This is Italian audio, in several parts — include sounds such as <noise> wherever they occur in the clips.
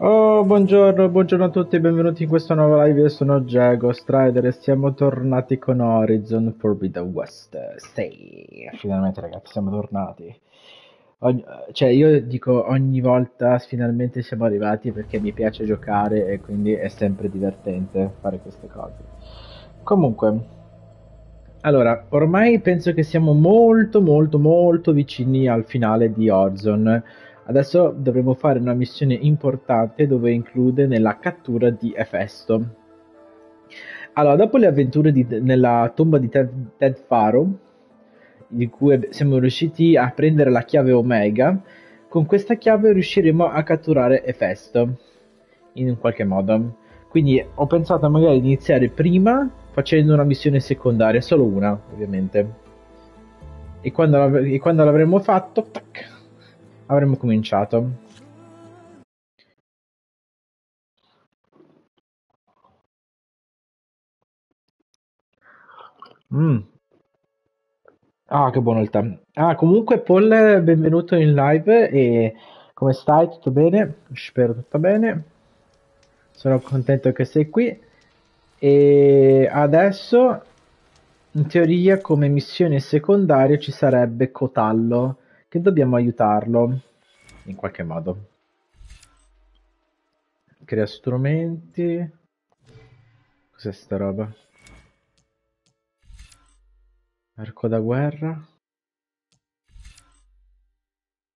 Buongiorno, buongiorno, buongiorno a tutti e benvenuti in questa nuova live. Io sono Jago Strider e siamo tornati con Horizon Forbidden West. Sì, finalmente ragazzi siamo tornati. Ogni, cioè io dico ogni volta finalmente siamo arrivati perché mi piace giocare e quindi è sempre divertente fare queste cose. Comunque, allora, ormai penso che siamo molto molto molto vicini al finale di Horizon Adesso dovremo fare una missione importante dove include nella cattura di Efesto. Allora, dopo le avventure di, nella tomba di Ted, Ted Faro, di cui siamo riusciti a prendere la chiave Omega, con questa chiave riusciremo a catturare Efesto in un qualche modo. Quindi ho pensato magari di iniziare prima facendo una missione secondaria, solo una ovviamente. E quando, e quando l'avremo fatto, tac, avremmo cominciato. Mm. Ah, che buono il tè. Ah, comunque, Paul, benvenuto in live e come stai? Tutto bene? Spero tutto bene. Sono contento che sei qui. E adesso, in teoria, come missione secondaria ci sarebbe Cotallo che dobbiamo aiutarlo in qualche modo. Crea strumenti. Cos'è sta roba? Arco da guerra.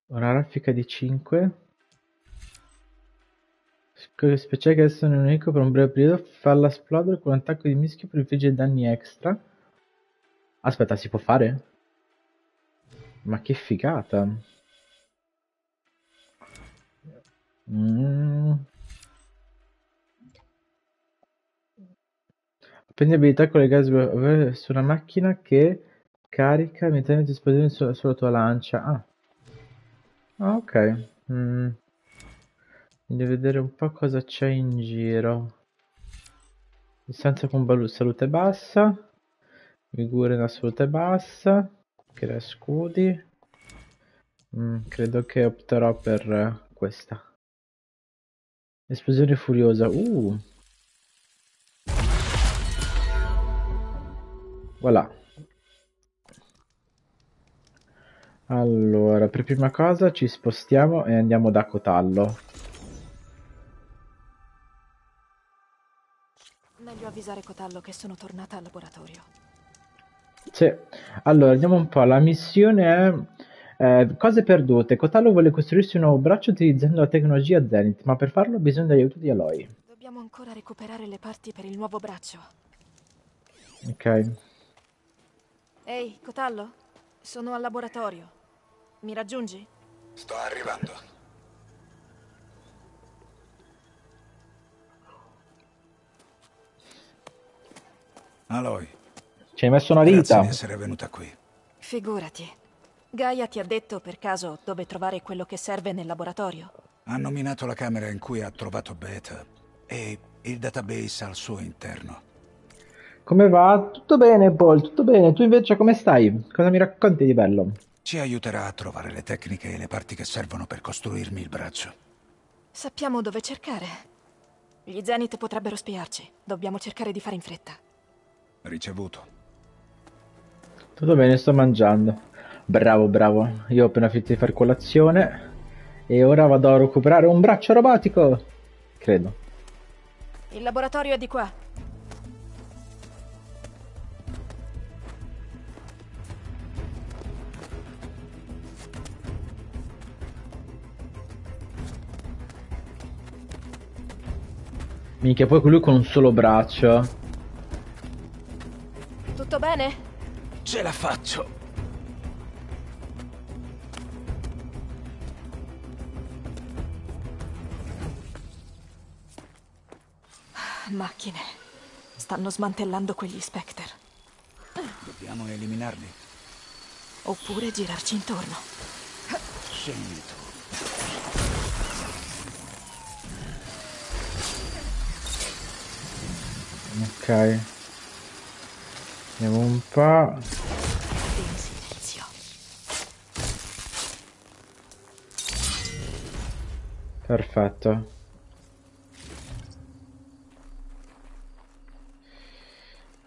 Una raffica di 5. Speciale che adesso è unico per un breve periodo. Farla esplodere con un attacco di mischio per infliggere danni extra. Aspetta, si può fare? Ma che figata. Mm. Abilità collegate su una macchina che carica immediatamente esplosioni sulla, sulla tua lancia. Ah, ah ok. Mm. Devo vedere un po' cosa c'è in giro. Distanza con salute bassa. Figure in salute bassa. Crea scudi. Mm, credo che opterò per questa. Esplosione furiosa. Uh. Voilà. Allora, per prima cosa ci spostiamo e andiamo da Cotallo. Meglio avvisare Cotallo che sono tornata al laboratorio. Sì, allora andiamo un po'. La missione è eh, cose perdute. Kotaro vuole costruirsi un nuovo braccio utilizzando la tecnologia Zenith, ma per farlo ha bisogno dell'aiuto di Aloy. Dobbiamo ancora recuperare le parti per il nuovo braccio. Ok. Ehi, Cotallo? Sono al laboratorio. Mi raggiungi? Sto arrivando. Aloy, ci hai messo una vita. Grazie di essere venuta qui. Figurati. Gaia ti ha detto per caso dove trovare quello che serve nel laboratorio? Ha nominato la camera in cui ha trovato Beta e il database al suo interno. Come va? Tutto bene, Paul, tutto bene. Tu invece come stai? Cosa mi racconti di bello? Ci aiuterà a trovare le tecniche e le parti che servono per costruirmi il braccio. Sappiamo dove cercare. Gli Zenith potrebbero spiarci. Dobbiamo cercare di fare in fretta. Ricevuto. Tutto bene, sto mangiando. Bravo, bravo. Io ho appena finito di fare colazione e ora vado a recuperare un braccio robotico. Credo. Il laboratorio è di qua. Minchia, poi lui con un solo braccio. Tutto bene? Ce la faccio. Macchine. Stanno smantellando quegli Spectre. Dobbiamo eliminarli. Oppure girarci intorno. Scegli tu. Ok. Andiamo un po'. Perfetto.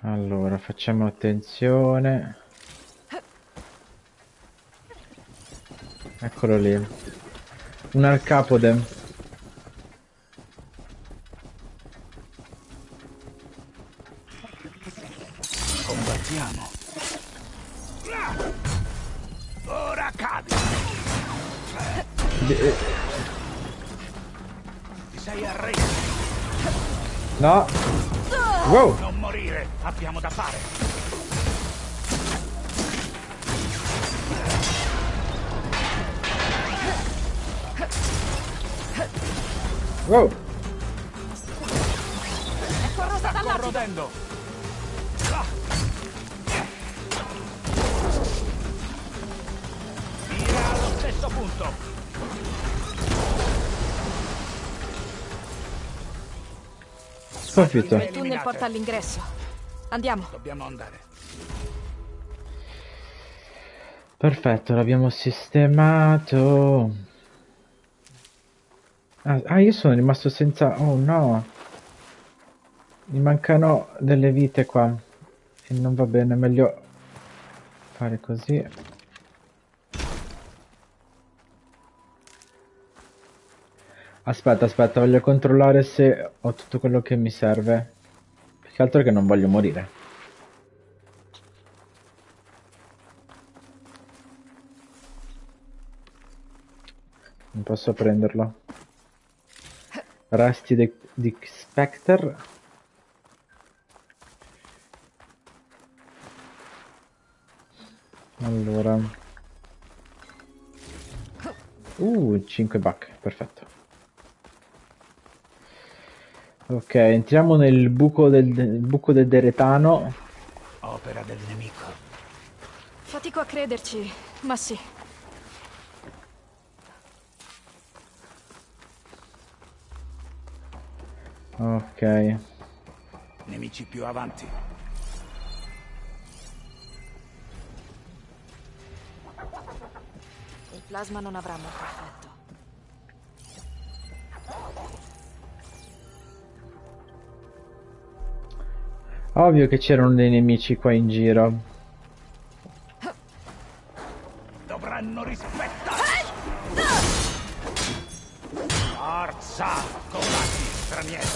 Allora, facciamo attenzione. Eccolo lì. Un arcapode. No. Wow. Non morire. Abbiamo da fare. Wow. Sta corrodendo. Tira allo stesso punto. Sconfitto. Il tunnel porta all'ingresso. Andiamo. Dobbiamo andare. Perfetto, l'abbiamo sistemato. Ah, ah, io sono rimasto senza... Oh no. Mi mancano delle vite qua. E non va bene, meglio fare così. Aspetta, aspetta, voglio controllare se ho tutto quello che mi serve. Più che altro che non voglio morire. Non posso prenderlo. Resti di, di Spectre. Allora. Uh, 5 buck, perfetto. Ok, entriamo nel buco del, buco del deretano. Opera del nemico. Fatico a crederci, ma sì. Ok. Nemici più avanti. Il plasma non avrà molto Ovvio che c'erano dei nemici qua in giro. Dovranno rispettare. Forza! Combatti, straniero!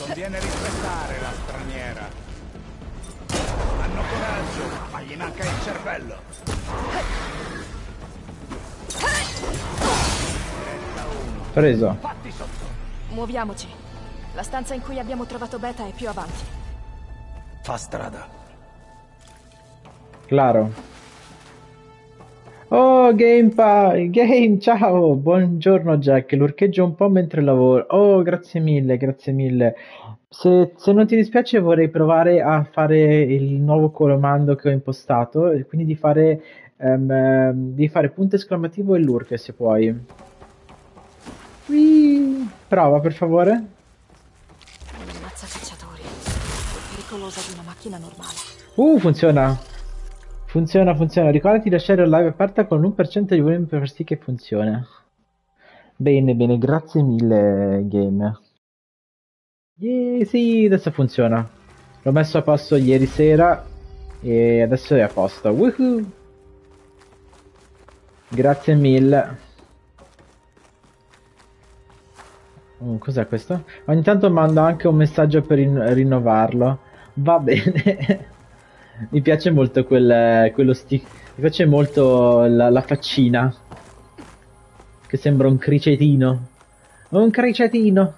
Conviene rispettare la straniera. Hanno coraggio, ma gli manca il cervello. Preso. Fatti sotto. Muoviamoci. La stanza in cui abbiamo trovato Beta è più avanti. Fa strada. Claro. Oh, Gamepad, Game, ciao, buongiorno Jack, l'urcheggio un po' mentre lavoro. Oh, grazie mille, grazie mille. Se, se non ti dispiace vorrei provare a fare il nuovo comando che ho impostato, quindi di fare, ehm, di fare punto esclamativo e lurk se puoi. Whee! Prova per favore. Pericolosa di una macchina normale. Uh, funziona. Funziona, funziona. Ricordati di lasciare la live aperta con l'1% di volume per far sì che funzioni. Bene, bene, grazie mille, game. Yeah, sì, adesso funziona. L'ho messo a posto ieri sera e adesso è a posto. Woohoo! Grazie mille. Oh, cos'è questo? Ogni tanto mando anche un messaggio per rin- rinnovarlo. Va bene. <laughs> Mi piace molto quel, quello sti- Mi piace molto la, la faccina. Che sembra un cricetino. Un cricetino.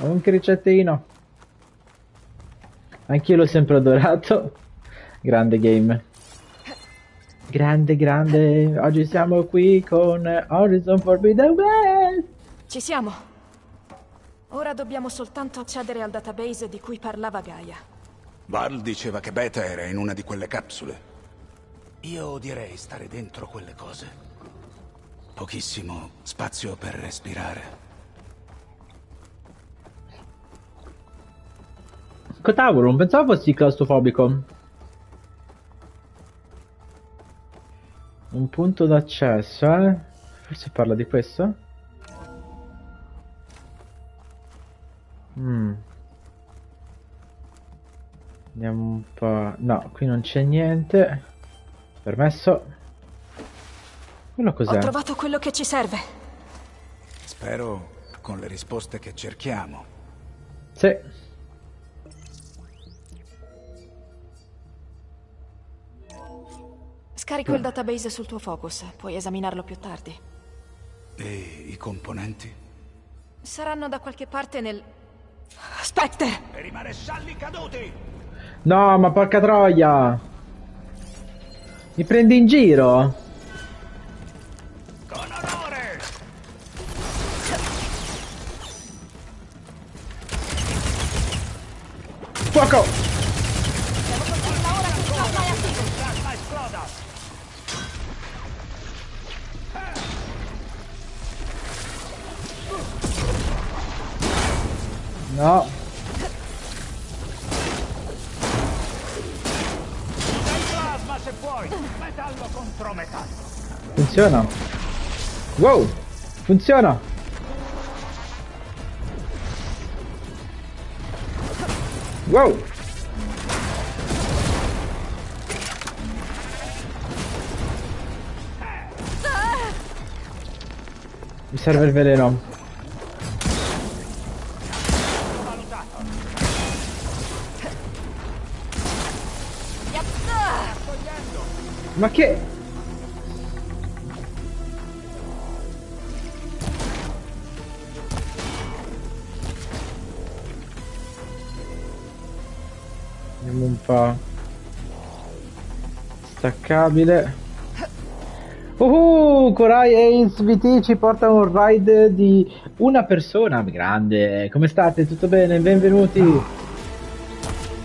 Un cricetino. Anch'io l'ho sempre adorato. Grande game. Grande, grande. Oggi siamo qui con Horizon Forbidden West. Ci siamo. Ora dobbiamo soltanto accedere al database di cui parlava Gaia. Val diceva che Beta era in una di quelle capsule. Io direi stare dentro quelle cose. Pochissimo spazio per respirare. Cavolo, non pensavo fossi claustrofobico. Un punto d'accesso, eh? Forse parla di questo? Mm. Andiamo un po'... No, qui non c'è niente. Permesso. Quello Ho cos'è? trovato quello che ci serve. Spero con le risposte che cerchiamo. Sì. Scarico il database sul tuo focus. Puoi esaminarlo più tardi. E i componenti? Saranno da qualche parte nel... Spectre! Per i marescialli caduti! No, ma porca troia! Mi prendi in giro? Con onore! Fuoco! No. Dai plasma se puoi! Metallo contro metallo! Funziona. Wow! Funziona! Wow! Mi serve il veleno. Ma che... Vediamo un po'. Staccabile. Uh, Korai e SVT ci porta un ride di una persona. Grande. Come state? Tutto bene? Benvenuti.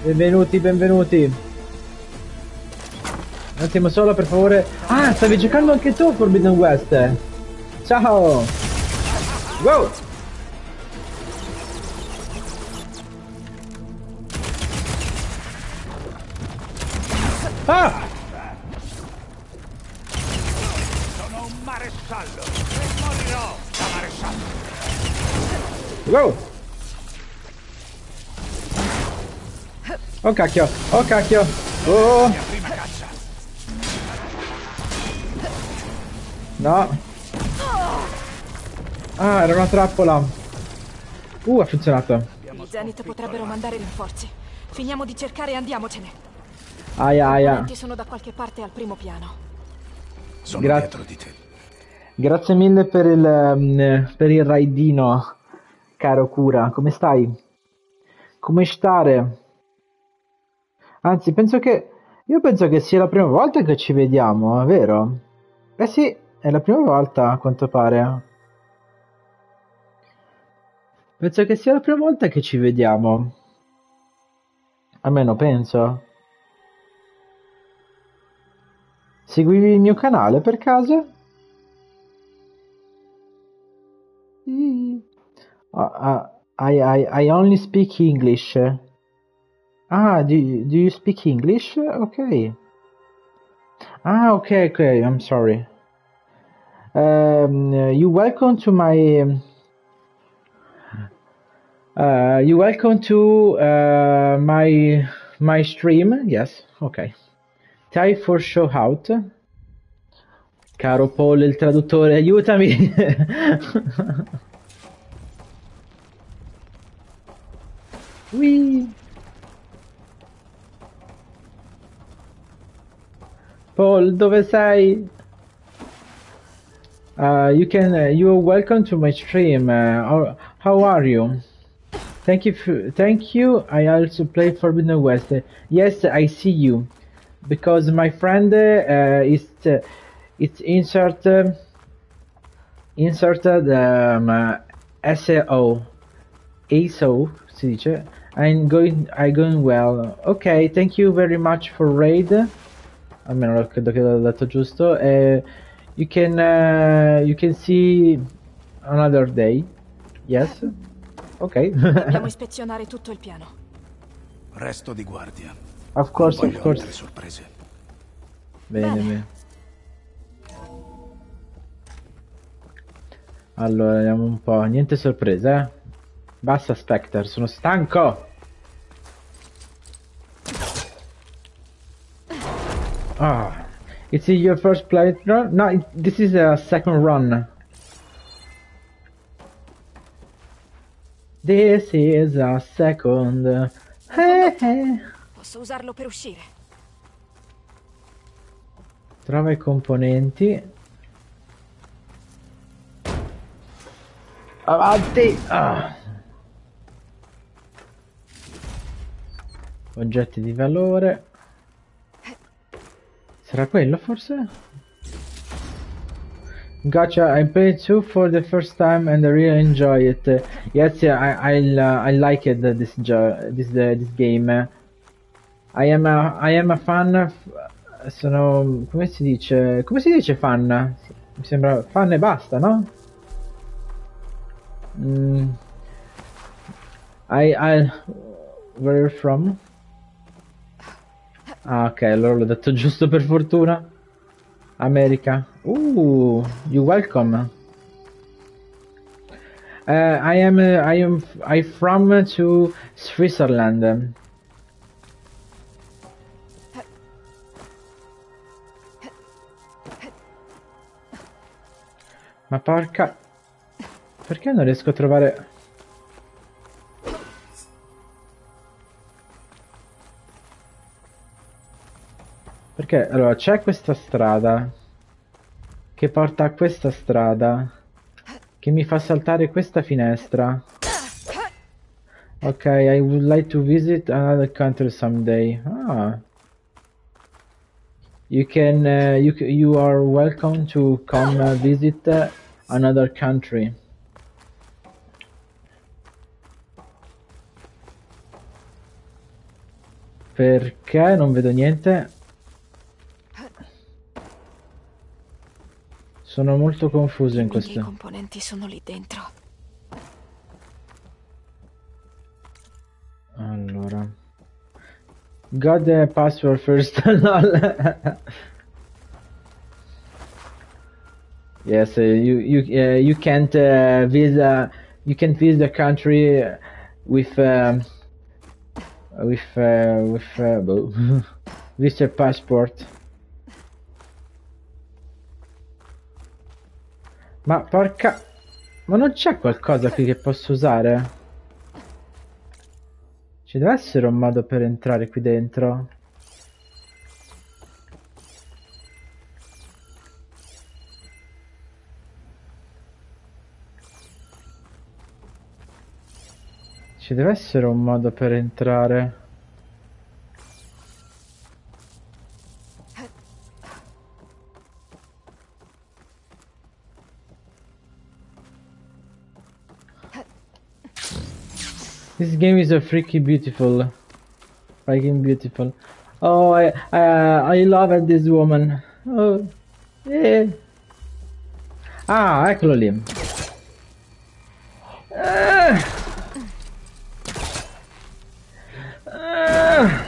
Benvenuti, benvenuti. Un attimo solo per favore. Ah, stavi giocando anche tu Forbidden West. Ciao. Wow. Ah! Sono un maresciallo e morirò da maresciallo! Wow. Oh cacchio, oh cacchio. Oh, no. Ah, era una trappola. Uh, ha funzionato. I Zenith potrebbero mandare rinforzi. Finiamo di cercare e andiamocene. Aia, I aia. componenti sono da qualche parte al primo piano. Sono Grazie. dietro di te. Grazie mille per il, ehm, per il raidino, caro cura. Come stai? Come stare? Anzi, penso che... Io penso che sia la prima volta che ci vediamo, è vero? Eh sì, è la prima volta a quanto pare. Penso che sia la prima volta che ci vediamo. Almeno penso. Seguivi il mio canale per caso? Uh, uh, I, I, I only speak English. Ah, do, do you speak English? Okay. Ah, okay, okay, I'm sorry. Um, you welcome to my. um, Uh, you welcome to uh, my my stream. Yes, okay. Time for show out. Caro Paul, il traduttore, aiutami. <laughs> Whee! Paul, dove sei? Uh, you can. Uh, you're welcome to my stream. Uh, how, are you? Thank you. f thank you. I also play Forbidden West. Uh, yes, I see you. Because my friend uh, is uh, it's insert uh, inserted um, uh, SAO ASO si dice. I'm going. I'm going well. Okay. Thank you very much for raid. Almeno credo che l'ho detto giusto. Uh, you can uh, you can see another day. Yes. Ok. Dobbiamo <laughs> ispezionare tutto il piano. Resto di guardia. of course, of course. sorprese. Bene, Bene. bene. Allora, vediamo un po'. Niente sorprese, eh? Basta Spectre, sono stanco! Ah, it's your first playthrough? No, it, this is a second run. This is a second. Eh, <laughs> eh. Posso usarlo per uscire. Trova i componenti. Avanti! Ah. Oggetti di valore. Sarà quello forse? Gotcha, I played two for the first time and I really enjoy it. yes, I I, uh, I like it this this uh, this game. I am a I am a fan. Sono come si dice? Come si dice fan? Mi sembra fan e basta, no? Mm. I I where are you from? Ah, ok, allora l'ho detto giusto per fortuna. America. Uh, you welcome. Uh, I am uh, I am I from to Switzerland. Ma porca... Perché non riesco a trovare... Perché allora c'è questa strada che porta a questa strada che mi fa saltare questa finestra. Ok, I would like to visit another country someday. Ah. You can uh, you you are welcome to come uh, visit uh, another country. Perché non vedo niente? Sono molto confuso in questo. I componenti sono lì dentro. Allora. Got the password first. <laughs> yes, uh, you you uh, you can't uh, visa you can't visit the country with with uh, with uh, <laughs> with your passport. Ma porca... Ma non c'è qualcosa qui che posso usare? Ci deve essere un modo per entrare qui dentro. Ci deve essere un modo per entrare. This game is a freaky beautiful. Freaking beautiful. Oh, I, I, I love this woman. Oh, yeah. Ah, lì. Ah. Ah.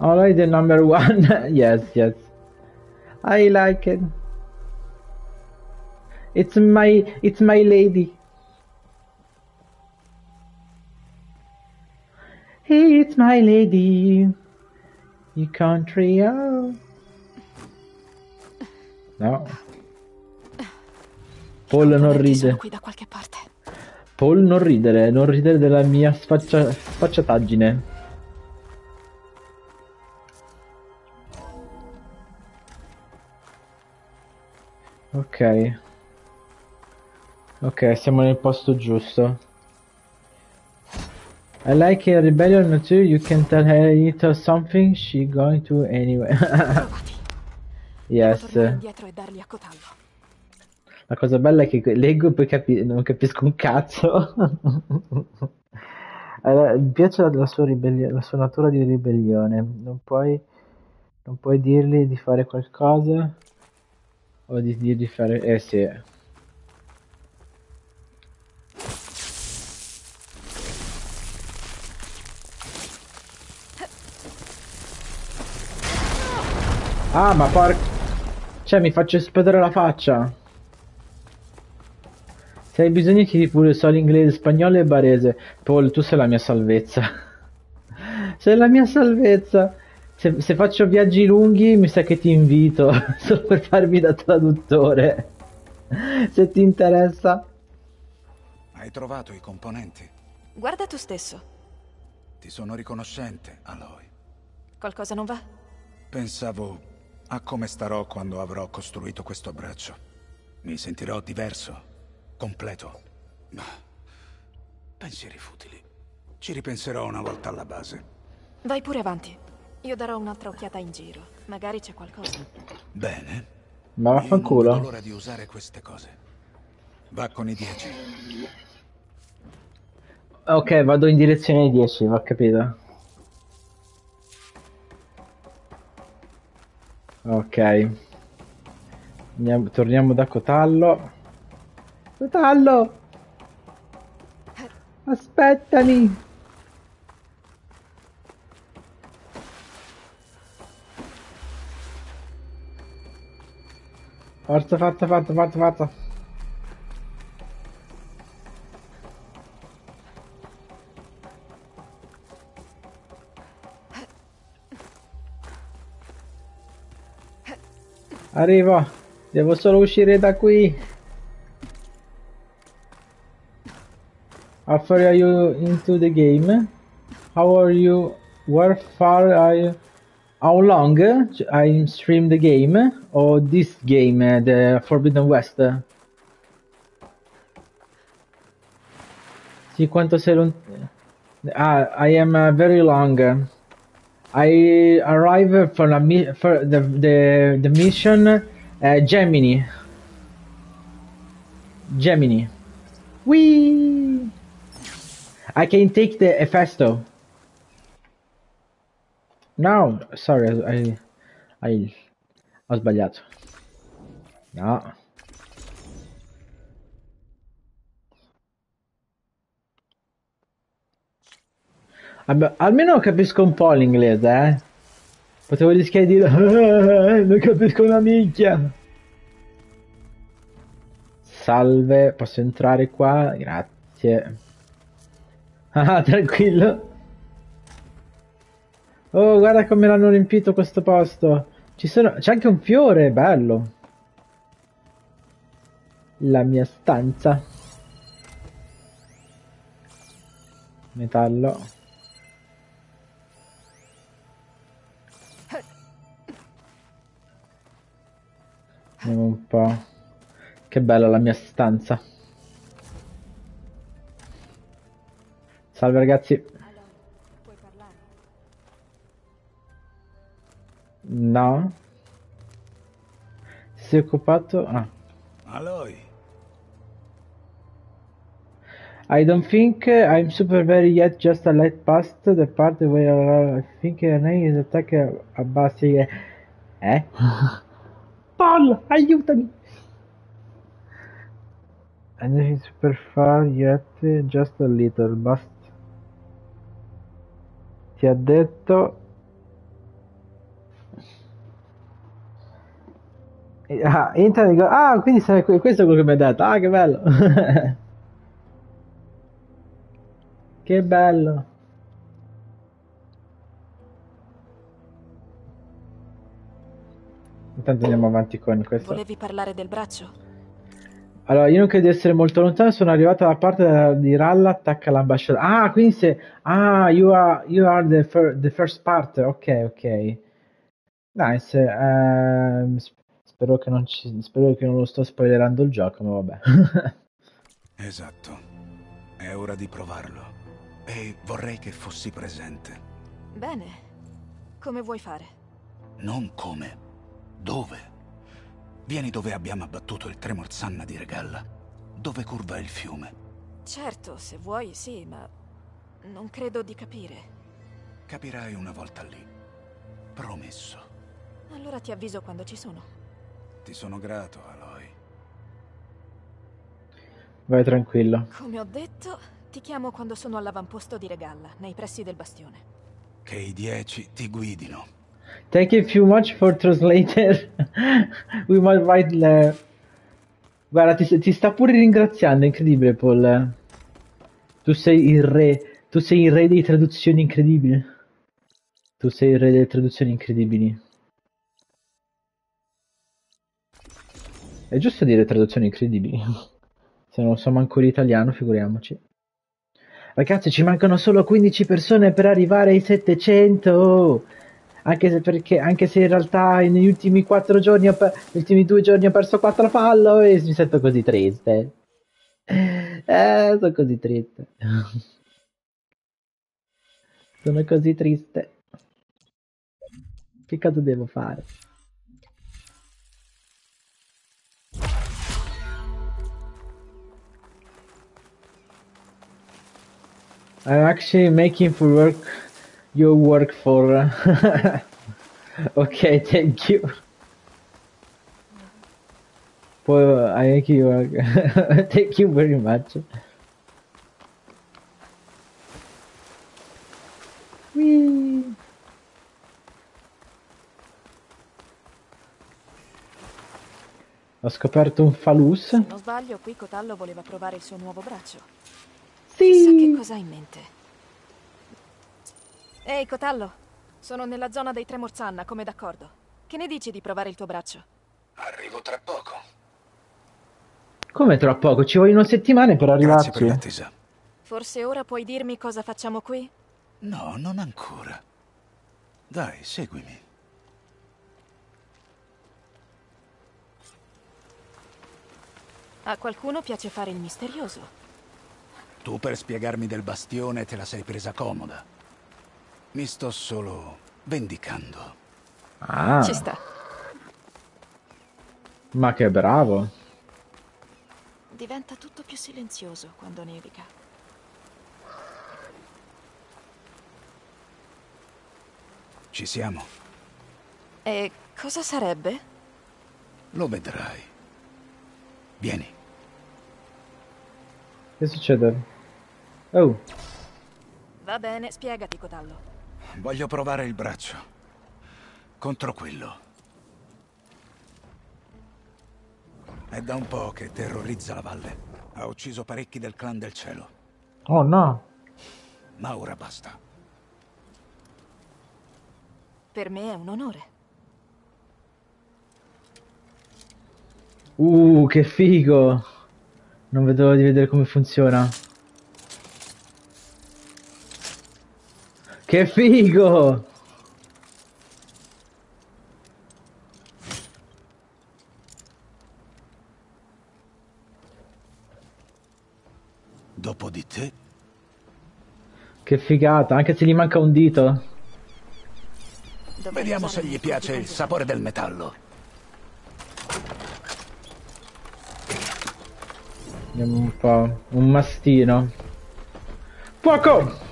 Alright, the number one. <laughs> yes, yes. I like it. It's my it's my lady. It's my lady. You country out. No. Paul non ride. qui da qualche parte. Paul non ridere, non ridere della mia sfaccia, sfacciataggine. Ok. Ok, siamo nel posto giusto. I like a rebellion too, you can tell her it or something, she going to anyway. <laughs> yes. La cosa bella è che leggo e poi capi non capisco un cazzo. <laughs> allora, mi piace la sua, la sua natura di ribellione. Non puoi, non puoi dirgli di fare qualcosa o di dirgli di fare... Eh sì. Ah, ma porca... Cioè, mi faccio esplodere la faccia. Se hai bisogno chiedi pure solo inglese, spagnolo e barese. Paul, tu sei la mia salvezza. <laughs> sei la mia salvezza. Se, se faccio viaggi lunghi mi sa che ti invito <laughs> solo per farmi da traduttore. se ti interessa. Hai trovato i componenti? Guarda tu stesso. Ti sono riconoscente, Aloy. Qualcosa non va? Pensavo a come starò quando avrò costruito questo braccio. Mi sentirò diverso, completo. Ma pensieri futili. Ci ripenserò una volta alla base. Vai pure avanti. Io darò un'altra occhiata in giro. Magari c'è qualcosa. Bene. Ma Io non vaffanculo. l'ora di usare queste cose. Va con i dieci. Ok, vado in direzione 10, va capito. Ok. Andiamo- torniamo da Cotallo. Cotallo! Aspettami! Forza, forza, forza, forza, forza. Arrivo, devo solo uscire da qui. How far are you into the game? How are you? Where far are you? How long I stream the game? Or this game, uh, the Forbidden West? Sì, quanto sei lontano? Ah, I am uh, very long. I arrive for, a for the, the, the mission uh, Gemini. Gemini. Whee! I can take the Hefesto. No, sorry, I, I, ho sbagliato. No. Almeno capisco un po' l'inglese, eh. Potevo rischiare di dire, "Eh, <laughs> non capisco una minchia. Salve, posso entrare qua? Grazie. Ah, <laughs> tranquillo. Oh, guarda come l'hanno riempito questo posto. Ci sono... C'è anche un fiore, bello. La mia stanza. Metallo. Vediamo un po'. Che bella la mia stanza. Salve ragazzi. Puoi parlare? No. Si è occupato... Ah. Aloy, I don't think uh, I'm super very yet, just a light past the part where uh, I think Renee is attack a Bassi. Eh? <laughs> Paul, aiutami! He's super far yet, just a little, bast. Ti ha detto... Ah, entra dico, ah, quindi sai, questo è quello che mi ha detto, ah, che bello! <laughs> Che bello. Intanto andiamo avanti con questo. Volevi parlare del braccio? Allora, io non credo di essere molto lontano, sono arrivato alla parte di Ralla, attacca l'ambasciatore. Ah, quindi se... Ah, you are, you are the, fir- the first part, ok, ok. Nice, sp- spero che non ci... spero che non lo sto spoilerando il gioco, ma vabbè. <laughs> esatto. È ora di provarlo. E vorrei che fossi presente. Bene. Come vuoi fare? Non come. Dove? Vieni dove abbiamo abbattuto il Tremor Sanna di Regalla. Dove curva il fiume. Certo, se vuoi, sì, ma non credo di capire. Capirai una volta lì. Promesso. Allora ti avviso quando ci sono. Ti sono grato, Aloy. Vai tranquillo. Come ho detto, ti chiamo quando sono all'avamposto di Regalla, nei pressi del bastione. Che i dieci ti guidino. Thank you very much for translator. <laughs> we might write the... Guarda, ti, ti sta pure ringraziando, incredibile, Paul. Tu sei il re, tu sei il re dei traduzioni incredibili. Tu sei il re delle traduzioni incredibili. È giusto dire traduzioni incredibili. <laughs> Se non so manco l'italiano, figuriamoci. Ragazzi, ci mancano solo 15 persone per arrivare ai 700. Anche se, perché, anche se in realtà negli ultimi 4 giorni, per- negli ultimi 2 giorni ho perso 4 fallo e mi sento così triste. Eh, sono così triste. <laughs> Sono così triste. Che cosa devo fare? I'm actually making for work your work for. <laughs> okay, thank you. For I make you <laughs> thank you very much. Whee! Ho scoperto un falus. Se non sbaglio, qui Cotallo voleva provare il suo nuovo braccio. Chissà che Sì. cosa ha in mente. Ehi, Cotallo. Sono nella zona dei Tremorzanna, come d'accordo. Che ne dici di provare il tuo braccio? Arrivo tra poco. Come tra poco? Ci vogliono settimane per Grazie per arrivarci. l'attesa. Forse ora puoi dirmi cosa facciamo qui? No, non ancora. Dai, seguimi. A qualcuno piace fare il misterioso. Tu per spiegarmi del bastione te la sei presa comoda. Mi sto solo vendicando. Ah, Ci sta. ma che bravo. Diventa tutto più silenzioso quando nevica. Ci siamo? E cosa sarebbe? Lo vedrai. Vieni. Che succede? Oh, Va bene, spiegati, Cotallo. Voglio provare il braccio. Contro quello. È da un po' che terrorizza la valle. Ha ucciso parecchi del clan del cielo. oh no. Ma ora basta. Per me è un onore. Uh, che figo. Non vedo di vedere come funziona. Che figo! Dopo di te, Che figata, anche se gli manca un dito. Vediamo se gli piace il sapore del metallo. Vediamo un po'. Un mastino. Fuoco!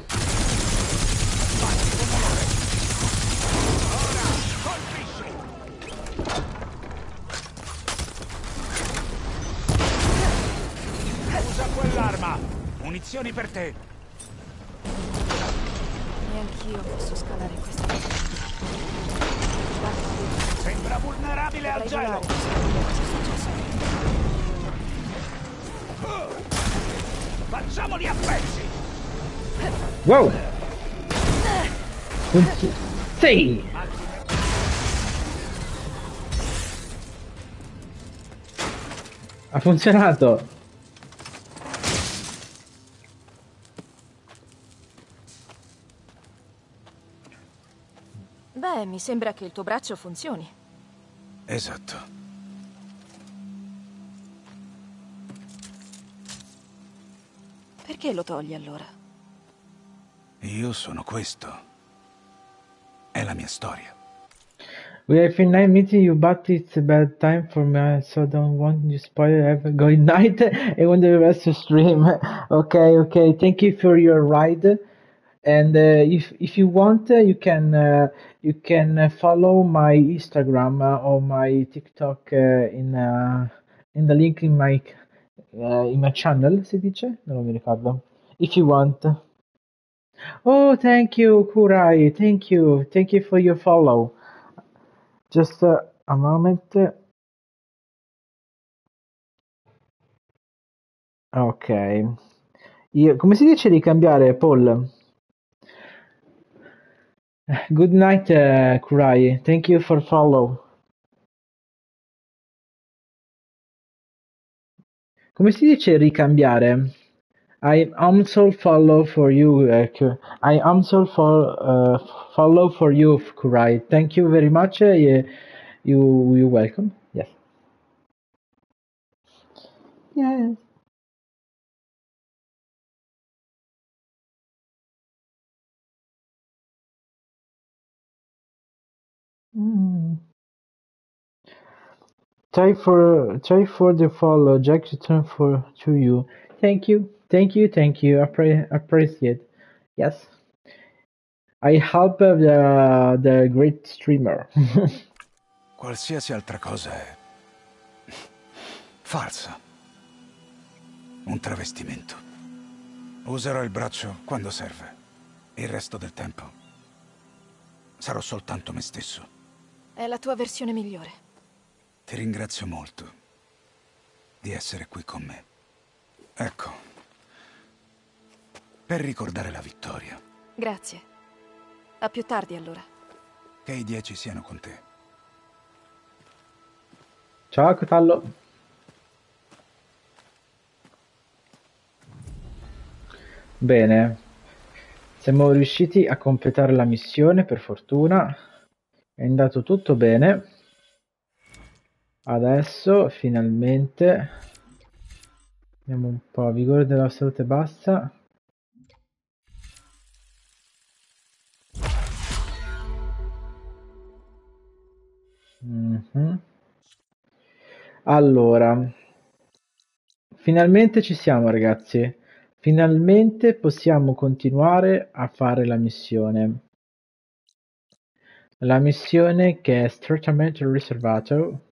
Munizioni per te! Neanch'io posso scalare questa cosa. Sembra vulnerabile al Dovrei gelo! è successo. Facciamoli a pezzi! Wow! Sì! Ha funzionato! Beh, mi sembra che il tuo braccio funzioni. Esatto. Perché lo togli allora? Io sono questo. È la mia storia. We have been nice meeting you, but it's a bad time for me, so don't want you spoil have good <laughs> night and when the rest of stream. <laughs> Okay, okay. Thank you for your ride. And uh, if if you want, uh, you can uh, you can follow my Instagram uh, or my TikTok uh, in uh, in the link in my in my channel. Si dice? Non mi ricordo. If you want. Oh, thank you, Kurai. Thank you. Thank you for your follow. Just a moment. Ok. Io, come si dice ricambiare, Paul? <laughs> Good night, uh, Kurai. Thank you for follow. Come si dice ricambiare? I also follow for you. Uh, I also for, uh, follow for you, Kurai. Thank you very much. Uh, you, you welcome. Yes. Yes. Mm. Try for try for the follow. Jack return for to you. Thank you, thank you, thank you. Appre- appreciate. Yes, I help the the great streamer. <laughs> Qualsiasi altra cosa è falsa. Un travestimento. Userò il braccio quando serve. Il resto del tempo sarò soltanto me stesso. È la tua versione migliore. Ti ringrazio molto di essere qui con me. Ecco, per ricordare la vittoria. Grazie. A più tardi allora. Che i dieci siano con te. Ciao Cotallo. Bene, siamo riusciti a completare la missione per fortuna. È andato tutto bene. Adesso finalmente Vediamo un po', vigore della salute bassa. Mm -hmm. Allora, finalmente ci siamo ragazzi. Finalmente possiamo continuare a fare la missione. La missione che è strettamente riservato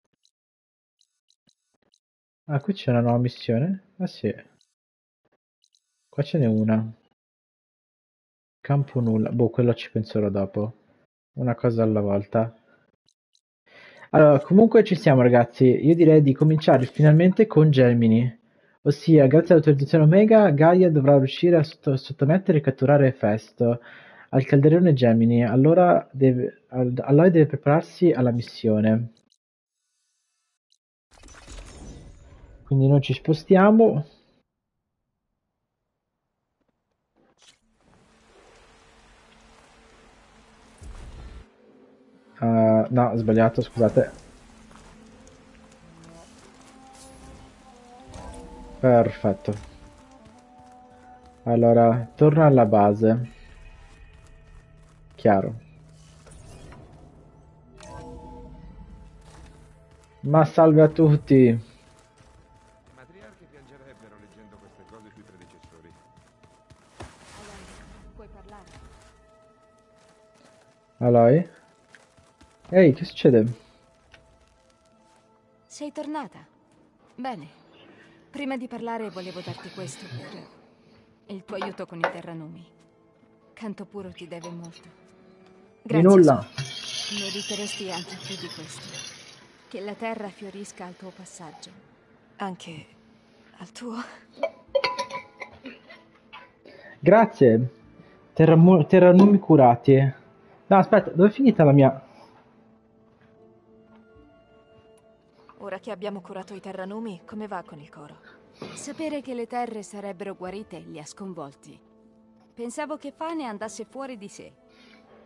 Ah, qui c'è una nuova missione? Ah sì. Qua ce n'è una. Campo nulla. Boh, quello ci penserò dopo. Una cosa alla volta. Allora, comunque ci siamo ragazzi. Io direi di cominciare finalmente con Gemini. Ossia, grazie all'autorizzazione Omega, Gaia dovrà riuscire a sottomettere e catturare Festo al calderone Gemini. Allora deve, allora deve prepararsi alla missione. quindi noi ci spostiamo uh, no sbagliato scusate perfetto allora torna alla base chiaro ma salve a tutti Aloy? Ehi, che succede? Sei tornata? Bene. Prima di parlare volevo darti questo per il tuo aiuto con i terranumi. Canto puro ti deve molto. Grazie. Di nulla. Meriteresti anche più di questo. Che la terra fiorisca al tuo passaggio. Anche al tuo. Grazie. Terranumi curati. No, aspetta, dove è finita la mia... Ora che abbiamo curato i terranumi, come va con il coro? Sapere che le terre sarebbero guarite li ha sconvolti. Pensavo che Fane andasse fuori di sé,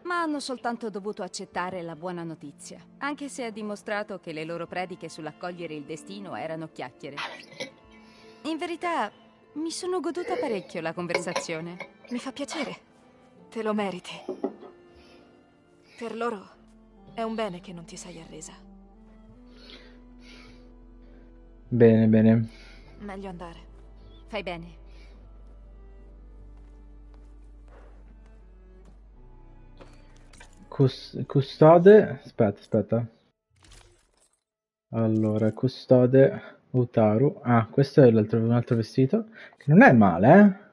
ma hanno soltanto dovuto accettare la buona notizia, anche se ha dimostrato che le loro prediche sull'accogliere il destino erano chiacchiere. In verità, mi sono goduta parecchio la conversazione. Mi fa piacere. Te lo meriti. Per loro è un bene che non ti sei arresa. Bene, bene. Meglio andare. Fai bene. Cus custode... Aspetta, aspetta. Allora, custode... Utaru. Ah, questo è un altro vestito. Che non è male, eh?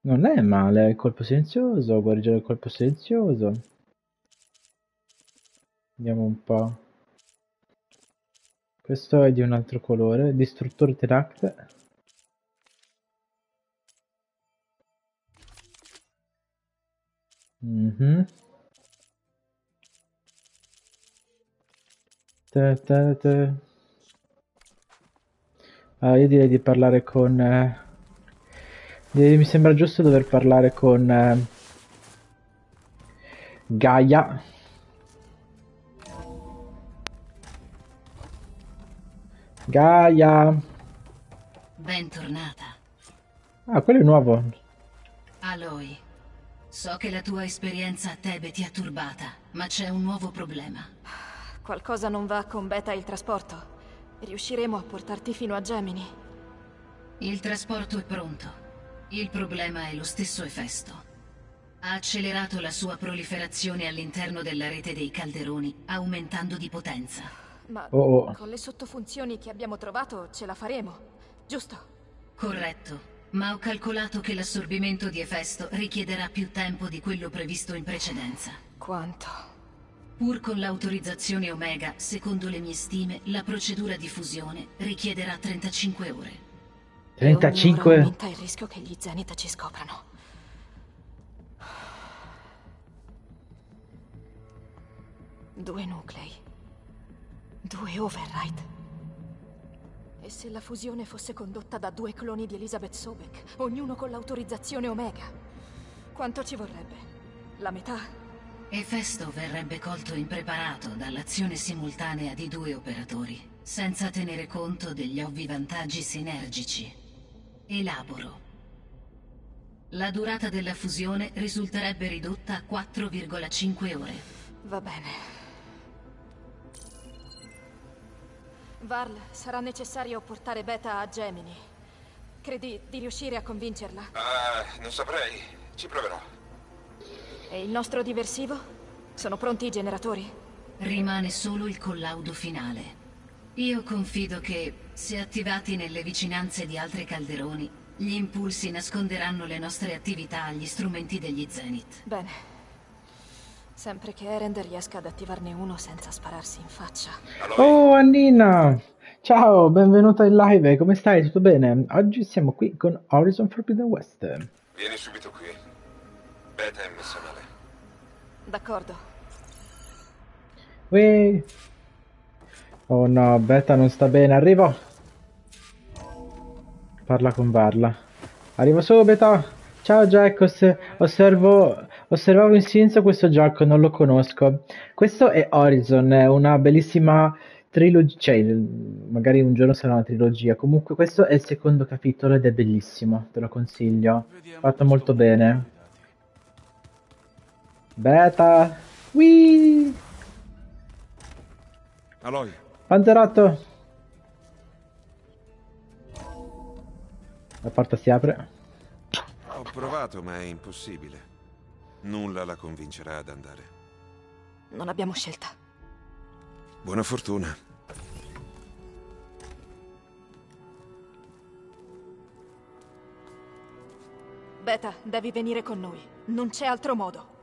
Non è male, colpo silenzioso, guarire il colpo silenzioso. Vediamo un po'. Questo è di un altro colore, distruttore teracte. Mm -hmm. Ta ta ta. Ah, io direi di parlare con... eh, mi sembra giusto dover parlare con eh, Gaia. Gaia. Bentornata. Ah, quello è nuovo. Aloy, so che la tua esperienza a Tebe ti ha turbata, ma c'è un nuovo problema. Qualcosa non va con Beta e il trasporto. Riusciremo a portarti fino a Gemini. Il trasporto è pronto. Il problema è lo stesso Efesto. Ha accelerato la sua proliferazione all'interno della rete dei calderoni, aumentando di potenza. Ma Oh, oh. con le sottofunzioni che abbiamo trovato ce la faremo, giusto? Corretto, ma ho calcolato che l'assorbimento di Efesto richiederà più tempo di quello previsto in precedenza. Quanto? Pur con l'autorizzazione Omega, secondo le mie stime, la procedura di fusione richiederà 35 ore. E ogni ora 35. aumenta il rischio che gli Zenith ci scoprano. Due nuclei. Due override. E se la fusione fosse condotta da due cloni di Elizabeth Sobek, ognuno con l'autorizzazione Omega? Quanto ci vorrebbe? La metà? Efesto verrebbe colto impreparato dall'azione simultanea di due operatori, senza tenere conto degli ovvi vantaggi sinergici. Elaboro. La durata della fusione risulterebbe ridotta a 4,5 ore. Va bene. Varl, sarà necessario portare Beta a Gemini. Credi di riuscire a convincerla? Ah, non saprei. Ci proverò. E il nostro diversivo? Sono pronti i generatori? Rimane solo il collaudo finale. Io confido che, se attivati nelle vicinanze di altri calderoni, gli impulsi nasconderanno le nostre attività agli strumenti degli Zenith. Bene. Sempre che Erend riesca ad attivarne uno senza spararsi in faccia. Oh, Annina! Ciao, benvenuta in live, come stai? Tutto bene? Oggi siamo qui con Horizon Forbidden West. vieni subito qui. Beta è messa male. D'accordo. Uè. Oh no, Beta non sta bene, arrivo. Parla con Varla. Arrivo subito. Ciao Jack, os- osservo, osservavo in silenzio questo gioco, non lo conosco. Questo è Horizon, è una bellissima trilogia, cioè magari un giorno sarà una trilogia. Comunque questo è il secondo capitolo ed è bellissimo, te lo consiglio. Fatto molto bene. Beta. Whee! Aloy, Panzerotto! La porta si apre. Ho provato, ma è impossibile. Nulla la convincerà ad andare. Non abbiamo scelta. Buona fortuna. Beta, devi venire con noi. Non c'è altro modo.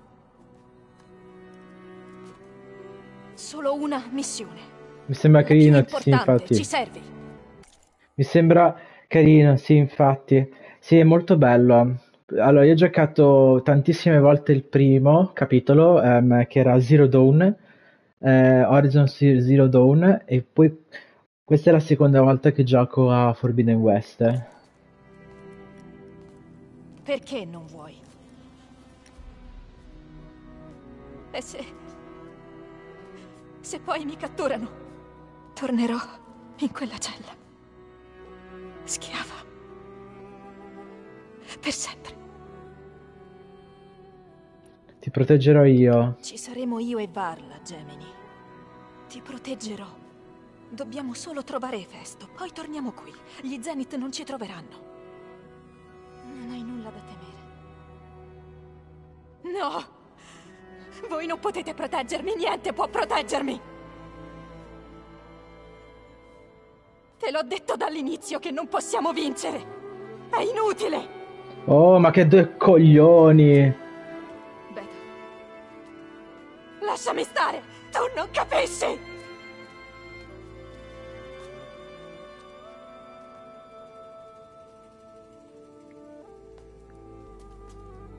Solo una missione. Mi sembra carino, sì, infatti. Ci servi. Mi sembra carino, sì, infatti. Sì, è molto bello. Allora, io ho giocato tantissime volte il primo capitolo, ehm, che era Zero Dawn, eh, Horizon Ze- Zero Dawn, e poi questa è la seconda volta che gioco a Forbidden West. Perché non vuoi? E se... Se poi mi catturano, tornerò in quella cella. Schiava. Per sempre. Ti proteggerò io. Ci saremo io e Varla, Gemini. Ti proteggerò. Dobbiamo solo trovare Efesto, poi torniamo qui. Gli Zenith non ci troveranno. Non hai nulla da temere. No! Voi non potete proteggermi, niente può proteggermi! Te l'ho detto dall'inizio che non possiamo vincere! È inutile! Oh, ma che due coglioni! Beta. Lasciami stare! Tu non capisci!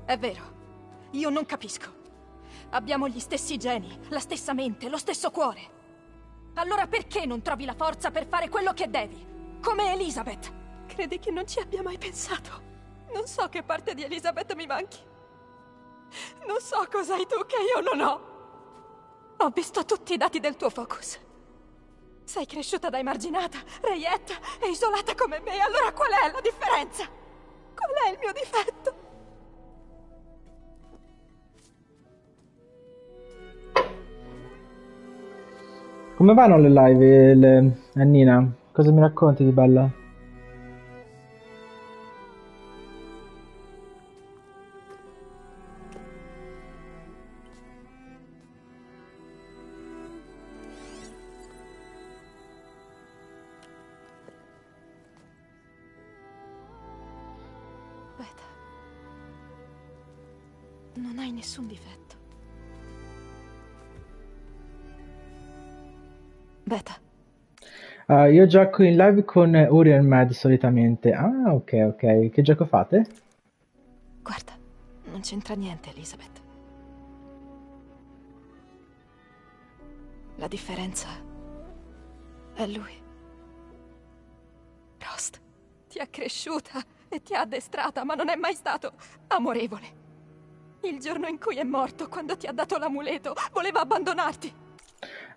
È vero, io non capisco. Abbiamo gli stessi geni, la stessa mente, lo stesso cuore. Allora perché non trovi la forza per fare quello che devi? Come Elizabeth. Credi che non ci abbia mai pensato? Non so che parte di Elizabeth mi manchi. Non so cosa hai tu che io non ho. Ho visto tutti i dati del tuo focus. Sei cresciuta da emarginata, reietta e isolata come me, allora qual è la differenza? Qual è il mio difetto? Come vanno le live, le... Annina? Cosa mi racconti di bella? Ah, io gioco in live con Uri e Mad solitamente. Ah, ok, ok. Che gioco fate? Guarda, non c'entra niente, Elizabeth. La differenza è lui. Rost ti ha cresciuta e ti ha addestrata, ma non è mai stato amorevole. Il giorno in cui è morto, quando ti ha dato l'amuleto, voleva abbandonarti.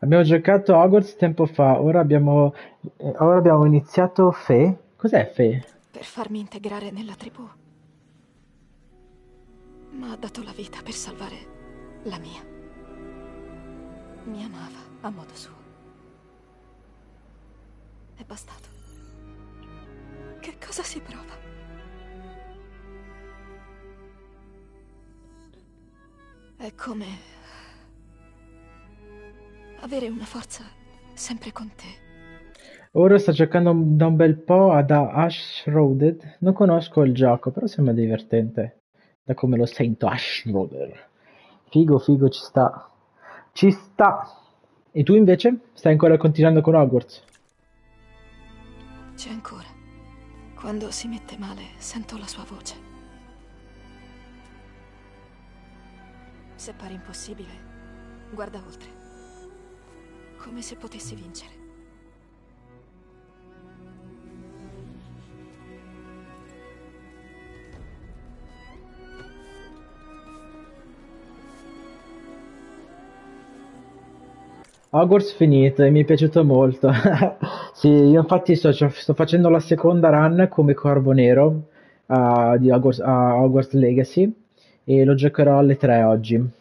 Abbiamo giocato Hogwarts tempo fa, ora abbiamo, eh, ora abbiamo iniziato Fe. Cos'è Fe? Per farmi integrare nella tribù. Ma ha dato la vita per salvare la mia. Mi amava a modo suo. È bastato. Che cosa si prova? È come avere una forza sempre con te. Ora sto giocando da un bel po' ad Ashroaded. Non conosco il gioco, però sembra divertente. Da come lo sento, Ashroader. Figo, figo, ci sta. Ci sta. E tu invece? Stai ancora continuando con Hogwarts? C'è ancora. Quando si mette male, sento la sua voce. Se pare impossibile, guarda oltre. Come se potessi vincere. Hogwarts finito e mi è piaciuto molto. <laughs> sì, io infatti sto, sto facendo la seconda run come Corvo Nero uh, di Hogwarts, uh, Hogwarts Legacy e lo giocherò alle 3 oggi.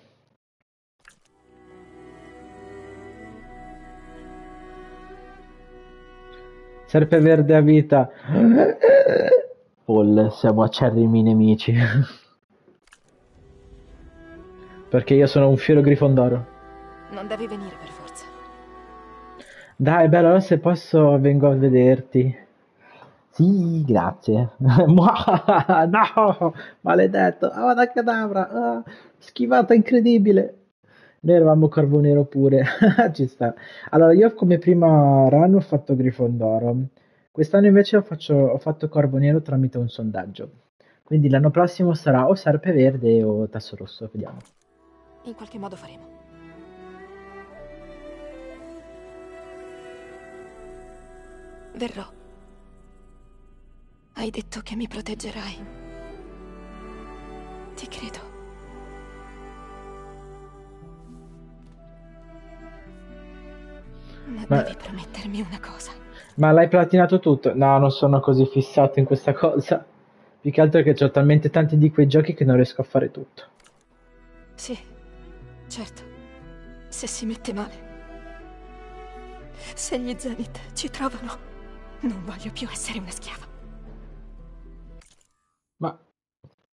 Serpeverde a vita. Paul, siamo acerrimi nemici. Perché io sono un fiero grifondoro. Non devi venire per forza. Dai, bello, allora se posso vengo a vederti. Sì, grazie. <laughs> no, maledetto. Ah, da cadavra. Ah, schivata incredibile. Noi eravamo Carbonero pure. <laughs> Ci sta. Allora, io come prima run ho fatto Grifondoro. Quest'anno invece ho, faccio, ho fatto Carbonero tramite un sondaggio. Quindi l'anno prossimo sarà o Serpeverde o Tasso Rosso, vediamo. In qualche modo faremo. Verrò. Hai detto che mi proteggerai. Ti credo. Ma, Ma- devi promettermi una cosa. Ma l'hai platinato tutto? No, non sono così fissato in questa cosa. Più che altro che ho talmente tanti di quei giochi che non riesco a fare tutto. Sì, certo. Se si mette male. Se gli Zenith ci trovano, non voglio più essere una schiava. Ma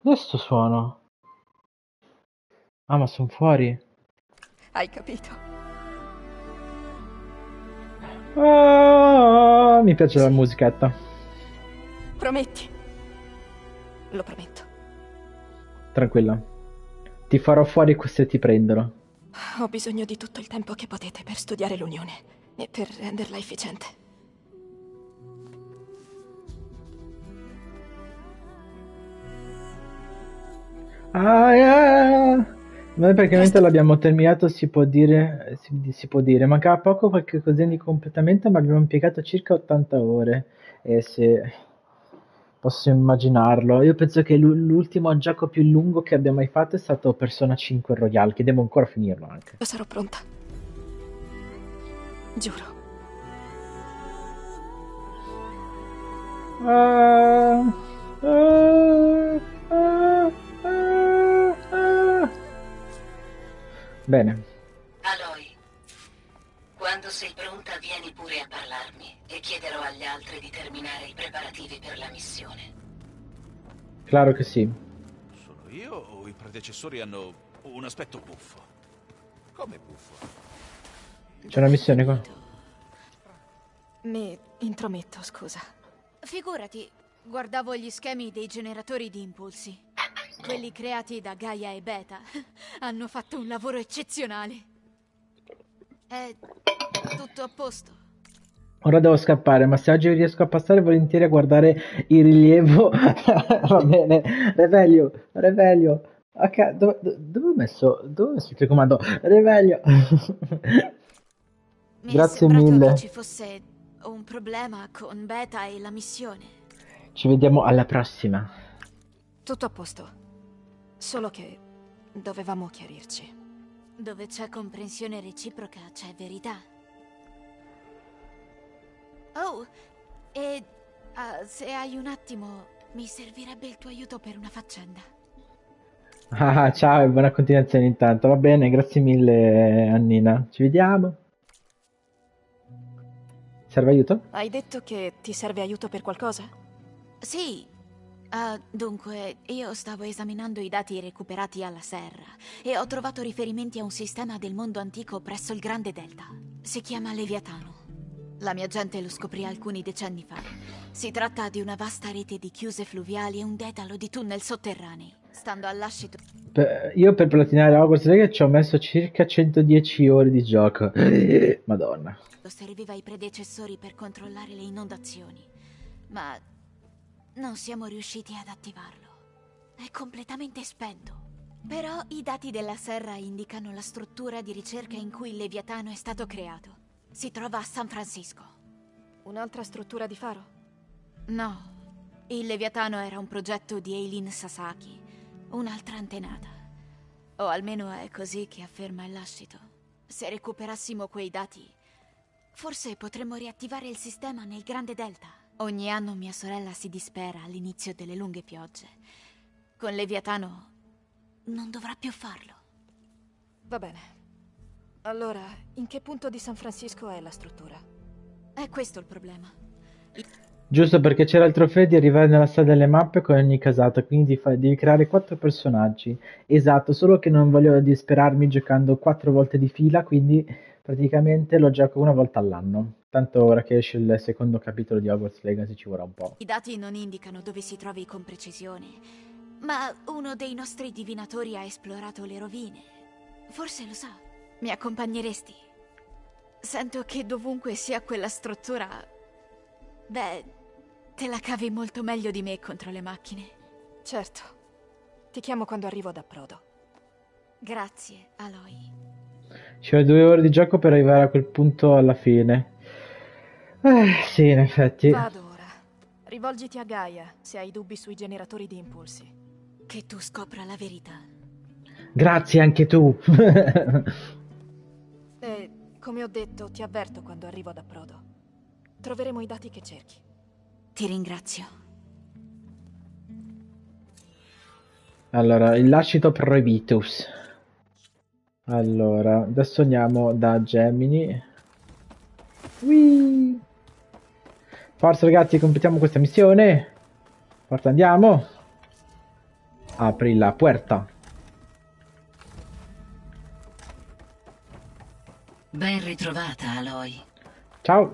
dove sto suono? Ah, ma sono fuori. Hai capito? Ah, mi piace la musichetta. Prometti. Lo prometto. Tranquilla. Ti farò fuori se ti prendono. Ho bisogno di tutto il tempo che potete per studiare l'unione e per renderla efficiente. Ah, yeah. Noi praticamente l'abbiamo terminato, si può dire, si, si può dire, mancava poco qualche cosina di completamento, ma abbiamo impiegato circa 80 ore. E se posso immaginarlo, io penso che l'u- l'ultimo gioco più lungo che abbia mai fatto è stato Persona 5 Royale, che devo ancora finirlo anche. Io sarò pronta. Giuro. Ah, ah, ah, Bene, Aloy, quando sei pronta vieni pure a parlarmi e chiederò agli altri di terminare i preparativi per la missione. claro che sì. Sono io o i predecessori hanno un aspetto buffo? Come buffo? C'è una missione qua. Mi intrometto, scusa. Figurati, guardavo gli schemi dei generatori di impulsi. Quelli creati da Gaia e Beta <laughs> hanno fatto un lavoro eccezionale. È tutto a posto. Ora devo scappare, ma se oggi riesco a passare volentieri a guardare il rilievo, <laughs> va bene. Revelio, Revelio. Ok, dove, do- dove ho messo? Dove ho messo il telecomando? Revelio. Mi Grazie mille. che ci fosse un problema con Beta e la missione. Ci vediamo alla prossima. Tutto a posto. Solo che dovevamo chiarirci. Dove c'è comprensione reciproca c'è verità. Oh, e ah, se hai un attimo, mi servirebbe il tuo aiuto per una faccenda. Ah, ciao e buona continuazione intanto. Va bene, grazie mille Annina. Ci vediamo. Serve aiuto? Hai detto che ti serve aiuto per qualcosa? Sì. Ah, dunque, io stavo esaminando i dati recuperati alla serra e ho trovato riferimenti a un sistema del mondo antico presso il Grande Delta. Si chiama Leviatano. La mia gente lo scoprì alcuni decenni fa. Si tratta di una vasta rete di chiuse fluviali e un dedalo di tunnel sotterranei. Stando all'ascito Per- io per platinare Hogwarts Legacy ci ho messo circa 110 ore di gioco. <clears throat> Madonna. serviva ai predecessori per controllare le inondazioni, ma non siamo riusciti ad attivarlo. È completamente spento. Però i dati della serra indicano la struttura di ricerca in cui il Leviatano è stato creato. Si trova a San Francisco. Un'altra struttura di faro? No, il Leviatano era un progetto di Eileen Sasaki, un'altra antenata. O almeno è così che afferma il lascito. Se recuperassimo quei dati, forse potremmo riattivare il sistema nel Grande Delta. Ogni anno mia sorella si dispera all'inizio delle lunghe piogge. Con Leviatano non dovrà più farlo. Va bene. Allora, in che punto di San Francisco è la struttura? È questo il problema. Giusto perché c'era il trofeo di arrivare nella sala delle mappe con ogni casata, quindi devi creare quattro personaggi. Esatto, solo che non voglio disperarmi giocando quattro volte di fila, quindi praticamente lo gioco una volta all'anno. Tanto ora che esce il secondo capitolo di Hogwarts Legacy ci vorrà un po'. I dati non indicano dove si trovi con precisione, ma uno dei nostri divinatori ha esplorato le rovine. Forse lo sa. Mi accompagneresti? Sento che dovunque sia quella struttura... Beh, te la cavi molto meglio di me contro le macchine. Certo. Ti chiamo quando arrivo ad approdo. Grazie, Aloy. Ci vuole due ore di gioco per arrivare a quel punto alla fine. Eh, sì, in effetti. Vado ora. Rivolgiti a Gaia se hai dubbi sui generatori di impulsi. Che tu scopra la verità. Grazie anche tu. <laughs> E, come ho detto, ti avverto quando arrivo ad approdo. Troveremo i dati che cerchi. Ti ringrazio. Allora, il lascito prohibitus. Allora, adesso andiamo da Gemini. Whee! Forza ragazzi, completiamo questa missione. Forza andiamo. Apri la puerta. Ben ritrovata, Aloy. Ciao.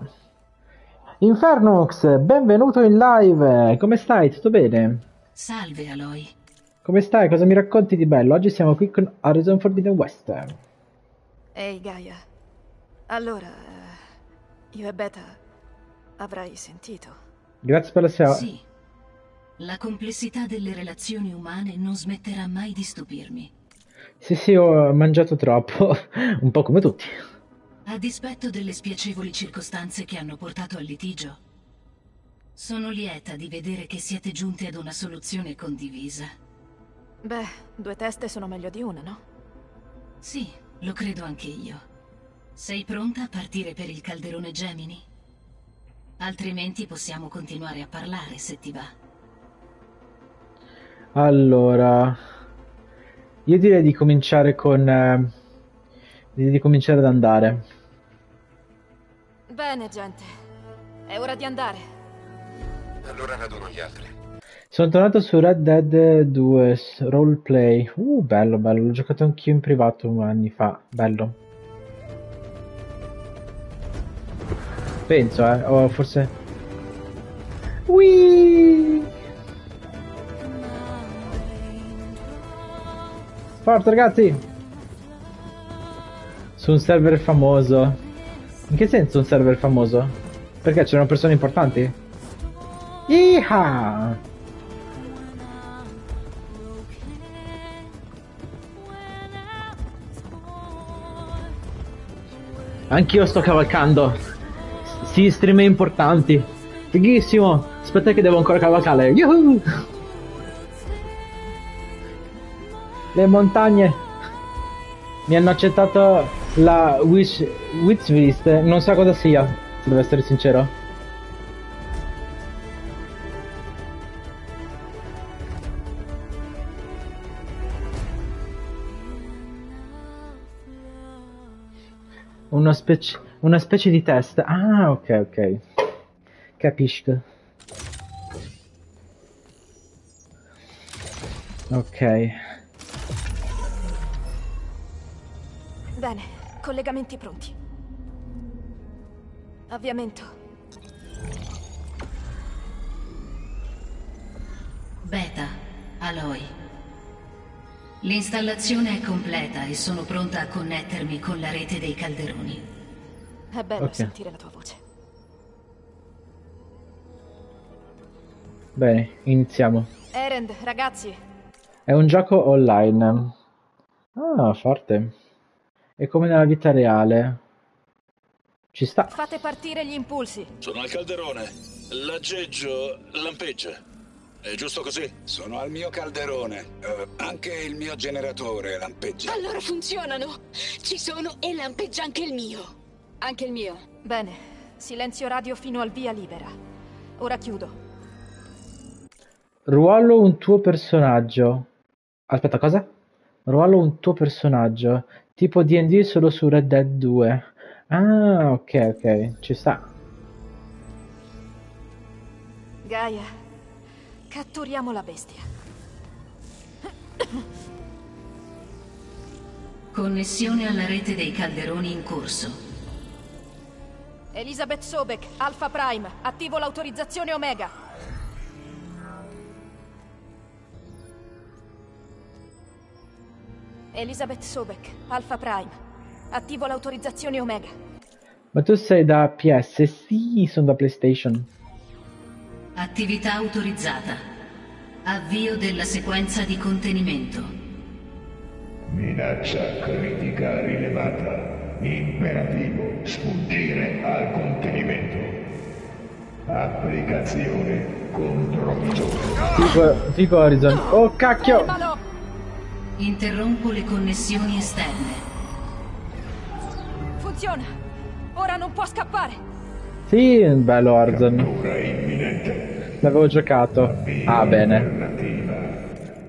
Infernux, benvenuto in live. Come stai? Tutto bene? Salve, Aloy. Come stai? Cosa mi racconti di bello? Oggi siamo qui con Horizon Forbidden West. Ehi, Gaia. Allora, eh, io e Beta avrai sentito. Grazie per la sua... Sì. La complessità delle relazioni umane non smetterà mai di stupirmi. Sì, sì, ho mangiato troppo, <laughs> un po' come tutti. A dispetto delle spiacevoli circostanze che hanno portato al litigio, sono lieta di vedere che siete giunti ad una soluzione condivisa. Beh, due teste sono meglio di una, no? Sì, lo credo anche io. Sei pronta a partire per il calderone Gemini? Altrimenti possiamo continuare a parlare se ti va. Allora, io direi di cominciare con... eh, direi di cominciare ad andare. Bene, gente. È ora di andare. Allora raduno gli altri. Sono tornato su Red Dead 2 s- Roleplay. Uh, bello, bello. L'ho giocato anch'io in privato anni fa. Bello. Penso, eh. O forse... Whee! Forza, ragazzi! Su un server famoso. In che senso un server famoso? Perché c'erano persone importanti? Yeehaw! Anch'io sto cavalcando. Sì, stream importanti. Fighissimo. Aspetta che devo ancora cavalcare. Yuhu! Le montagne. Mi hanno accettato la wish, wishlist. Non so cosa sia, devo essere sincero. Una specie, una specie di test. Ah, ok, ok. Capisco. Ok. Bene, collegamenti pronti. Avviamento. Beta, Aloy. L'installazione è completa e sono pronta a connettermi con la rete dei calderoni. È bello Ok. sentire la tua voce. Bene, iniziamo. Erend, ragazzi, È un gioco online. Ah, forte. È come nella vita reale. Ci sta. fate partire gli impulsi. Sono al calderone. L'aggeggio lampeggia. È giusto così? Sono al mio calderone. Eh, anche il mio generatore lampeggia. Allora funzionano. Ci sono e lampeggia anche il mio. Anche il mio. Bene, silenzio radio fino al via libera. Ora chiudo. Ruolo un tuo personaggio. Aspetta, cosa? Ruolo un tuo personaggio. Tipo D&D solo su Red Dead 2. Ah, ok, ok. Ci sta. Gaia, catturiamo la bestia. Connessione alla rete dei calderoni in corso. Elizabeth Sobek, Alpha Prime, attivo l'autorizzazione Omega. Elizabeth Sobek, Alpha Prime, attivo l'autorizzazione Omega. Ma tu sei da PS? Sì, sono da PlayStation. Attività autorizzata. Avvio della sequenza di contenimento. Minaccia critica rilevata. Imperativo sfuggire al contenimento. Applicazione contromisure. Figo, figo Horizon. Oh, cacchio! Interrompo le connessioni esterne. Funziona! Ora non può scappare! Sì, bello Horizon. Ora imminente. L'avevo giocato. Ah, bene.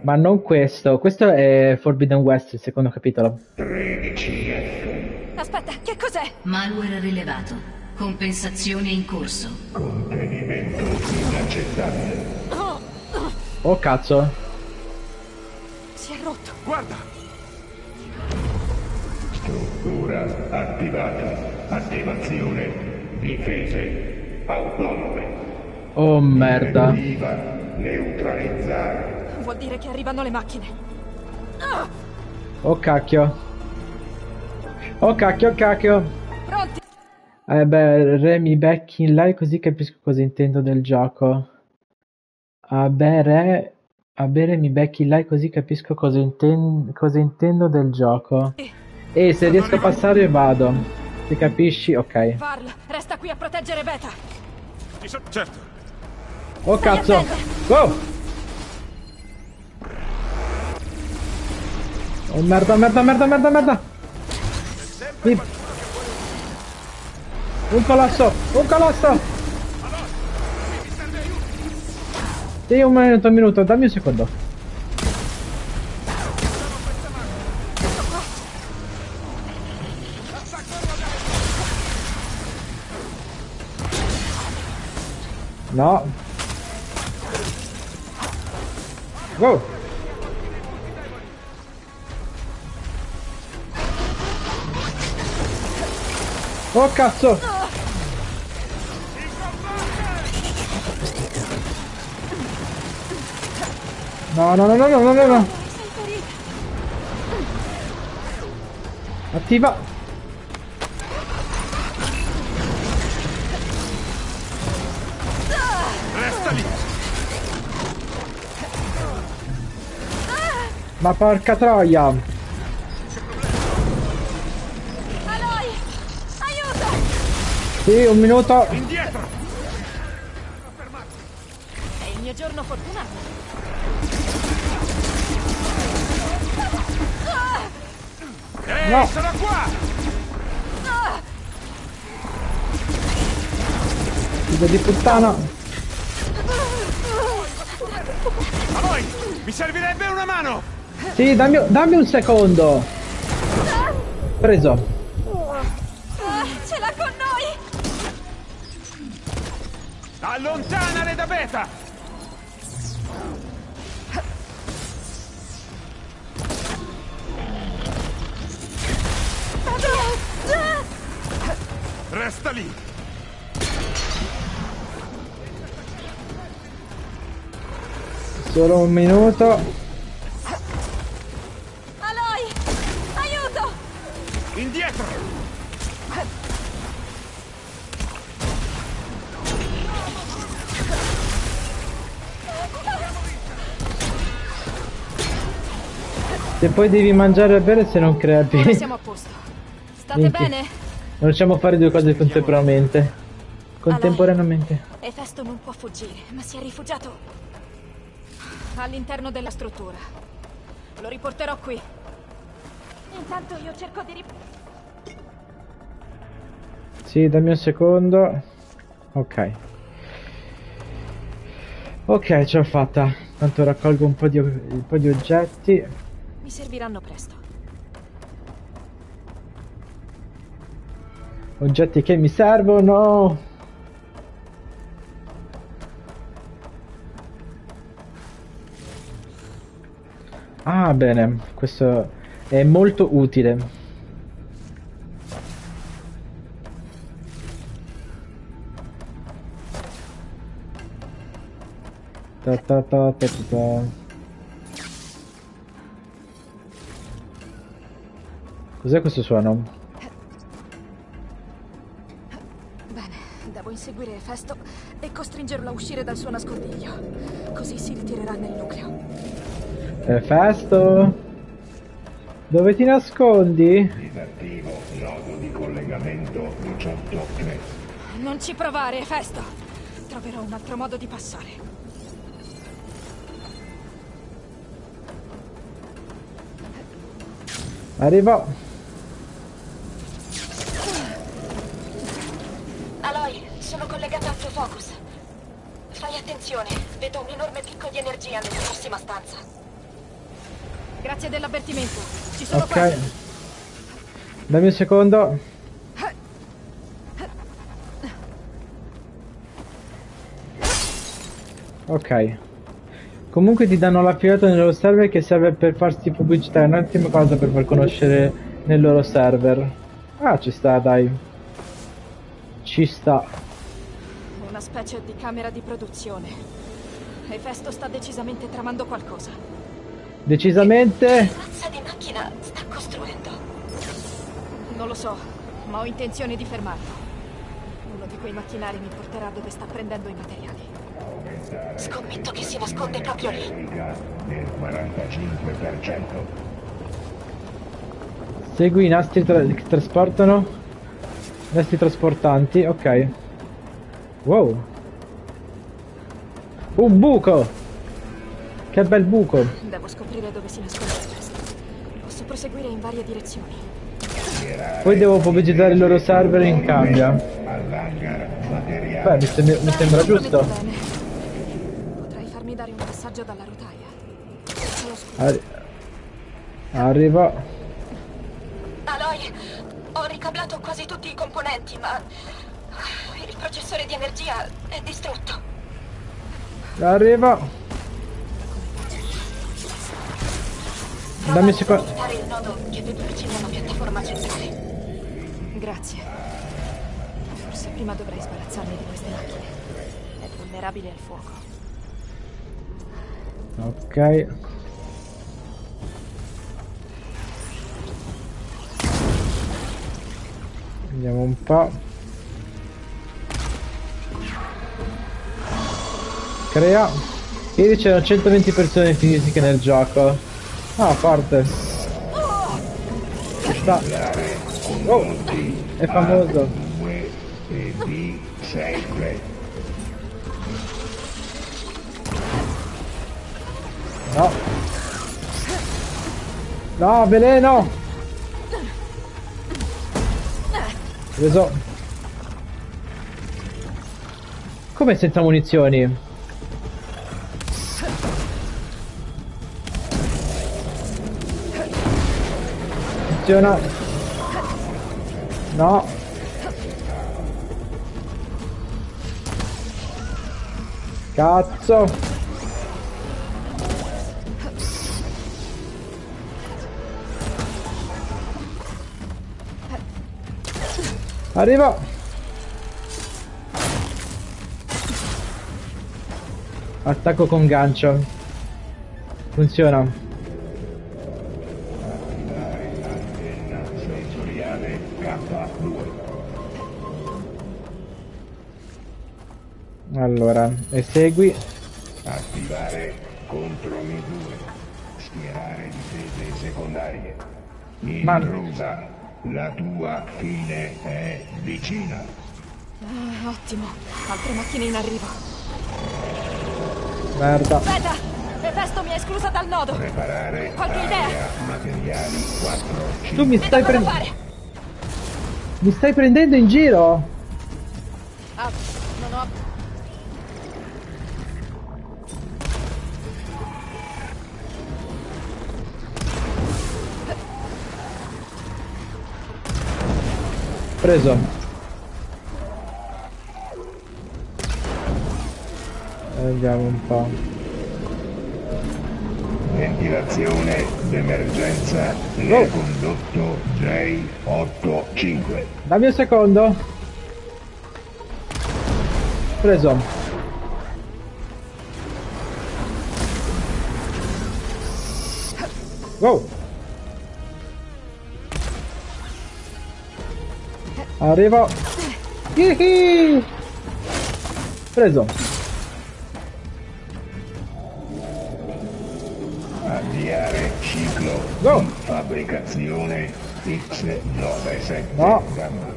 Ma non questo. Questo è Forbidden West, il secondo capitolo. 13F. Aspetta, che cos'è? Malware rilevato. Compensazione in corso. Contenimento inaccettabile. Oh, cazzo. Si è rotto. Guarda! Struttura attivata. Attivazione. Difese. Autonome. Oh, merda. Vuol dire che arrivano le macchine. Oh, cacchio. Oh, cacchio, cacchio. Pronti? Eh beh, Re mi becchi in live così capisco cosa intendo del gioco. Ah beh, Re... Va bene, mi becchi là così capisco cosa, inten- cosa intendo del gioco. E se riesco a passare vado. Se capisci, ok. Varl, resta qui a proteggere Beta. Certo. Oh cazzo! Wow! Oh merda, merda, merda, merda, merda! Mi- Un colosso! Un colosso! Sì, un minuto, un minuto, dammi un secondo. No. Wow. Oh cazzo! No, no, no, no, no, no, no. Attiva. Ma porca troia. Aloy! Aiuto! Sì, un minuto. Indietro. È il mio giorno fortunato. Ehi, No. sono qua. Figlio di puttana. A voi. Mi servirebbe una mano. Sì, dammi, dammi un secondo. Preso. Ah, ce l'ha con noi! Allontanale da Beta. Resta lì. Solo un minuto. Indietro. Se poi devi mangiare e bere se non Ora crepi. siamo a posto. State Minchia. bene? Non riusciamo a fare due cose contemporaneamente. Contemporaneamente. Efesto non può fuggire, ma si è rifugiato all'interno della struttura. Lo riporterò qui. Intanto io cerco di rip... Sì, dammi un secondo. Ok. Ok, ce l'ho fatta. Tanto raccolgo un po' di, un po' di oggetti. Mi serviranno presto. Oggetti che mi servono. Ah, bene. Questo è molto utile. Ta ta ta ta ta. Cos'è questo suono? Bene, devo inseguire Efesto e costringerlo a uscire dal suo nascondiglio. Così si ritirerà nel nucleo. Efesto? Dove ti nascondi? Disattivo nodo di collegamento 18.3. Non ci provare, Efesto! Troverò un altro modo di passare. Arrivo. Aloy, sono collegata al tuo focus. Fai attenzione, vedo un enorme picco di energia nella prossima stanza. Grazie dell'avvertimento. Ci sono Ok. quasi. Dammi un secondo. Ok. Comunque ti danno l'affiliato nel loro server che serve per farsi pubblicità. È un'ottima cosa per far conoscere nel loro server. Ah, ci sta, dai. Ci sta. Una specie di camera di produzione. Efesto sta decisamente tramando qualcosa. Decisamente. Razza di macchina sta costruendo? Non lo so, ma ho intenzione di fermarlo. Uno di quei macchinari mi porterà dove sta prendendo i materiali. Scommetto che si nasconde proprio lì. Del 45%. Segui i nastri tra- che trasportano. Nastri trasportanti, ok. Wow. Un buco! Che bel buco! Devo scoprire dove si nasconde. Posso proseguire in varie direzioni. Poi devo pubblicitare il loro server in cambio. Beh, mi, sem- mi sembra giusto. Potrei farmi dare un passaggio dalla rotaia. Arri- arriva. Aloy, ho ricablato quasi tutti i componenti, ma il processore di energia è distrutto. Arriva. Piattaforma centrale. Grazie. Forse prima dovrei sbarazzarmi di queste macchine. È vulnerabile al fuoco. Ok. Vediamo un po'. Crea. Ieri c'erano 120 persone fisiche nel gioco. Ah, forte. Ci sta. Oh, è famoso. 2 B7. No. No, veleno! Preso. Come senza munizioni? Funziona. No. Cazzo. Arriva. Attacco con gancio. Funziona. Allora, esegui. Attivare controlli 2. Schierare difese secondarie. Ma- Intrusa. La tua fine è vicina. Ah, ottimo. Altre macchine in arrivo. Merda. Aspetta! Efesto mi ha esclusa dal nodo. Preparare Qualche idea? materiali 4. Tu mi stai prendendo. Mi stai prendendo in giro? Ah, non ho... Preso. Vediamo un po'. Ventilazione d'emergenza nel condotto J85. Dammi un secondo. Preso. Wow. Arrivo. Ihi. Preso. Avviare ciclo Go. fabbricazione X97 No. gamma.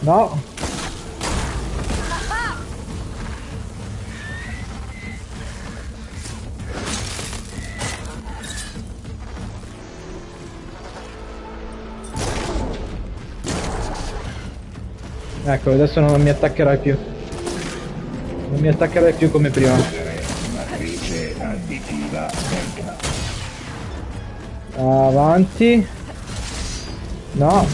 No. Ecco, adesso non mi attaccherai più. Non mi attaccherai più come prima. Avanti. No.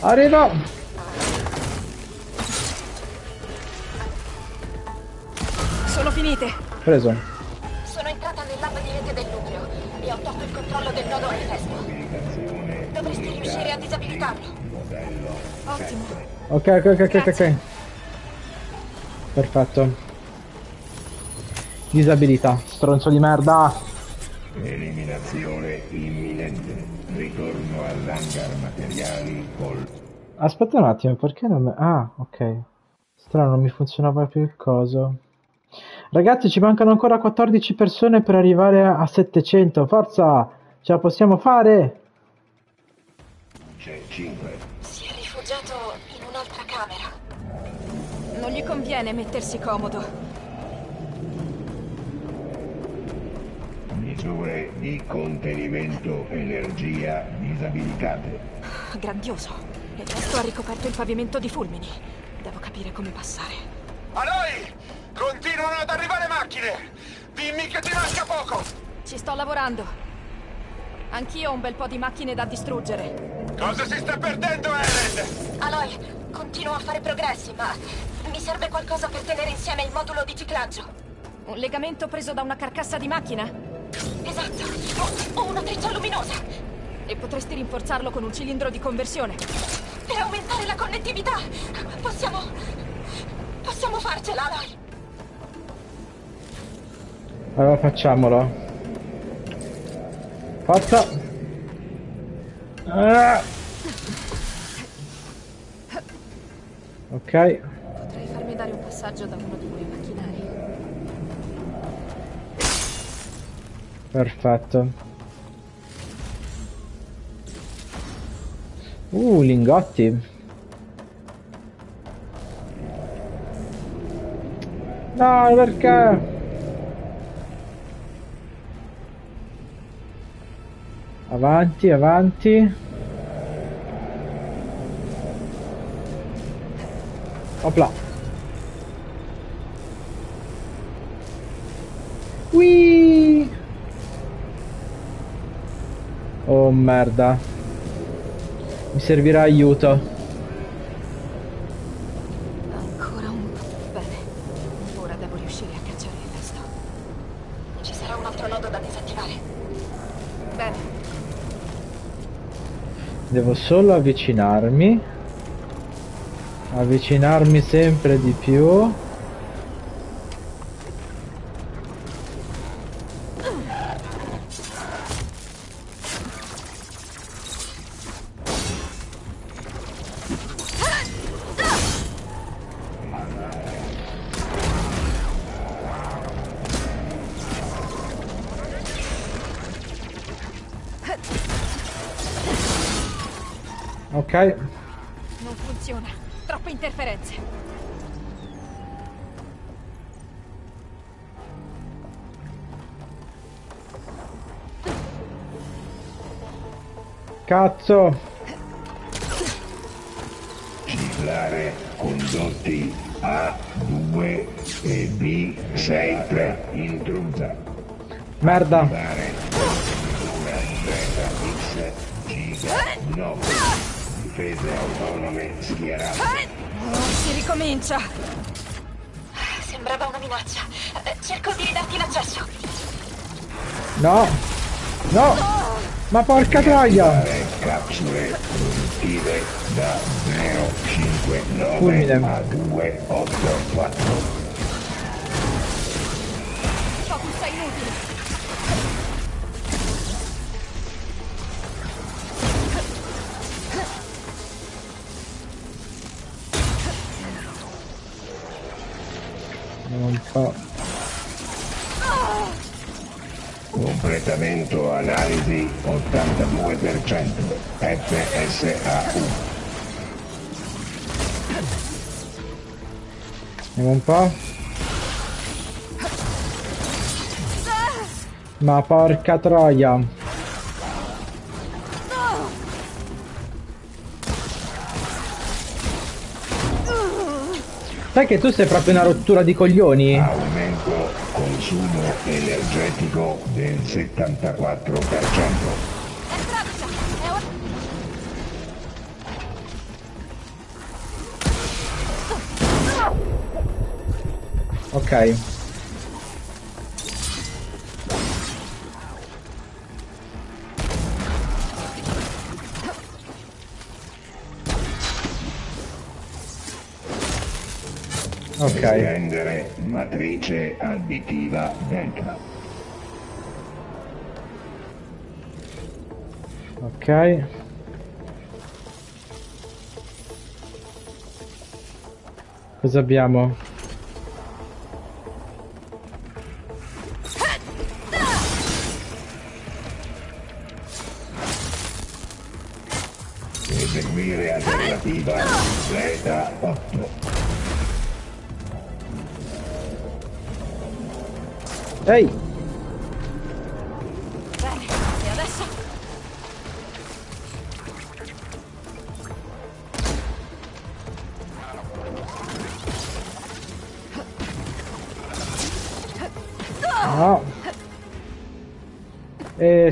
Arriva. Sono finite. Preso. Ok, ok, ok, ok, ok. Perfetto. Disabilità. Stronzo di merda. Eliminazione imminente. Ritorno all'hangar materiali col... Aspetta un attimo, perché non me... Ah, ok. Strano, non mi funzionava più il coso. Ragazzi, ci mancano ancora 14 persone per arrivare a 700. Forza! Ce la possiamo fare! C'è 5. Gli conviene mettersi comodo. Misure di contenimento energia disabilitate. Grandioso. E presto ha ricoperto il pavimento di fulmini. Devo capire come passare. Aloy! Continuano ad arrivare macchine! Dimmi che ti manca poco! Ci sto lavorando. Anch'io ho un bel po' di macchine da distruggere. Cosa si sta perdendo, Eren? Aloy, continuo a fare progressi, ma mi serve qualcosa per tenere insieme il modulo di ciclaggio. Un legamento preso da una carcassa di macchina? Esatto. Ho, ho una treccia luminosa. E potresti rinforzarlo con un cilindro di conversione. Per aumentare la connettività. Possiamo... Possiamo farcela, Aloy. Allora facciamolo. Forza! Ah! Ok, farmi dare un passaggio da uno di quei macchinari. perfetto. Uh, lingotti. No, perché? Avanti, avanti. Opla. Whee! Oh merda. Mi servirà aiuto. Ancora un po'. Bene. Ora devo riuscire a cacciare il resto. Ci sarà un altro nodo da disattivare. Bene. Devo solo avvicinarmi. Avvicinarmi sempre di più. Cazzo. Ciclare condotti A, 2 e B, 6, 3. Intrusa. Merda. Attivare. Misura Z, X, Giga, 9. Difese autonome schierate. Si ricomincia. Sembrava una minaccia. Eh, Cerco di ridarti l'accesso. No. No. Ma porca troia. Capsule produttive da 059 Fulmine. a 284. Focus è inutile. Un po'. Completamento analisi 82%. FSAU. Vediamo un po'. Ma porca troia. Sai che tu sei proprio una rottura di coglioni? Aumento consumo energetico del 74%. Ok. Ok. Prendere matrice additiva delta. Ok. Cosa abbiamo?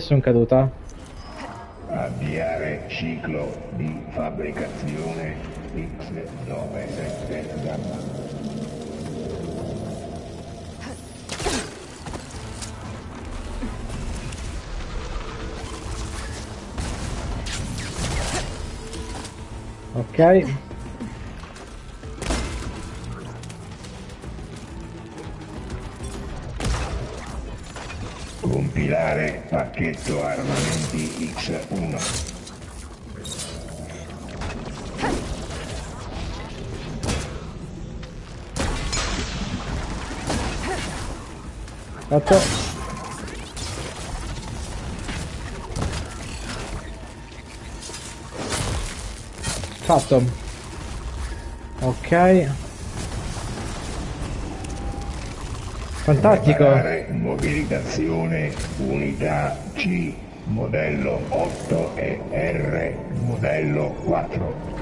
Sono caduta. Avviare ciclo di fabbricazione X97 Gamma. Ok. Fatto. Ok. Fantastico. Preparare mobilitazione unità C modello 8 e R modello 4.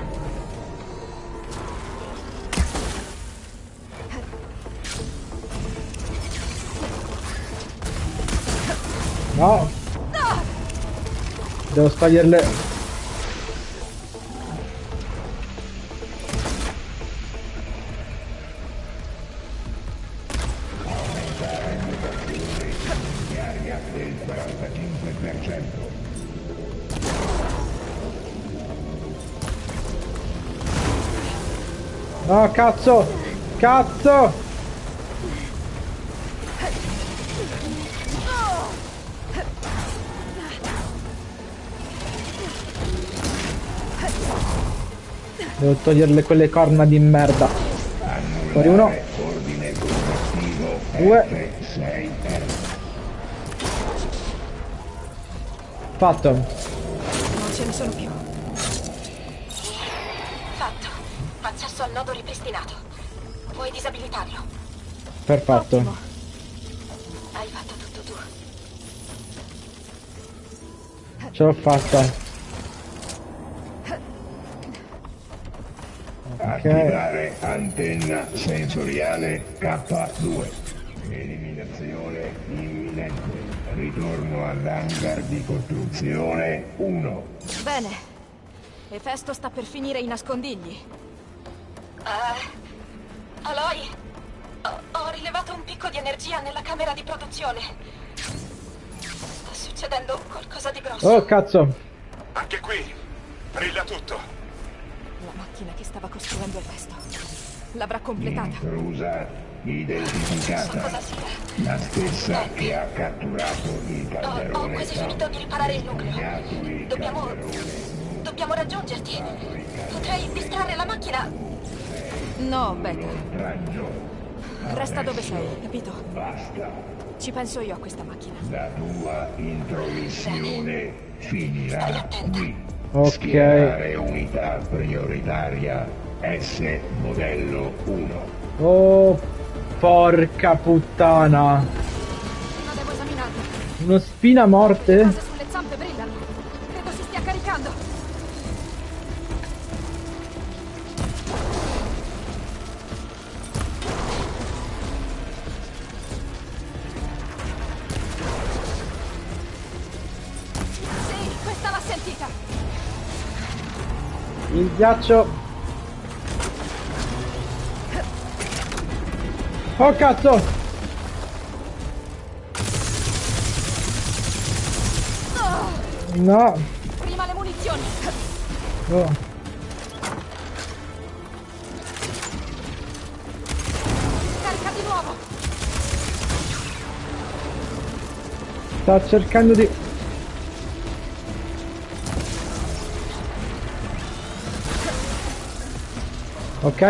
No. Devo toglierle. Cazzo! Cazzo! Devo toglierle quelle corna di merda. Fuori uno. Due. F6R. Fatto. Perfetto. Hai fatto tutto tu. Ce l'ho fatta. Attivare antenna sensoriale K2. Eliminazione imminente. Ritorno all'hangar di costruzione 1. Bene. Efesto sta per finire i nascondigli. Eh, nella camera di produzione. Sta succedendo qualcosa di grosso. Oh, cazzo. Anche qui. Brilla tutto. La macchina che stava costruendo Efesto. L'avrà completata. Intrusa identificata. Cosa sia? La stessa che ha catturato il Ho, ho calderone. quasi finito di riparare il nucleo. Il Dobbiamo... calderone. Dobbiamo raggiungerti. Potrei distrarre la macchina. No, Beta. Resta dove sei, capito? Basta. Ci penso io a questa macchina. La tua intromissione finirà qui. Ok. Schierare unità prioritaria S modello 1. Oh, porca puttana. Uno spina morte? Il ghiaccio. Oh cazzo! No! Prima le munizioni. Oh. Carica di nuovo. Sta cercando di... Ok.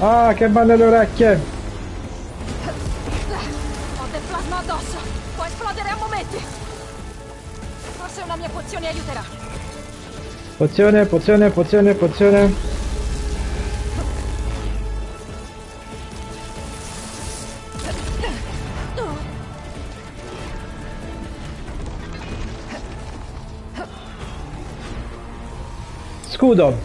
Ah, che belle le orecchie! Ho del plasma addosso. Può esplodere a momenti. Forse una mia pozione aiuterà. Pozione, pozione, pozione, pozione. Scudo.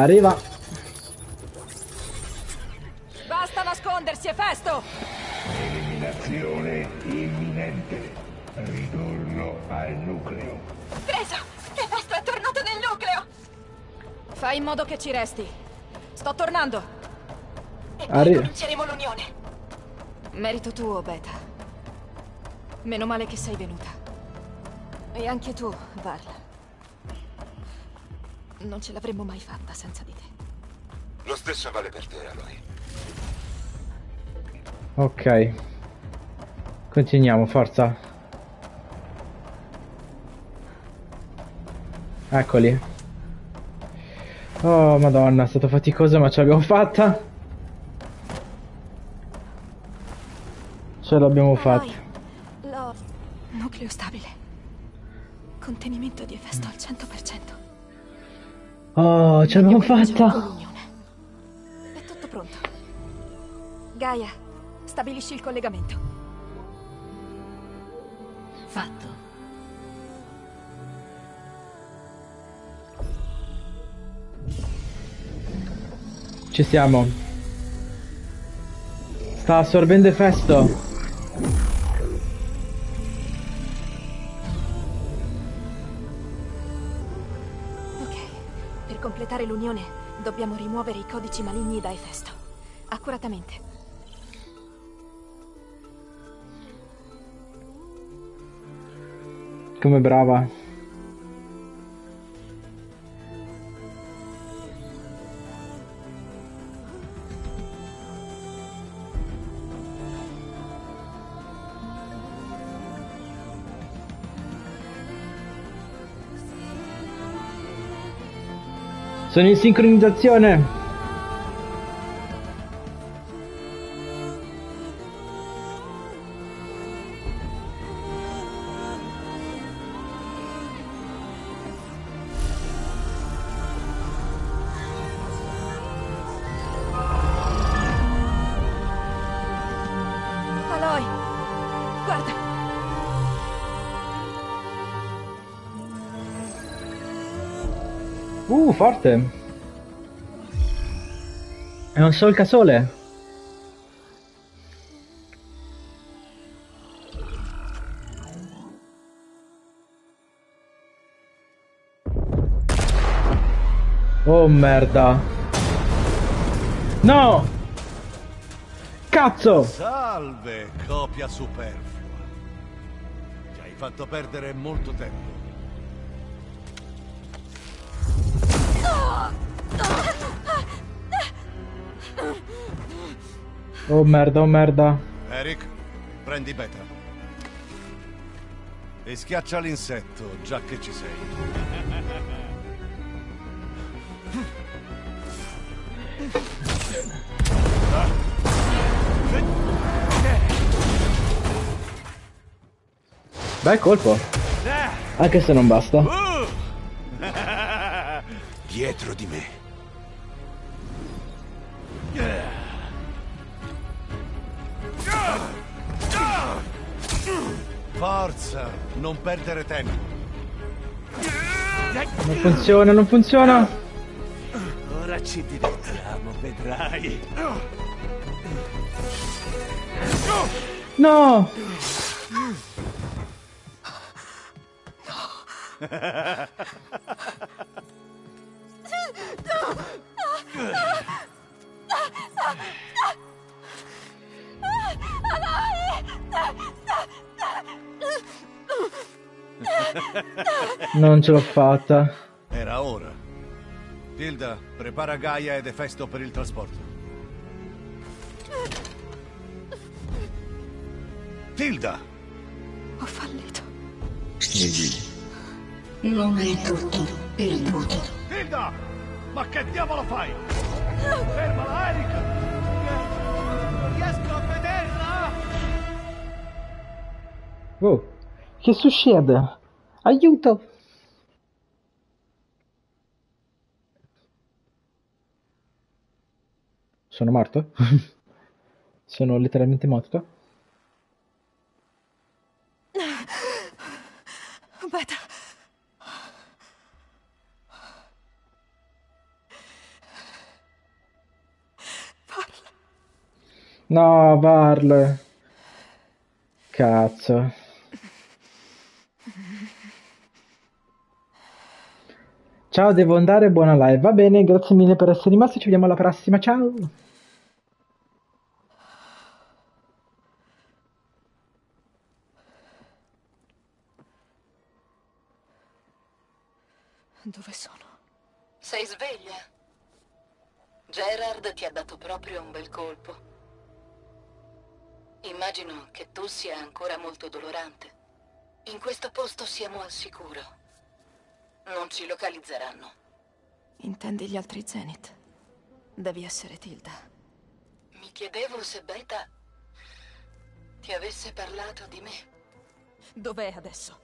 Arriva. Basta nascondersi, Efesto! Eliminazione imminente. Ritorno al nucleo. Preso! Efesto è tornato nel nucleo! Fai in modo che ci resti. Sto tornando. E poi cominceremo l'unione. Merito tuo, Beta. Meno male che sei venuta. E anche tu, Val. Non ce l'avremmo mai fatta senza di te. Lo stesso vale per te, Aloy. Ok. Continuiamo, forza. Eccoli. Oh, madonna, è stato faticoso, ma ce l'abbiamo fatta. Ce l'abbiamo fatta. Lo... Nucleo stabile. Contenimento di Efesto al 100%. Oh, ce l'abbiamo fatta. È tutto pronto. Gaia, stabilisci il collegamento. Fatto. Ci siamo. Sta assorbendo Efesto. Completare l'unione dobbiamo rimuovere i codici maligni da Efesto. Accuratamente. Come brava. Sono in sincronizzazione. Forte. È un solcasole. Oh merda. No! Cazzo! Salve, copia superflua. Ci hai fatto perdere molto tempo. Oh merda, oh merda. Eric, prendi beta. E schiaccia l'insetto, già che ci sei. Bel colpo. Anche se non basta. Uh! Dietro di me. Forza, non perdere tempo. Non funziona, non funziona. Ora ci divertiamo, vedrai. No! <laughs> Non ce l'ho fatta. Era ora. Tilda, prepara Gaia ed Efesto per il trasporto. Tilda! Ho fallito. Non è tutto perduto. Tilda! Ma che diavolo fai? Fermala, Eric! Non riesco a vederla! Oh, che succede? Aiuto! Sono morto? <laughs> Sono letteralmente morto? Beta. No, Varl. Cazzo. Ciao, devo andare, buona live. Va bene, grazie mille per essere rimasto, ci vediamo alla prossima, ciao. Dove sono? Sei sveglia? Gerard ti ha dato proprio un bel colpo. Immagino che tu sia ancora molto dolorante. In questo posto siamo al sicuro. Non ci localizzeranno. Intendi gli altri Zenith? Devi essere Tilda. Mi chiedevo se Beta ti avesse parlato di me. Dov'è adesso?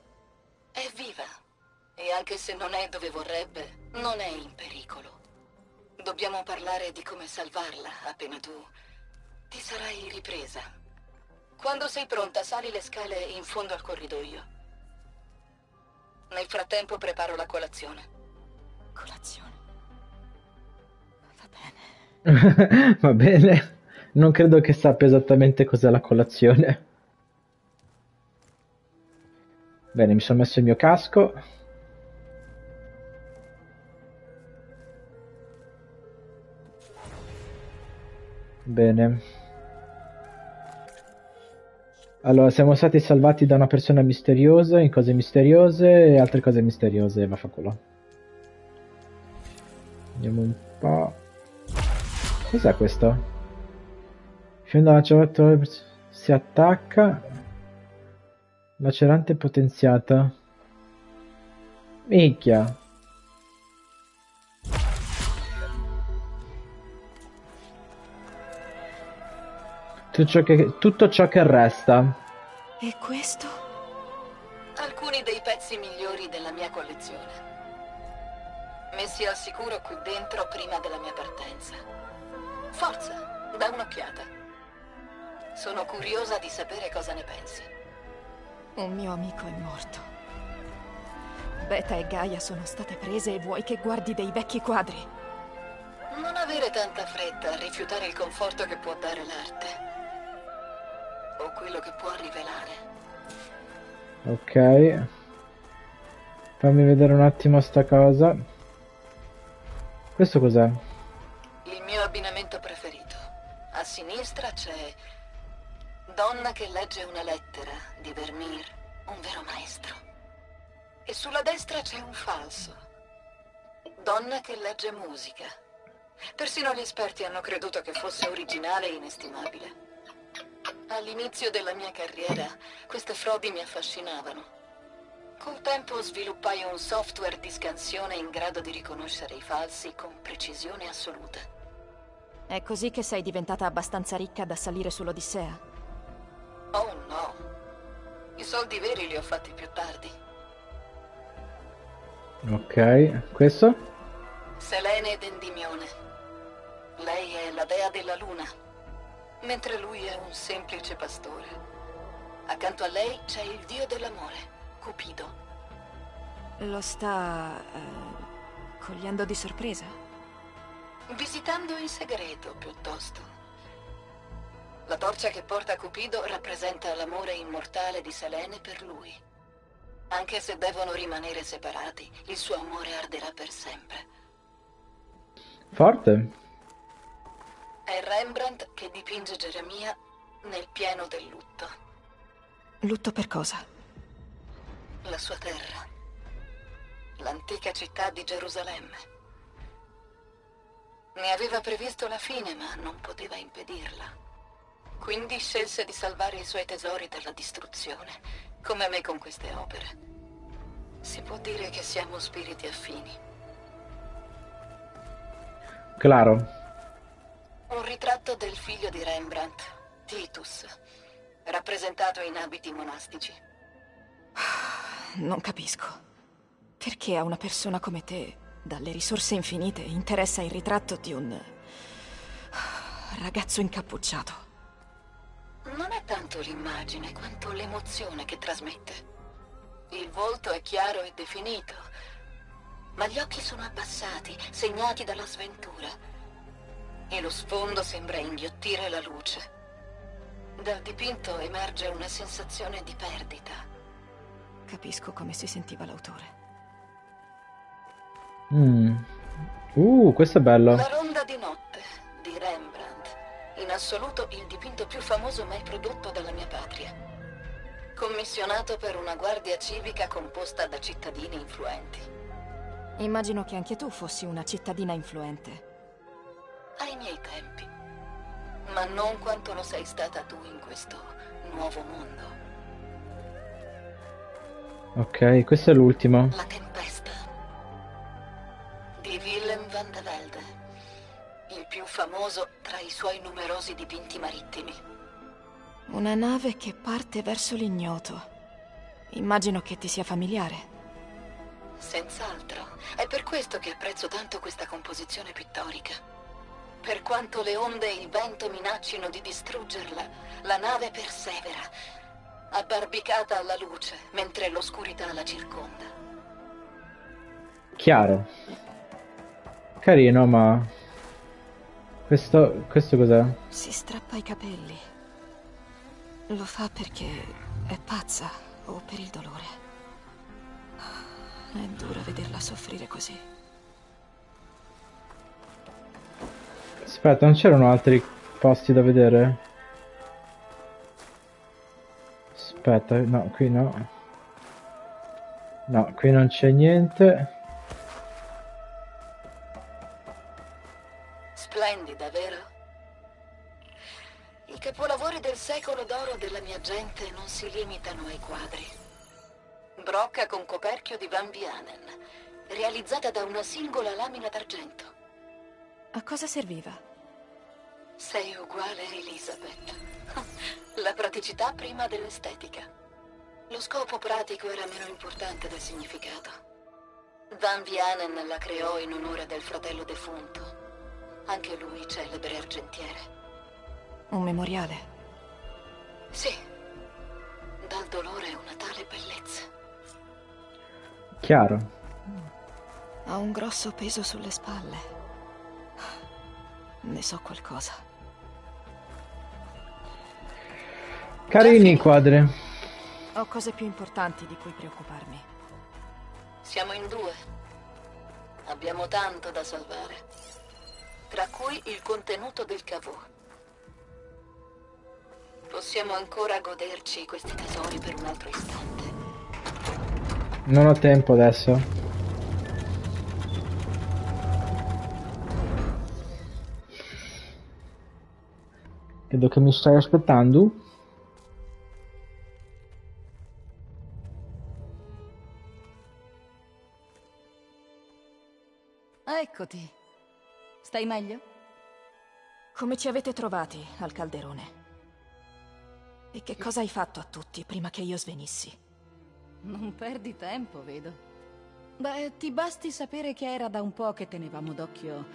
È viva. E anche se non è dove vorrebbe, non è in pericolo. Dobbiamo parlare di come salvarla appena tu ti sarai ripresa. Quando sei pronta, sali le scale in fondo al corridoio. Nel frattempo preparo la colazione. Colazione. Va bene. <laughs> Non credo che sappia esattamente cos'è la colazione. Bene, mi sono messo il mio casco. Bene. Allora, siamo stati salvati da una persona misteriosa in cose misteriose e altre cose misteriose. Vaffanculo. Vediamo un po'. Cos'è questo? Fino alla ciabatta si attacca. Lacerante potenziata. Minchia. Tutto ciò che, tutto ciò che resta. E questo? Alcuni dei pezzi migliori della mia collezione. Messi al sicuro qui dentro prima della mia partenza. Forza, da un'occhiata. Sono curiosa di sapere cosa ne pensi. Un mio amico è morto. Beta e Gaia sono state prese e vuoi che guardi dei vecchi quadri? Non avere tanta fretta a rifiutare il conforto che può dare l'arte. O quello che può rivelare. Ok. Fammi vedere un attimo sta cosa. Questo cos'è? Il mio abbinamento preferito. A sinistra c'è Donna che legge una lettera di Vermeer, un vero maestro. E sulla destra c'è un falso. Donna che legge musica. Persino gli esperti hanno creduto che fosse originale e inestimabile. All'inizio della mia carriera, queste frodi mi affascinavano. Col tempo sviluppai un software di scansione in grado di riconoscere i falsi con precisione assoluta. È così che sei diventata abbastanza ricca da salire sull'Odissea? Oh no. I soldi veri li ho fatti più tardi. Ok, questo? Selene d'Endimione. Lei è la dea della luna, mentre lui è un semplice pastore. Accanto a lei c'è il dio dell'amore, Cupido. Lo sta... eh, cogliendo di sorpresa? Visitando in segreto, piuttosto. La torcia che porta Cupido rappresenta l'amore immortale di Selene per lui. Anche se devono rimanere separati, il suo amore arderà per sempre. Forte. È Rembrandt che dipinge Geremia nel pieno del lutto. Lutto per cosa? La sua terra. L'antica città di Gerusalemme. Ne aveva previsto la fine, ma non poteva impedirla. Quindi scelse di salvare i suoi tesori dalla distruzione, come me con queste opere. Si può dire che siamo spiriti affini. Claro. Un ritratto del figlio di Rembrandt, Titus, rappresentato in abiti monastici. Non capisco. Perché a una persona come te, dalle risorse infinite, interessa il ritratto di un ragazzo incappucciato? Non è tanto l'immagine quanto l'emozione che trasmette. Il volto è chiaro e definito, ma gli occhi sono abbassati, segnati dalla sventura. E lo sfondo sembra inghiottire la luce. Dal dipinto emerge una sensazione di perdita. Capisco come si sentiva l'autore. Mm. Uh, questo è bello. La ronda di notte di Rembrandt, in assoluto il dipinto più famoso mai prodotto dalla mia patria. Commissionato per una guardia civica composta da cittadini influenti. Immagino che anche tu fossi una cittadina influente. Ai miei tempi. Ma non quanto lo sei stata tu in questo nuovo mondo. Ok, questo è l'ultimo. La tempesta. Di Willem van de Velde. Il più famoso tra i suoi numerosi dipinti marittimi. Una nave che parte verso l'ignoto. Immagino che ti sia familiare. Senz'altro. È per questo che apprezzo tanto questa composizione pittorica. Per quanto le onde e il vento minaccino di distruggerla, la nave persevera, abbarbicata alla luce, mentre l'oscurità la circonda. Chiaro. Carino, ma... Questo, questo cos'è? Si strappa i capelli. Lo fa perché è pazza o per il dolore. È dura vederla soffrire così. Aspetta, non c'erano altri posti da vedere? Aspetta, no, qui no. No, qui non c'è niente. Splendida, vero? I capolavori del secolo d'oro della mia gente non si limitano ai quadri. Brocca con coperchio di Van Vianen, realizzata da una singola lamina d'argento. A cosa serviva? Sei uguale a Elizabeth. <laughs> La praticità prima dell'estetica. Lo scopo pratico era meno importante del significato. Van Vianen la creò in onore del fratello defunto. Anche lui celebre argentiere. Un memoriale? Sì. Dal dolore una tale bellezza. Chiaro. Ha un grosso peso sulle spalle. Ne so qualcosa. Carini i quadri. Ho cose più importanti di cui preoccuparmi. Siamo in due. Abbiamo tanto da salvare. Tra cui il contenuto del cavò. Possiamo ancora goderci questi tesori per un altro istante. Non ho tempo adesso. Vedo che mi stai aspettando. Eccoti. Stai meglio? Come ci avete trovati al calderone? E che cosa hai fatto a tutti prima che io svenissi? Non perdi tempo, vedo. Beh, ti basti sapere che era da un po' che tenevamo d'occhio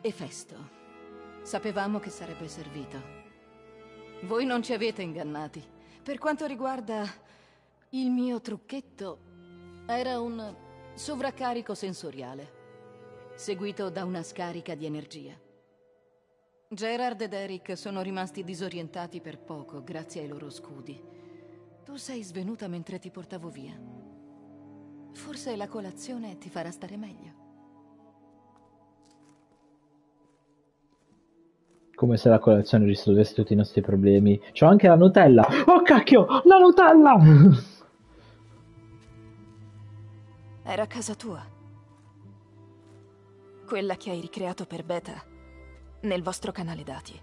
Efesto. Sapevamo che sarebbe servito. Voi non ci avete ingannati. Per quanto riguarda il mio trucchetto, era un sovraccarico sensoriale, seguito da una scarica di energia. Gerard ed Eric sono rimasti disorientati per poco grazie ai loro scudi. Tu sei svenuta mentre ti portavo via. Forse la colazione ti farà stare meglio. Come se la colazione risolvesse tutti i nostri problemi. C'ho anche la Nutella. Oh cacchio, la Nutella! <laughs> Era casa tua. Quella che hai ricreato per Beta nel vostro canale dati.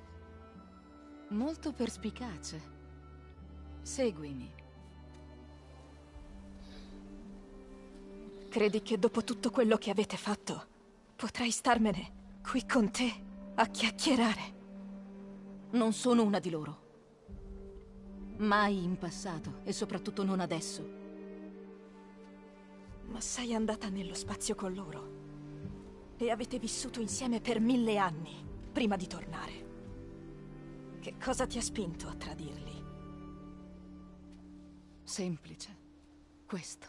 Molto perspicace. Seguimi. Credi che dopo tutto quello che avete fatto potrai starmene qui con te a chiacchierare? Non sono una di loro. Mai in passato e soprattutto non adesso. Ma sei andata nello spazio con loro. E avete vissuto insieme per mille anni prima di tornare. Che cosa ti ha spinto a tradirli? Semplice. Questo.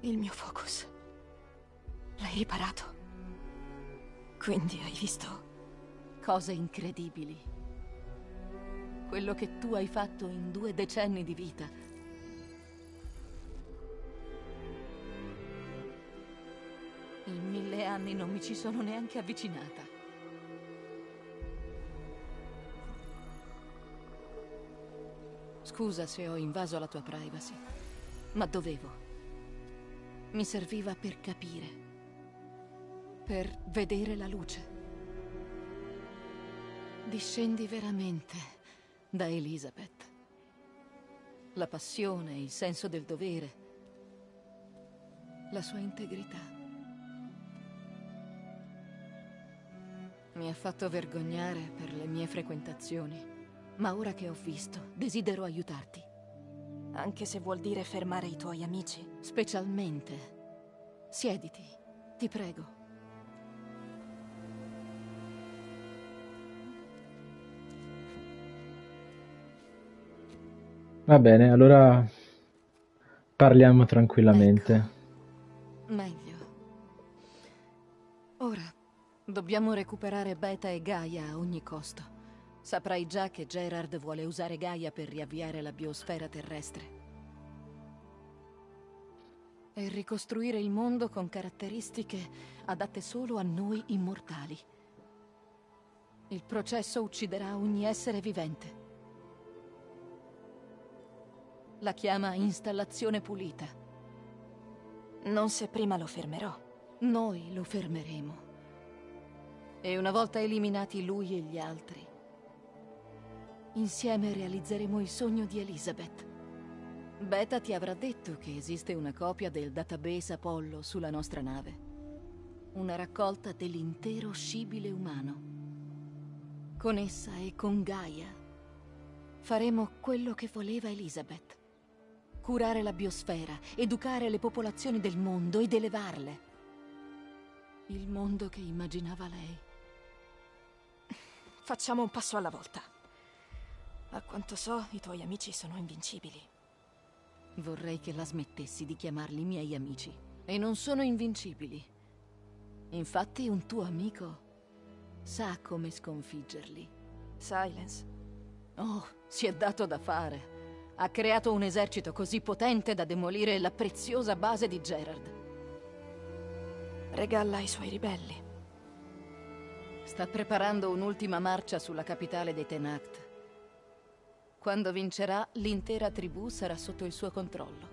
Il mio focus. L'hai riparato. Quindi hai visto cose incredibili. Quello che tu hai fatto in due decenni di vita. In mille anni non mi ci sono neanche avvicinata. Scusa se ho invaso la tua privacy, ma dovevo. Mi serviva per capire, per vedere la luce. Discendi veramente da Elizabeth. La passione, il senso del dovere, la sua integrità. Mi ha fatto vergognare per le mie frequentazioni, ma ora che ho visto, desidero aiutarti. Anche se vuol dire fermare i tuoi amici? Specialmente. Siediti, ti prego. Va bene, allora parliamo tranquillamente. Ecco. Meglio. Ora, dobbiamo recuperare Beta e Gaia a ogni costo. Saprai già che Gerard vuole usare Gaia per riavviare la biosfera terrestre. E ricostruire il mondo con caratteristiche adatte solo a noi immortali. Il processo ucciderà ogni essere vivente. La chiama installazione pulita. Non se prima lo fermerò. Noi lo fermeremo. E una volta eliminati lui e gli altri, insieme realizzeremo il sogno di Elizabeth. Beta ti avrà detto che esiste una copia del database Apollo sulla nostra nave. Una raccolta dell'intero scibile umano. Con essa e con Gaia faremo quello che voleva Elizabeth curare la biosfera, educare le popolazioni del mondo ed elevarle. Il mondo che immaginava lei. <laughs> Facciamo un passo alla volta. A quanto so, i tuoi amici sono invincibili. Vorrei che la smettessi di chiamarli miei amici. E non sono invincibili. Infatti un tuo amico sa come sconfiggerli. Silence. Oh, si è dato da fare. Ha creato un esercito così potente da demolire la preziosa base di Gerard. Regalla ai suoi ribelli. Sta preparando un'ultima marcia sulla capitale dei Tenact. Quando vincerà, l'intera tribù sarà sotto il suo controllo.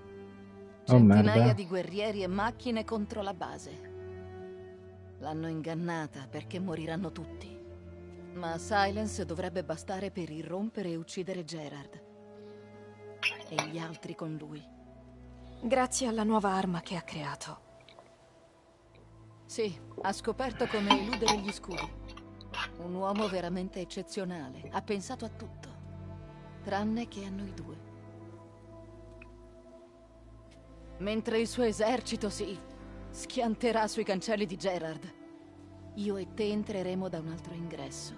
Oh, Centinaia merda. di guerrieri e macchine contro la base. L'hanno ingannata perché moriranno tutti. Ma Silence dovrebbe bastare per irrompere e uccidere Gerard. E gli altri con lui. Grazie alla nuova arma che ha creato. Sì, ha scoperto come eludere gli scudi. Un uomo veramente eccezionale. Ha pensato a tutto. Tranne che a noi due. Mentre il suo esercito si schianterà sui cancelli di Gerard, io e te entreremo da un altro ingresso.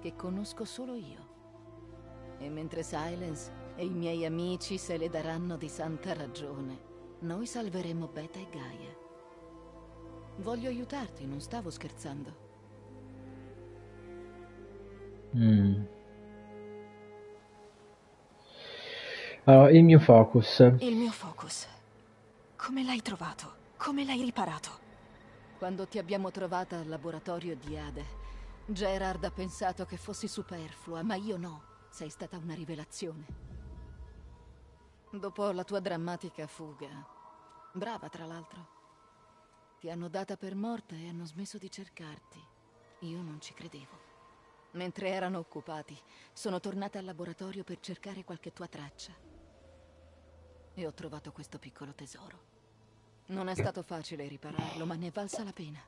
Che conosco solo io. E mentre Silence e i miei amici se le daranno di santa ragione, noi salveremo Beta e Gaia. Voglio aiutarti, non stavo scherzando. Mm. Allora, il mio focus. Il mio focus. Come l'hai trovato? Come l'hai riparato? Quando ti abbiamo trovata al laboratorio di Ade, Gerard ha pensato che fossi superflua, ma io no. Sei stata una rivelazione. Dopo la tua drammatica fuga, brava tra l'altro, ti hanno data per morta e hanno smesso di cercarti. Io non ci credevo. Mentre erano occupati, sono tornata al laboratorio per cercare qualche tua traccia. E ho trovato questo piccolo tesoro. Non è stato facile ripararlo, ma ne è valsa la pena.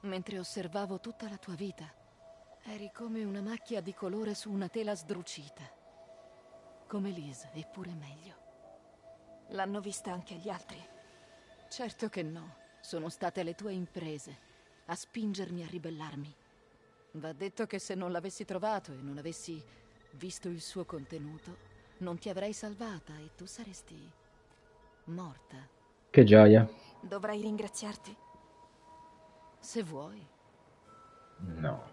Mentre osservavo tutta la tua vita, eri come una macchia di colore su una tela sdrucita. Come Liz, eppure meglio. L'hanno vista anche gli altri? Certo che no. Sono state le tue imprese a spingermi a ribellarmi. Va detto che se non l'avessi trovato e non avessi visto il suo contenuto, non ti avrei salvata e tu saresti morta. Che gioia. Dovrei ringraziarti? Se vuoi. No.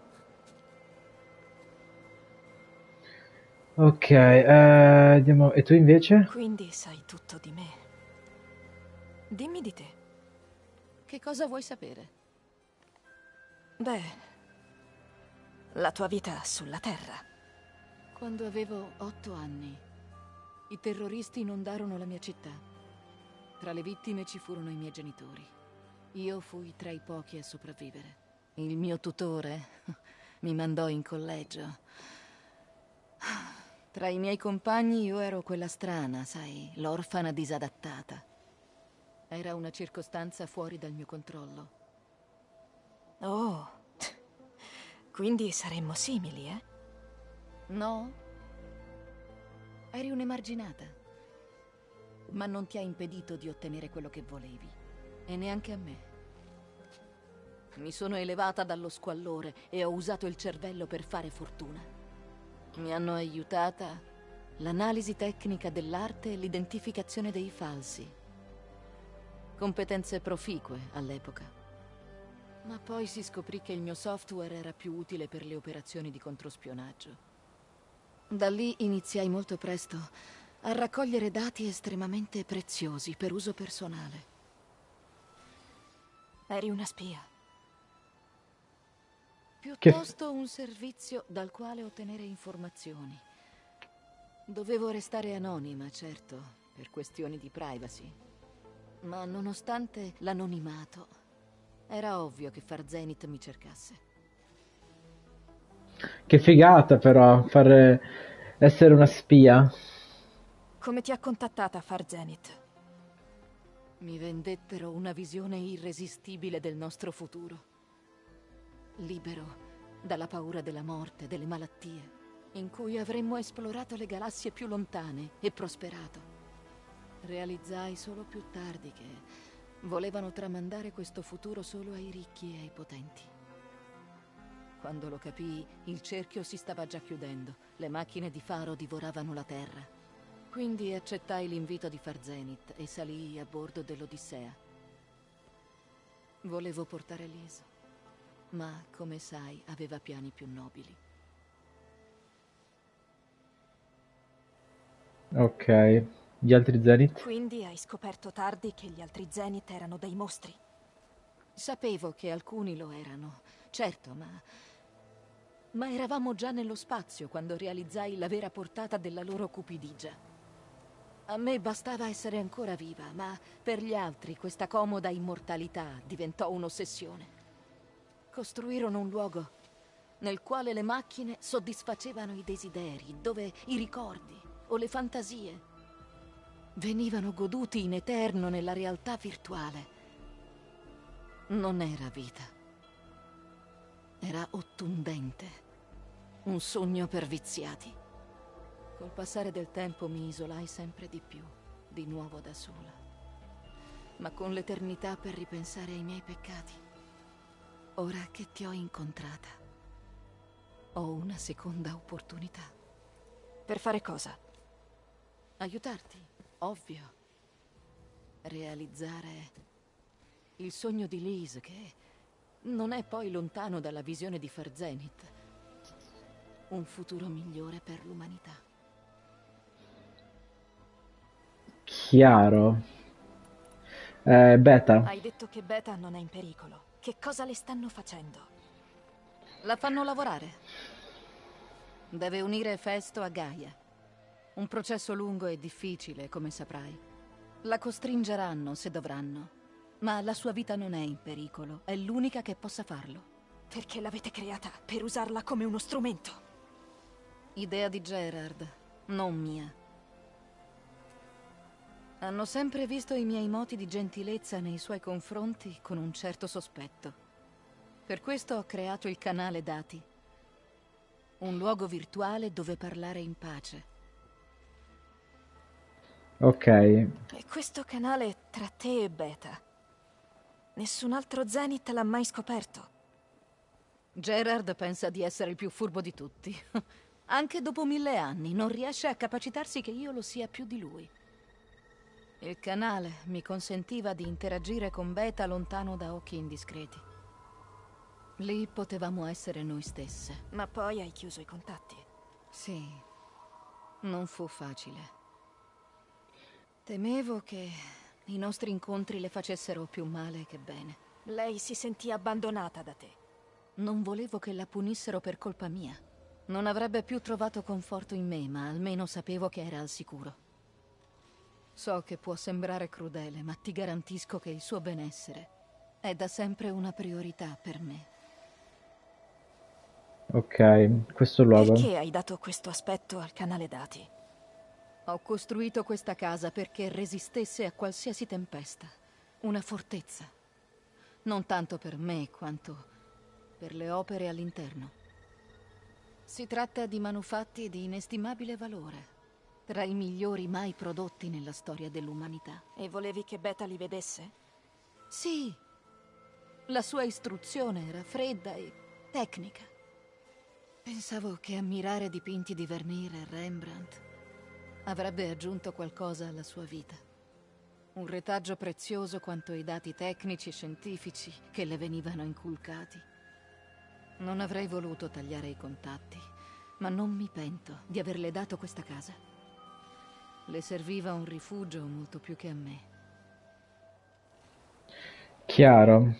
Ok, eh, andiamo... E tu invece? Quindi sai tutto di me. Dimmi di te. Che cosa vuoi sapere? Beh, la tua vita sulla Terra. Quando avevo otto anni, i terroristi inondarono la mia città. Tra le vittime ci furono i miei genitori. Io fui tra i pochi a sopravvivere. Il mio tutore mi mandò in collegio. Tra i miei compagni io ero quella strana, sai, l'orfana disadattata. Era una circostanza fuori dal mio controllo. Oh, quindi saremmo simili, eh? No? Eri un'emarginata. Ma non ti ha impedito di ottenere quello che volevi. E neanche a me. Mi sono elevata dallo squallore e ho usato il cervello per fare fortuna. Mi hanno aiutata l'analisi tecnica dell'arte e l'identificazione dei falsi. Competenze proficue all'epoca. Ma poi si scoprì che il mio software era più utile per le operazioni di controspionaggio. Da lì iniziai molto presto a raccogliere dati estremamente preziosi per uso personale. Eri una spia. Piuttosto un servizio dal quale ottenere informazioni. Dovevo restare anonima, certo, per questioni di privacy. Ma nonostante l'anonimato, era ovvio che Far Zenith mi cercasse. Che figata però, fare... essere una spia. Come ti ha contattata Far Zenith? Mi vendettero una visione irresistibile del nostro futuro. Libero dalla paura della morte, delle malattie, in cui avremmo esplorato le galassie più lontane e prosperato. Realizzai solo più tardi che volevano tramandare questo futuro solo ai ricchi e ai potenti. Quando lo capii, il cerchio si stava già chiudendo. Le macchine di Faro divoravano la Terra. Quindi accettai l'invito di Far Zenith e salii a bordo dell'Odissea. Volevo portare Liz, ma come sai aveva piani più nobili. Ok, gli altri Zenith? Quindi hai scoperto tardi che gli altri Zenith erano dei mostri. Sapevo che alcuni lo erano, certo, ma... Ma eravamo già nello spazio quando realizzai la vera portata della loro cupidigia. A me bastava essere ancora viva, ma per gli altri questa comoda immortalità diventò un'ossessione. Costruirono un luogo nel quale le macchine soddisfacevano i desideri, dove i ricordi o le fantasie venivano goduti in eterno nella realtà virtuale. Non era vita. era ottundente, un sogno per viziati. Col passare del tempo mi isolai sempre di più, di nuovo da sola. Ma con l'eternità per ripensare ai miei peccati. Ora che ti ho incontrata, ho una seconda opportunità. Per fare cosa? Aiutarti, ovvio. Realizzare il sogno di Liz che non è poi lontano dalla visione di Farzenit. Un futuro migliore per l'umanità. Chiaro. Eh, Beta. Hai detto che Beta non è in pericolo. Che cosa le stanno facendo? La fanno lavorare. Deve unire Festo a Gaia. Un processo lungo e difficile, come saprai. La costringeranno se dovranno. Ma la sua vita non è in pericolo. È l'unica che possa farlo. Perché l'avete creata per usarla come uno strumento. Idea di Gerard, non mia. Hanno sempre visto i miei moti di gentilezza nei suoi confronti con un certo sospetto. Per questo ho creato il canale Dati. Un luogo virtuale dove parlare in pace. Ok. E questo canale tra te e Beta. Nessun altro Zenith l'ha mai scoperto. Gerard pensa di essere il più furbo di tutti. <laughs> Anche dopo mille anni non riesce a capacitarsi che io lo sia più di lui. Il canale mi consentiva di interagire con Beta lontano da occhi indiscreti. Lì potevamo essere noi stesse. Ma poi hai chiuso i contatti. Sì, non fu facile. Temevo che i nostri incontri le facessero più male che bene. Lei si sentì abbandonata da te. Non volevo che la punissero per colpa mia. Non avrebbe più trovato conforto in me, ma almeno sapevo che era al sicuro. So che può sembrare crudele, ma ti garantisco che il suo benessere è da sempre una priorità per me. Ok, questo luogo. Perché hai dato questo aspetto al canale dati? Ho costruito questa casa perché resistesse a qualsiasi tempesta. Una fortezza. Non tanto per me quanto per le opere all'interno. Si tratta di manufatti di inestimabile valore, tra i migliori mai prodotti nella storia dell'umanità. E volevi che Beta li vedesse? Sì. La sua istruzione era fredda e tecnica. Pensavo che ammirare dipinti di Vermeer e Rembrandt avrebbe aggiunto qualcosa alla sua vita. Un retaggio prezioso quanto i dati tecnici e scientifici che le venivano inculcati. Non avrei voluto tagliare i contatti, ma non mi pento di averle dato questa casa. Le serviva un rifugio molto più che a me. Chiaro.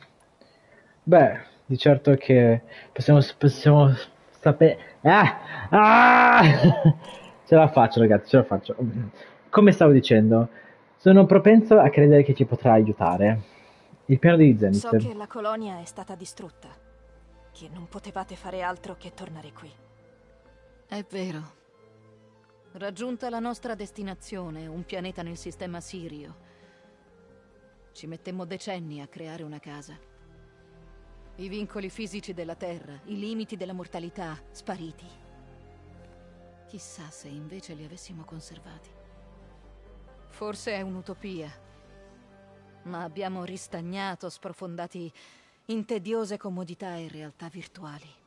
Beh, di certo che possiamo, possiamo sapere... Ah! Ah! <laughs> ce la faccio ragazzi, ce la faccio. Come stavo dicendo, sono propenso a credere che ci potrà aiutare. Il piano di Zenith. So che la colonia è stata distrutta, che non potevate fare altro che tornare qui. È vero. Raggiunta la nostra destinazione, un pianeta nel sistema Sirio, ci mettemmo decenni a creare una casa. I vincoli fisici della Terra, i limiti della mortalità, spariti. Chissà se invece li avessimo conservati. Forse è un'utopia, ma abbiamo ristagnato, sprofondati in tediose comodità e realtà virtuali.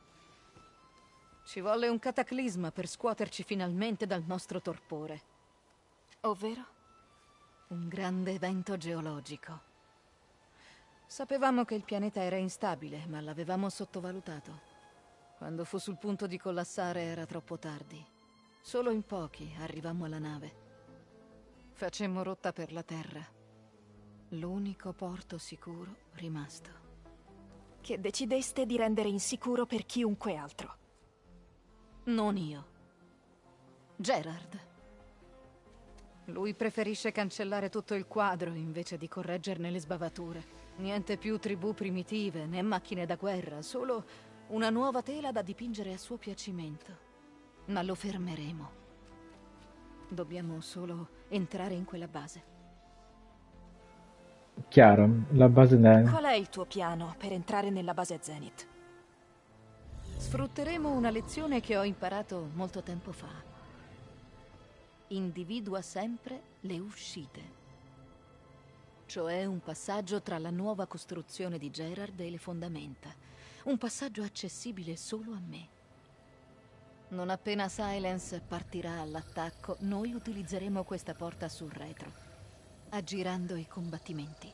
Ci volle un cataclisma per scuoterci finalmente dal nostro torpore. Ovvero? Un grande evento geologico. Sapevamo che il pianeta era instabile, ma l'avevamo sottovalutato. Quando fu sul punto di collassare era troppo tardi. Solo in pochi arrivammo alla nave. Facemmo rotta per la Terra. L'unico porto sicuro rimasto. Che decideste di rendere insicuro per chiunque altro. Non io. Gerard. Lui preferisce cancellare tutto il quadro invece di correggerne le sbavature. Niente più tribù primitive, né macchine da guerra, solo una nuova tela da dipingere a suo piacimento. Ma lo fermeremo. Dobbiamo solo entrare in quella base. Chiaro, la base è... Qual è il tuo piano per entrare nella base Zenith? Sfrutteremo una lezione che ho imparato molto tempo fa. Individua sempre le uscite. Cioè un passaggio tra la nuova costruzione di Gerard e le fondamenta. Un passaggio accessibile solo a me. Non appena Silence partirà all'attacco, noi utilizzeremo questa porta sul retro, aggirando i combattimenti.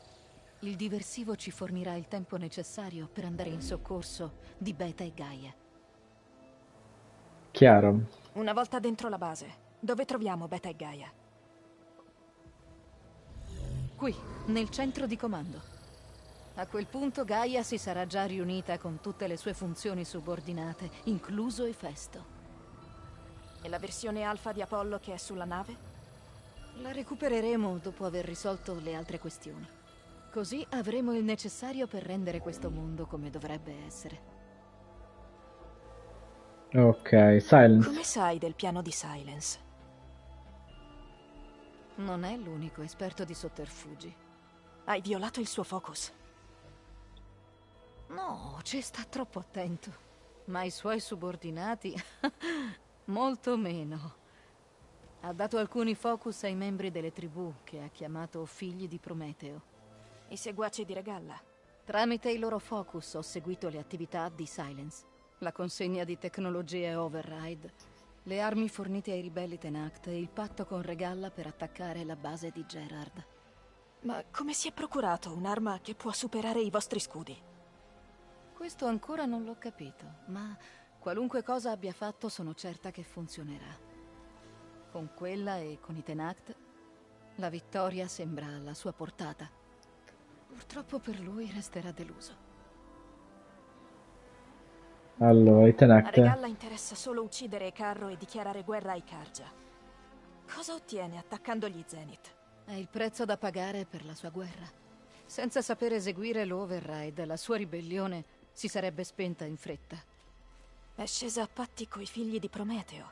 Il diversivo ci fornirà il tempo necessario per andare in soccorso di Beta e Gaia. Chiaro. Una volta dentro la base, dove troviamo Beta e Gaia? Qui, nel centro di comando. A quel punto Gaia si sarà già riunita con tutte le sue funzioni subordinate, incluso Efesto. E la versione alfa di Apollo che è sulla nave? La recupereremo dopo aver risolto le altre questioni. Così avremo il necessario per rendere questo mondo come dovrebbe essere. Ok, Silence. Come sai del piano di Silence? Non è l'unico esperto di sotterfugi. Hai violato il suo focus. No, ci sta troppo attento. Ma i suoi subordinati... <laughs> molto meno. Ha dato alcuni focus ai membri delle tribù che ha chiamato figli di Prometeo. I seguaci di Regalla. Tramite i loro focus ho seguito le attività di Silence, la consegna di tecnologie Override, le armi fornite ai ribelli Tenact e il patto con Regalla per attaccare la base di Gerard. Ma come si è procurato un'arma che può superare i vostri scudi? Questo ancora non l'ho capito, ma qualunque cosa abbia fatto sono certa che funzionerà. Con quella e con i Tenact, la vittoria sembra alla sua portata. Purtroppo per lui resterà deluso. Allora, i A Tenact. Regalla interessa solo uccidere Carro e dichiarare guerra ai Karja. Cosa ottiene attaccando gli Zenith? È il prezzo da pagare per la sua guerra. Senza saper eseguire l'Override, la sua ribellione si sarebbe spenta in fretta. È scesa a patti coi figli di Prometeo.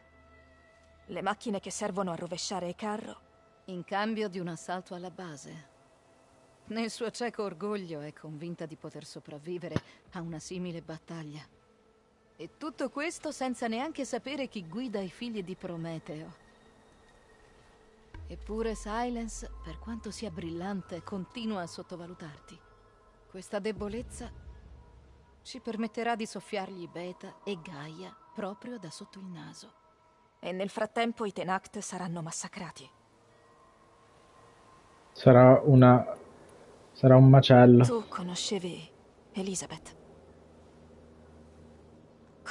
Le macchine che servono a rovesciare Carro. In cambio di un assalto alla base. Nel suo cieco orgoglio è convinta di poter sopravvivere a una simile battaglia. E tutto questo senza neanche sapere chi guida i figli di Prometeo. Eppure Silence, per quanto sia brillante, continua a sottovalutarti. Questa debolezza ci permetterà di soffiargli Beta e Gaia proprio da sotto il naso. E nel frattempo i Tenact saranno massacrati. Sarà una. Sarà un macello. Tu conoscevi Elizabeth.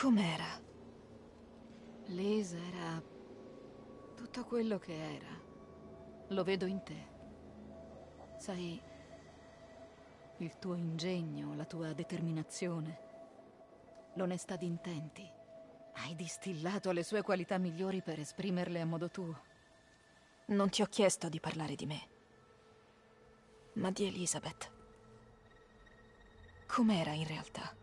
Com'era? Liz era tutto quello che era. Lo vedo in te. Sai, il tuo ingegno, la tua determinazione, l'onestà d'intenti. Hai distillato le sue qualità migliori per esprimerle a modo tuo. Non ti ho chiesto di parlare di me, ma di Elizabeth. Com'era in realtà?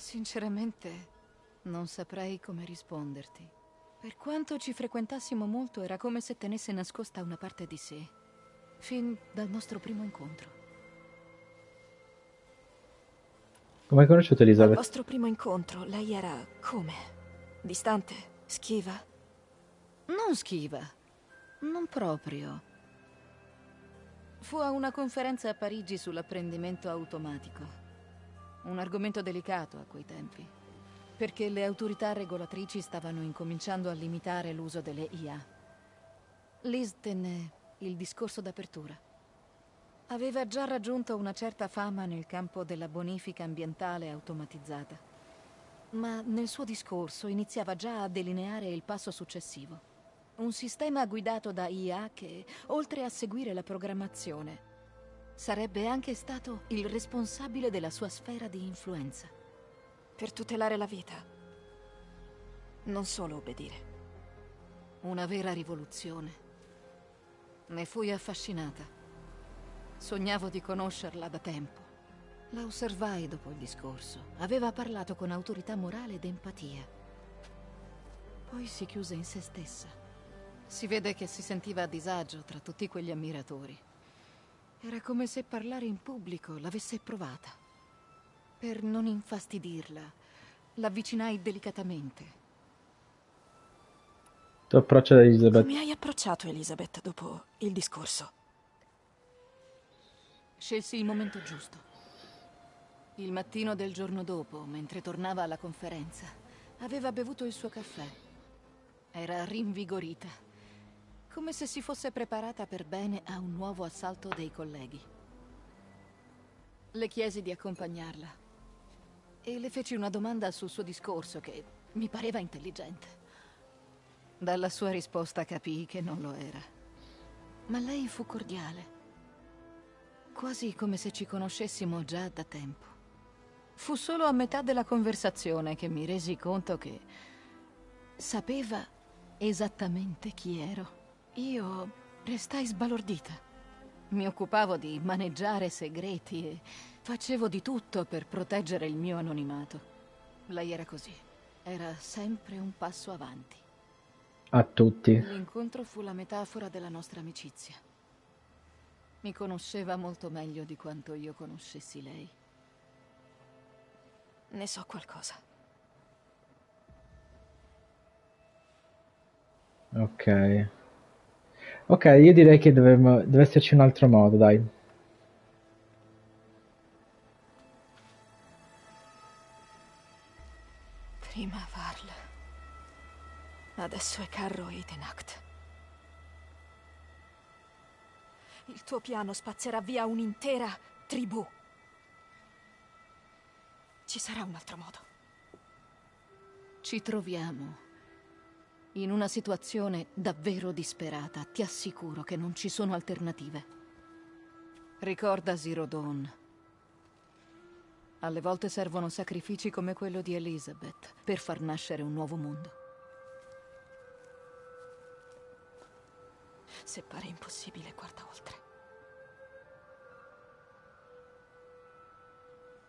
Sinceramente, non saprei come risponderti. Per quanto ci frequentassimo molto, era come se tenesse nascosta una parte di sé, fin dal nostro primo incontro. Come hai conosciuto Al Elizabeth? vostro primo incontro, lei era come? Distante? Schiva? Non schiva, non proprio. Fu a una conferenza a Parigi sull'apprendimento automatico. Un argomento delicato a quei tempi, perché le autorità regolatrici stavano incominciando a limitare l'uso delle IA. Liz tenne il discorso d'apertura. Aveva già raggiunto una certa fama nel campo della bonifica ambientale automatizzata, ma nel suo discorso iniziava già a delineare il passo successivo. Un sistema guidato da IA che, oltre a seguire la programmazione, sarebbe anche stato il responsabile della sua sfera di influenza. Per tutelare la vita. Non solo obbedire. Una vera rivoluzione. Ne fui affascinata. Sognavo di conoscerla da tempo. La osservai dopo il discorso. Aveva parlato con autorità morale ed empatia. Poi si chiuse in se stessa. Si vede che si sentiva a disagio tra tutti quegli ammiratori. Era come se parlare in pubblico l'avesse provata. Per non infastidirla, L'avvicinai delicatamente. Tu approccio ad Elizabeth. Come hai approcciato Elizabeth dopo il discorso? Scelsi il momento giusto. Il mattino del giorno dopo, mentre tornava alla conferenza, aveva bevuto il suo caffè. Era rinvigorita, come se si fosse preparata per bene a un nuovo assalto dei colleghi. Le chiesi di accompagnarla e le feci una domanda sul suo discorso che mi pareva intelligente. Dalla sua risposta capii che non lo era. Ma lei fu cordiale, quasi come se ci conoscessimo già da tempo. Fu solo a metà della conversazione che mi resi conto che sapeva esattamente chi ero. Io restai sbalordita. Mi occupavo di maneggiare segreti e facevo di tutto per proteggere il mio anonimato. Lei era così. Era sempre un passo avanti. A tutti. L'incontro fu la metafora della nostra amicizia. Mi conosceva molto meglio di quanto io conoscessi lei. Ne so qualcosa. Ok. Ok, io direi che dovremmo, deve esserci un altro modo, dai. Prima Varl. Adesso è Carro e Tenact. Il tuo piano spazzerà via un'intera tribù. Ci sarà un altro modo. Ci troviamo in una situazione davvero disperata. Ti assicuro che non ci sono alternative. Ricorda Zero Dawn. Alle volte servono sacrifici come quello di Elizabeth per far nascere un nuovo mondo. Se pare impossibile, guarda oltre.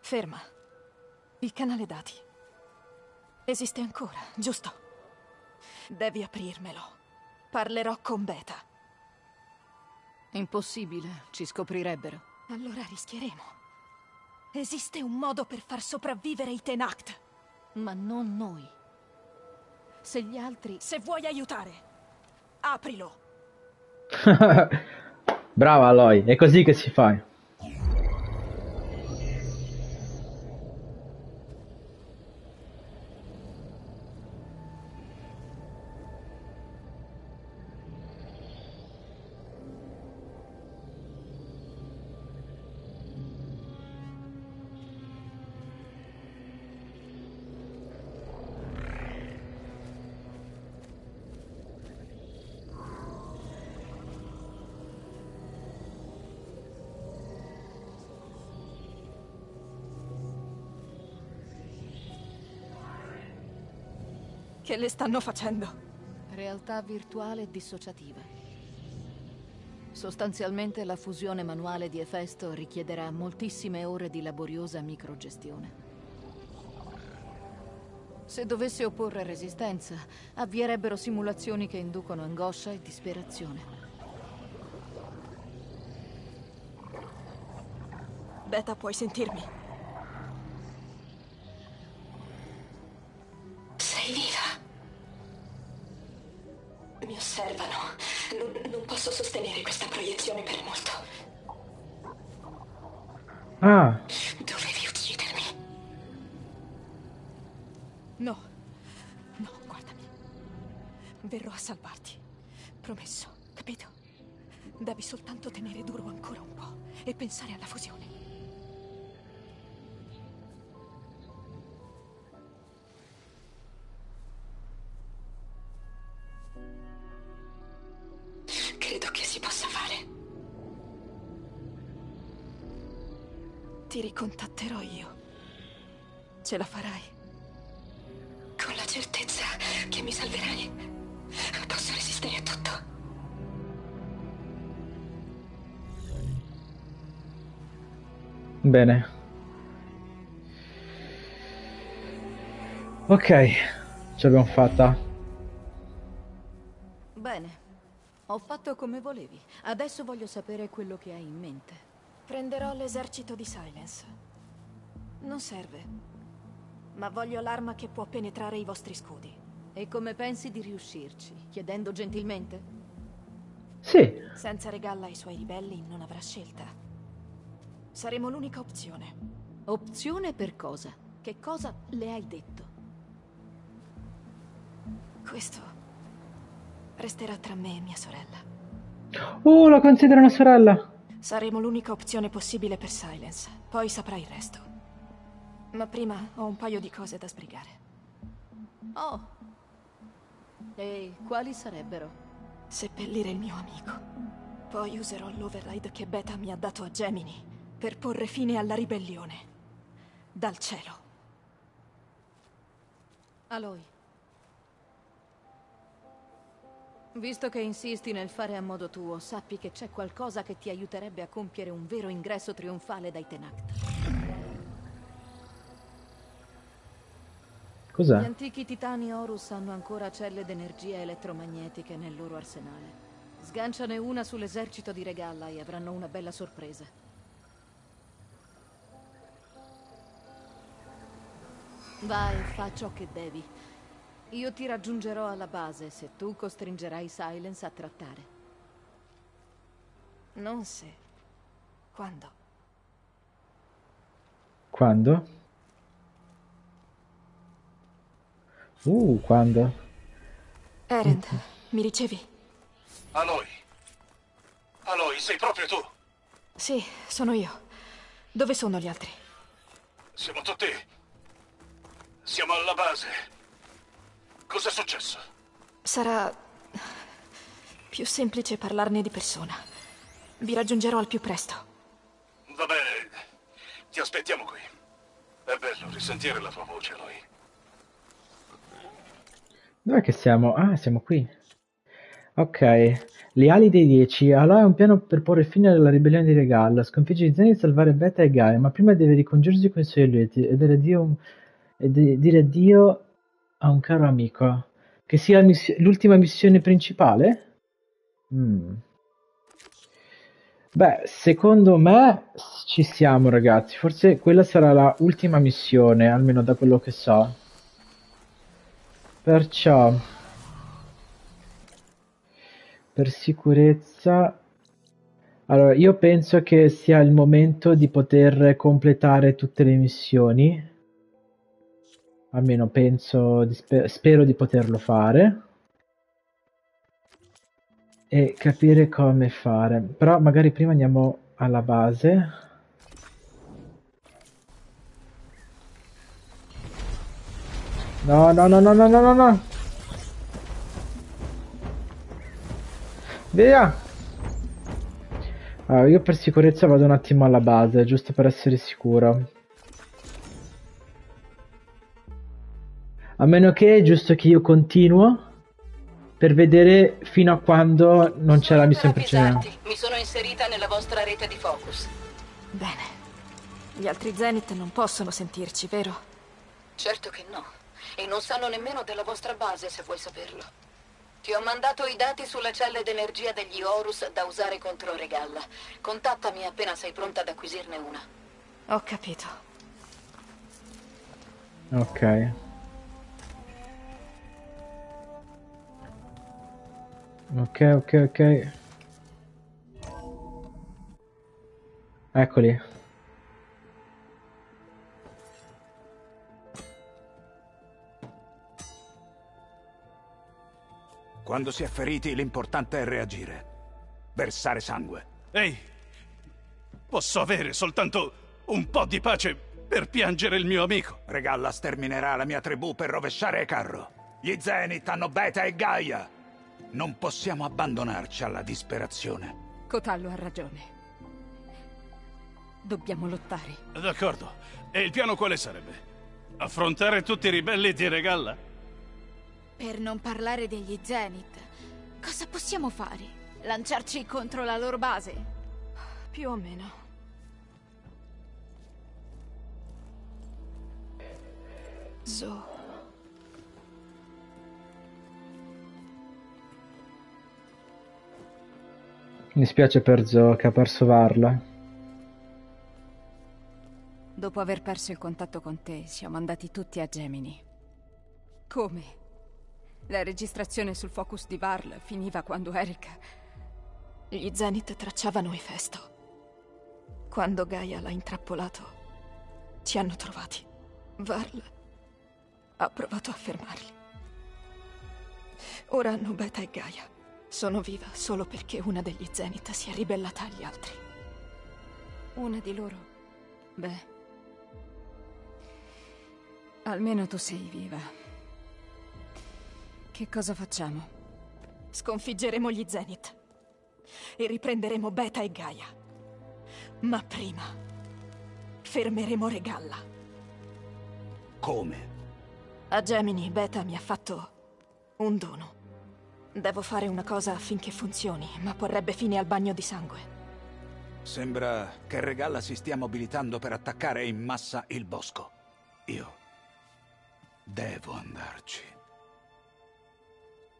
Ferma. Il canale dati. Esiste ancora, giusto? Devi aprirmelo. Parlerò con Beta. Impossibile, ci scoprirebbero. Allora rischieremo. Esiste un modo per far sopravvivere i Tenact. Ma non noi. Se gli altri... Se vuoi aiutare, aprilo. <laughs> Brava Aloy, è così che si fa. Le stanno facendo? Realtà virtuale dissociativa. Sostanzialmente la fusione manuale di Efesto richiederà moltissime ore di laboriosa microgestione. Se dovesse opporre resistenza, avvierebbero simulazioni che inducono angoscia e disperazione. Beta, puoi sentirmi? Bene. Ok, ce l'abbiamo fatta. Bene. Ho fatto come volevi. Adesso voglio sapere quello che hai in mente. Prenderò l'esercito di Silence. Non serve. ma voglio l'arma che può penetrare i vostri scudi. E come pensi di riuscirci? Chiedendo gentilmente? Sì. Senza Regalla i suoi ribelli non avrà scelta. Saremo l'unica opzione. Opzione per cosa? Che cosa le hai detto? Questo resterà tra me e mia sorella. Oh, la considera una sorella. Saremo l'unica opzione possibile per Silence. Poi saprà il resto. Ma prima ho un paio di cose da sbrigare. Oh. E quali sarebbero? Seppellire il mio amico. Poi userò l'override che Beta mi ha dato a Gemini per porre fine alla ribellione. Dal cielo. Aloy. Visto che insisti nel fare a modo tuo, sappi che c'è qualcosa che ti aiuterebbe a compiere un vero ingresso trionfale dai Tenact. Cos'è? Gli antichi titani Horus hanno ancora celle d'energia elettromagnetiche nel loro arsenale. Sganciane una sull'esercito di Regalla e avranno una bella sorpresa. Vai, fa ciò che devi. Io ti raggiungerò alla base se tu costringerai Silence a trattare. Non se. Quando? Quando? Uh, quando? Erend, mi ricevi? Aloy. Aloy, sei proprio tu? Sì, sono io. Dove sono gli altri? Siamo tutti... Siamo alla base. Cos'è successo? Sarà più semplice parlarne di persona. Vi raggiungerò al più presto. Va bene. Ti aspettiamo qui. È bello risentire la tua voce, Aloy. Dov'è che siamo? Ah, siamo qui. Ok. Le ali dei 10. Aloy ha un piano per porre fine alla ribellione di Regal. Sconfigge i Zen e salvare Beta e Gaia, ma prima deve ricongiursi con i suoi allievi e dire addio, e de- dire addio a un caro amico. Che sia miss- l'ultima missione principale? Mm. Beh, secondo me ci siamo ragazzi. Forse quella sarà la ultima missione, almeno da quello che so. Perciò, per sicurezza, allora io penso che sia il momento di poter completare tutte le missioni. Almeno penso, di spe- spero di poterlo fare. E capire come fare. Però magari prima andiamo alla base. No, no, no, no, no, no, no, no. Via. Allora, io per sicurezza vado un attimo alla base, giusto per essere sicuro. A meno che è giusto che io continuo per vedere fino a quando non c'è la missione precedente. Mi sono inserita nella vostra rete di focus. Bene. Gli altri Zenith non possono sentirci, vero? Certo che no. E non sanno nemmeno della vostra base, se vuoi saperlo. Ti ho mandato i dati sulle celle d'energia degli Horus da usare contro Regalla. Contattami appena sei pronta ad acquisirne una. Ho capito. Ok. Ok, ok, ok. Eccoli. Quando si è feriti l'importante è reagire. Versare sangue. Ehi, posso avere soltanto un po' di pace per piangere il mio amico? Regalla sterminerà la mia tribù per rovesciare carro. Gli Zenith hanno Beta e Gaia. Non possiamo abbandonarci alla disperazione. Cotallo ha ragione. Dobbiamo lottare. D'accordo. E il piano quale sarebbe? Affrontare tutti i ribelli di Regalla? Per non parlare degli Zenith, cosa possiamo fare? Lanciarci contro la loro base? Più o meno. Zo. Mi spiace per Zo che ha perso Varla. Dopo aver perso il contatto con te, siamo andati tutti a Gemini. Come? La registrazione sul focus di Varl finiva quando Erika... Gli Zenith tracciavano Efesto. Quando Gaia l'ha intrappolato, ci hanno trovati. Varl ha provato a fermarli. Ora hanno Beta e Gaia. Sono viva solo perché una degli Zenith si è ribellata agli altri. Una di loro? Beh. Almeno tu sei viva. Che cosa facciamo? Sconfiggeremo gli Zenith. E riprenderemo Beta e Gaia. Ma prima fermeremo Regalla. Come? A Gemini Beta mi ha fatto un dono. Devo fare una cosa affinché funzioni, ma porrebbe fine al bagno di sangue. Sembra che Regalla si stia mobilitando per attaccare in massa il bosco. Io devo andarci.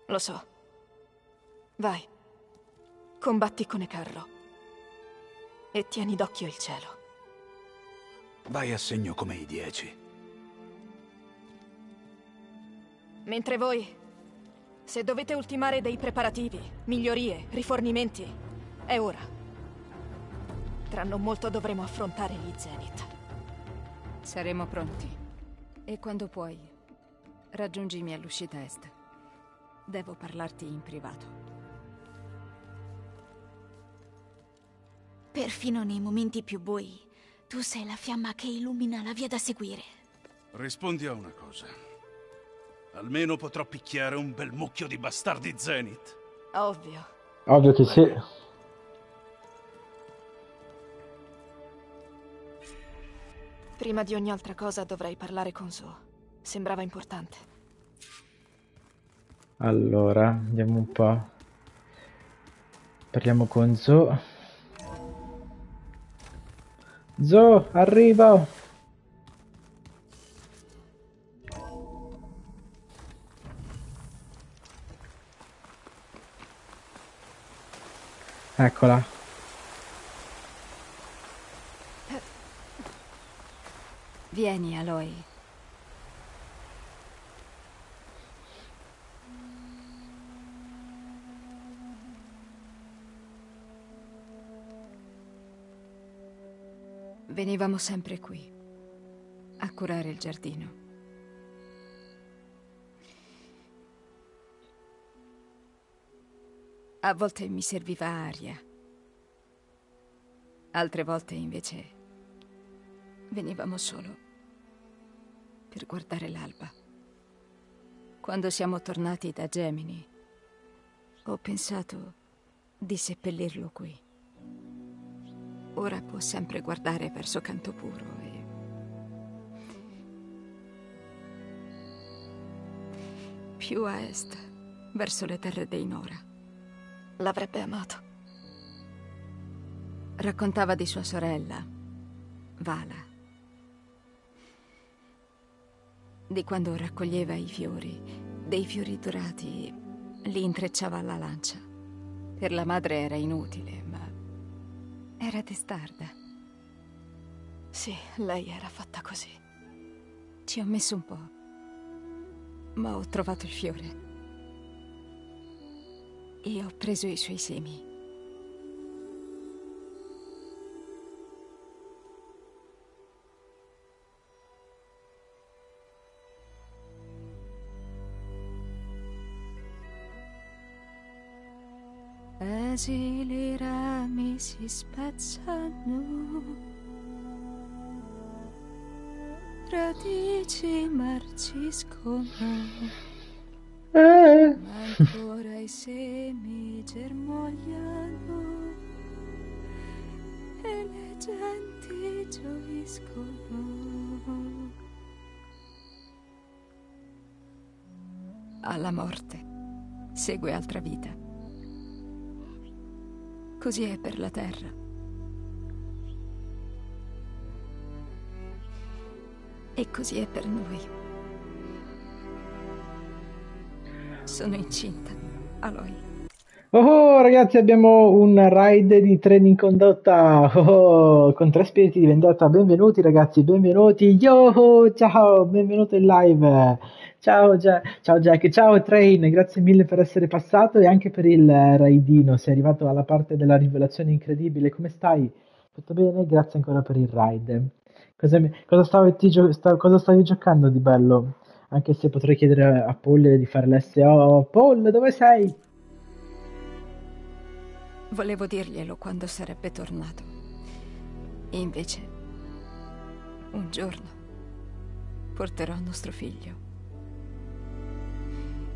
Lo so. Vai. Combatti con Ecarro. E tieni d'occhio il cielo. Vai a segno come i dieci. Mentre voi, se dovete ultimare dei preparativi, migliorie, rifornimenti, è ora. Tra non molto dovremo affrontare gli Zenith. Saremo pronti. E quando puoi, raggiungimi all'uscita est. Devo parlarti in privato. Perfino nei momenti più bui, tu sei la fiamma che illumina la via da seguire. Rispondi a una cosa. Almeno potrò picchiare un bel mucchio di bastardi Zenith. Ovvio. Ovvio che sì. Prima di ogni altra cosa dovrei parlare con Zo. Sembrava importante. Allora, andiamo un po'. Parliamo con Zo. Zo, arrivo! Eccola. Vieni, Aloy. Venivamo sempre qui, a curare il giardino. A volte mi serviva aria, altre volte invece venivamo solo per guardare l'alba. Quando siamo tornati da Gemini, ho pensato di seppellirlo qui. Ora può sempre guardare verso Cantopuro e... più a est, verso le terre dei Nora. L'avrebbe amato. Raccontava di sua sorella, Vala. Di quando raccoglieva i fiori, dei fiori dorati, li intrecciava alla lancia. Per la madre era inutile, ma era testarda. Sì, lei era fatta così. Ci ho messo un po', ma ho trovato il fiore. E ho preso i suoi semi. Esili rami si spezzano, radici marciscono, Eh. ancora i semi germogliano e le genti gioiscono. Alla morte segue altra vita. Così è per la terra. E così è per noi. Sono incinta, Aloy. Oh ragazzi abbiamo un ride di treni in condotta oh, con tre spiriti di vendetta, benvenuti ragazzi, benvenuti, yo ciao, benvenuto in live, ciao, Gia- ciao Jack, ciao Train, grazie mille per essere passato e anche per il raidino, sei arrivato alla parte della rivelazione incredibile, come stai? Tutto bene? Grazie ancora per il ride. Cosa, mi- cosa stavi, gio- sta- cosa stavi giocando di bello? Anche se potrei chiedere a Paul di fare l'SO. Paul, dove sei? Volevo dirglielo quando sarebbe tornato. Invece, un giorno, porterò nostro figlio.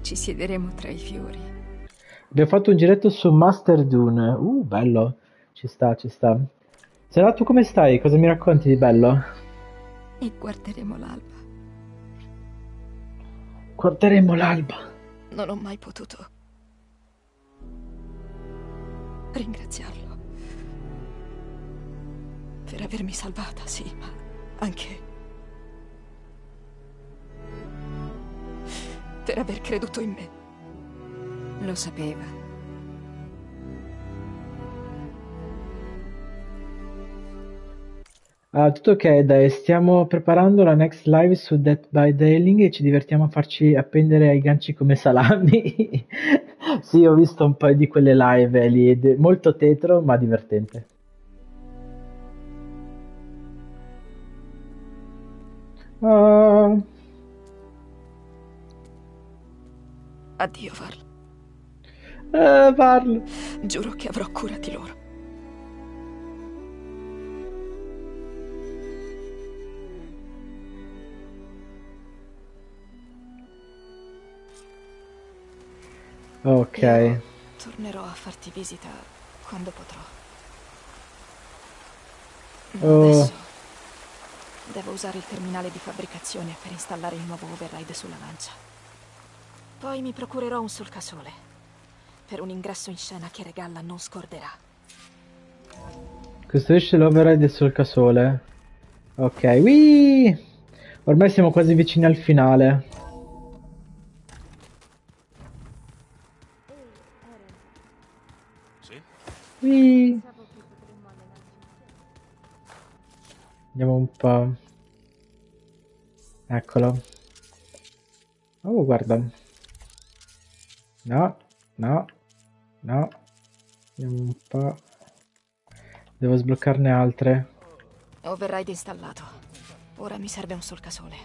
Ci siederemo tra i fiori Abbiamo fatto un giretto su Master Dune. Uh, bello. Ci sta, ci sta. Sera, tu come stai? Cosa mi racconti di bello? e guarderemo l'alba. Guarderemo l'alba. Non ho mai potuto ringraziarlo per avermi salvata, sì, ma anche per aver creduto in me. Lo sapeva. Ah, tutto ok, dai, stiamo preparando la next live su Death by Dayling e ci divertiamo a farci appendere ai ganci come salami. <laughs> Sì, ho visto un paio di quelle live lì, molto tetro ma divertente. Ah, Addio, Varl. eh, parlo. Giuro che avrò cura di loro. Ok. Io tornerò a farti visita quando potrò. Ma Oh. adesso devo usare il terminale di fabbricazione per installare il nuovo override sulla lancia. Poi mi procurerò un solcasole per un ingresso in scena che Regalla non scorderà. Costruisce l'override sul casole. Ok, Whee! Ormai siamo quasi vicini al finale. Whee! Andiamo un po'. Eccolo. Oh, guarda. No, no, no. Vediamo un po'. Devo sbloccarne altre. Override installato. Ora mi serve un solcasole.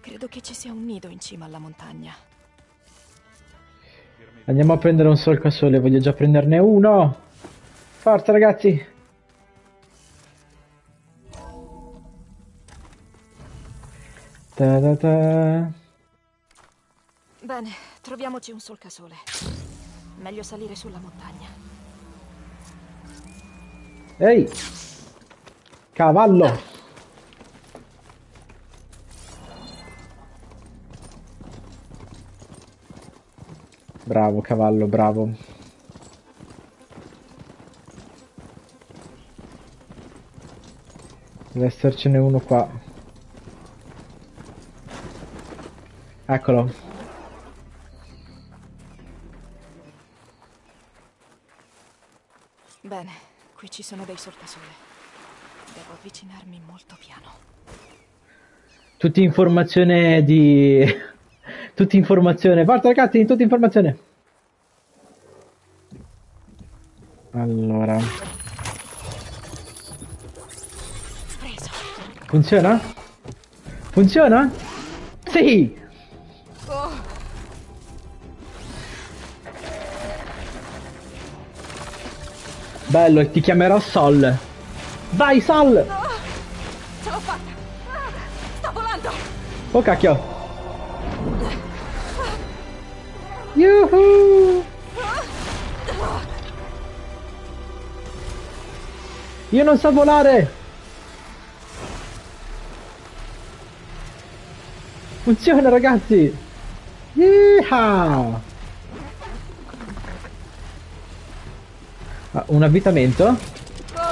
Credo che ci sia un nido in cima alla montagna. Andiamo a prendere un solcasole, voglio già prenderne uno. Forza ragazzi. Ta ta ta. Bene, troviamoci un solcasole. Meglio salire sulla montagna. Ehi! Cavallo! Bravo cavallo, bravo. Deve essercene uno qua. Eccolo. Bene, qui ci sono dei solcasole. Devo avvicinarmi molto piano. Tutti informazione di... Tutti informazione. Forza ragazzi, tutti informazione. Allora. Funziona? Funziona? Sì! Bello, e ti chiamerò Sol. Vai Sol! Ce l'ho fatta! Sta volando! Oh cacchio! Yuhu! Io non so volare! Funziona ragazzi! Yeehaw! Ah, un avvitamento?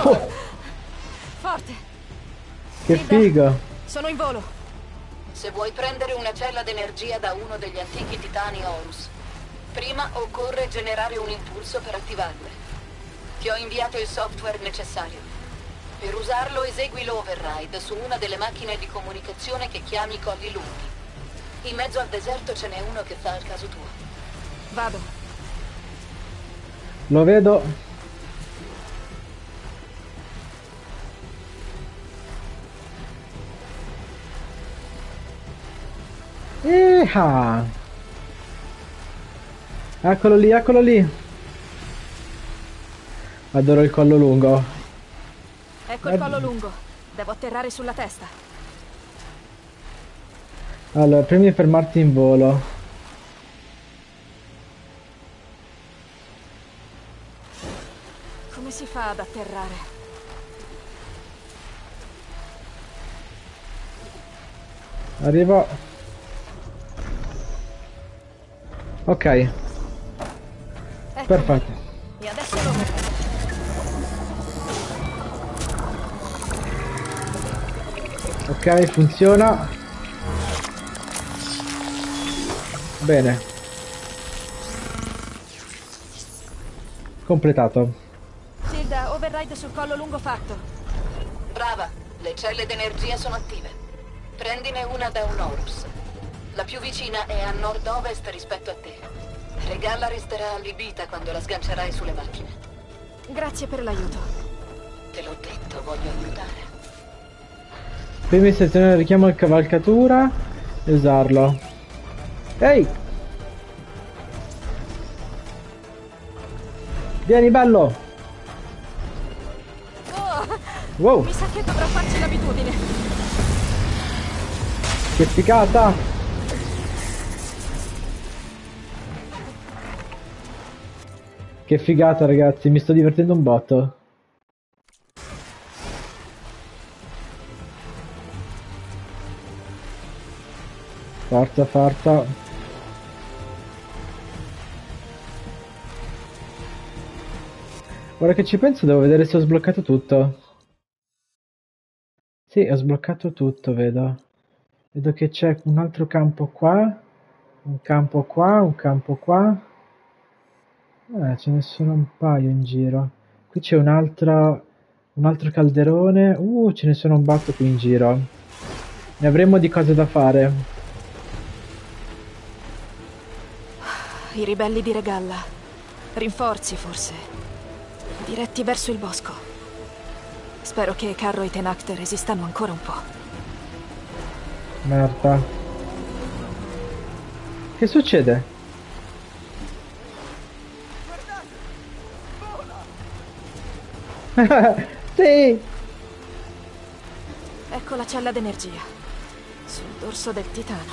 Oh, Forte! che figo! Sono in volo! Se vuoi prendere una cella d'energia da uno degli antichi titani Horus, Prima occorre generare un impulso per attivarle. Ti ho inviato il software necessario. Per usarlo esegui l'override su una delle macchine di comunicazione che chiami colli lunghi. In mezzo al deserto ce n'è uno che fa il caso tuo. Vado. Lo vedo. Eha! Eccolo lì, eccolo lì. Adoro il collo lungo. Ecco il Eh. collo lungo. Devo atterrare sulla testa. Allora, premi fermarti in volo. Come si fa ad atterrare? Arrivo. Ok, Ecco. perfetto. E adesso lo Ok, funziona. Bene. Completato. Tilda, override sul collo lungo fatto. Brava, le celle d'energia sono attive. Prendine una da un Horus. La più vicina è a nord-ovest rispetto a te. Regalla resterà allibita quando la sgancerai sulle macchine. Grazie per l'aiuto. Te l'ho detto, voglio aiutare. Prima sezione del richiamo al cavalcatura e usarlo. Ehi! Vieni bello! Oh, Wow, Mi sa che dovrò farci l'abitudine. che figata! Che figata ragazzi, mi sto divertendo un botto. Forza, forza. Ora che ci penso devo vedere se ho sbloccato tutto. Sì, ho sbloccato tutto, vedo. Vedo che c'è un altro campo qua, un campo qua, un campo qua. Eh, ce ne sono un paio in giro. Qui c'è un altro, un altro calderone. Uh, ce ne sono un botto qui in giro. Ne avremo di cose da fare. I ribelli di Regalla. Rinforzi, forse. Diretti verso il bosco. Spero che Carro e Tenacte resistano ancora un po'. Merda. Che succede? <laughs> sì! Ecco la cella d'energia. Sul dorso del titano.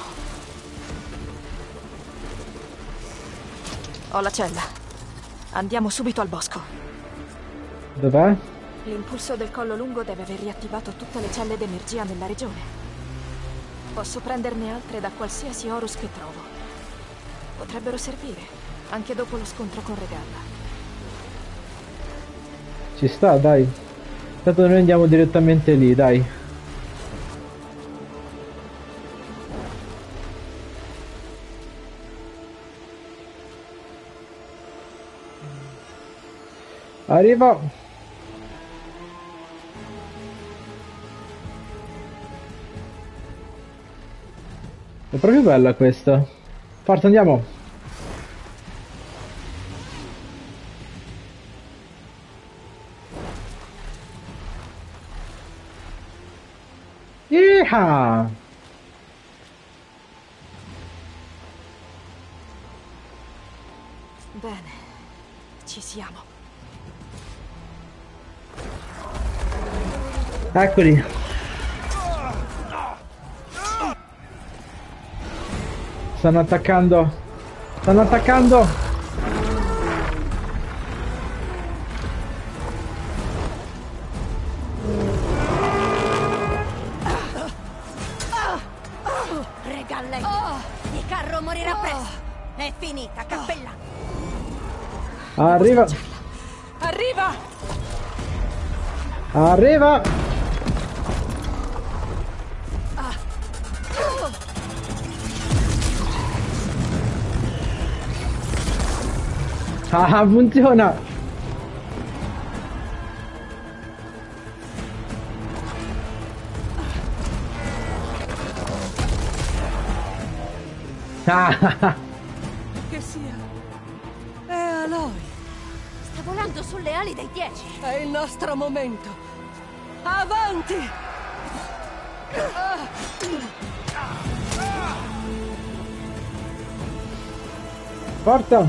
Ho la cella. Andiamo subito al bosco. Dov'è? L'impulso del collo lungo deve aver riattivato tutte le celle d'energia nella regione. Posso prenderne altre da qualsiasi Horus che trovo. Potrebbero servire, anche dopo lo scontro con Regalla. Ci sta, dai. Tanto noi andiamo direttamente lì, dai. Arrivo. È proprio bella questa. Forza, andiamo. Yeehaw! Bene, ci siamo. Eccoli. Stanno attaccando. Stanno attaccando. Arriva. Arriva! Arriva. Ah, funziona! Ah, dei dieci. È il nostro momento. Avanti! forza!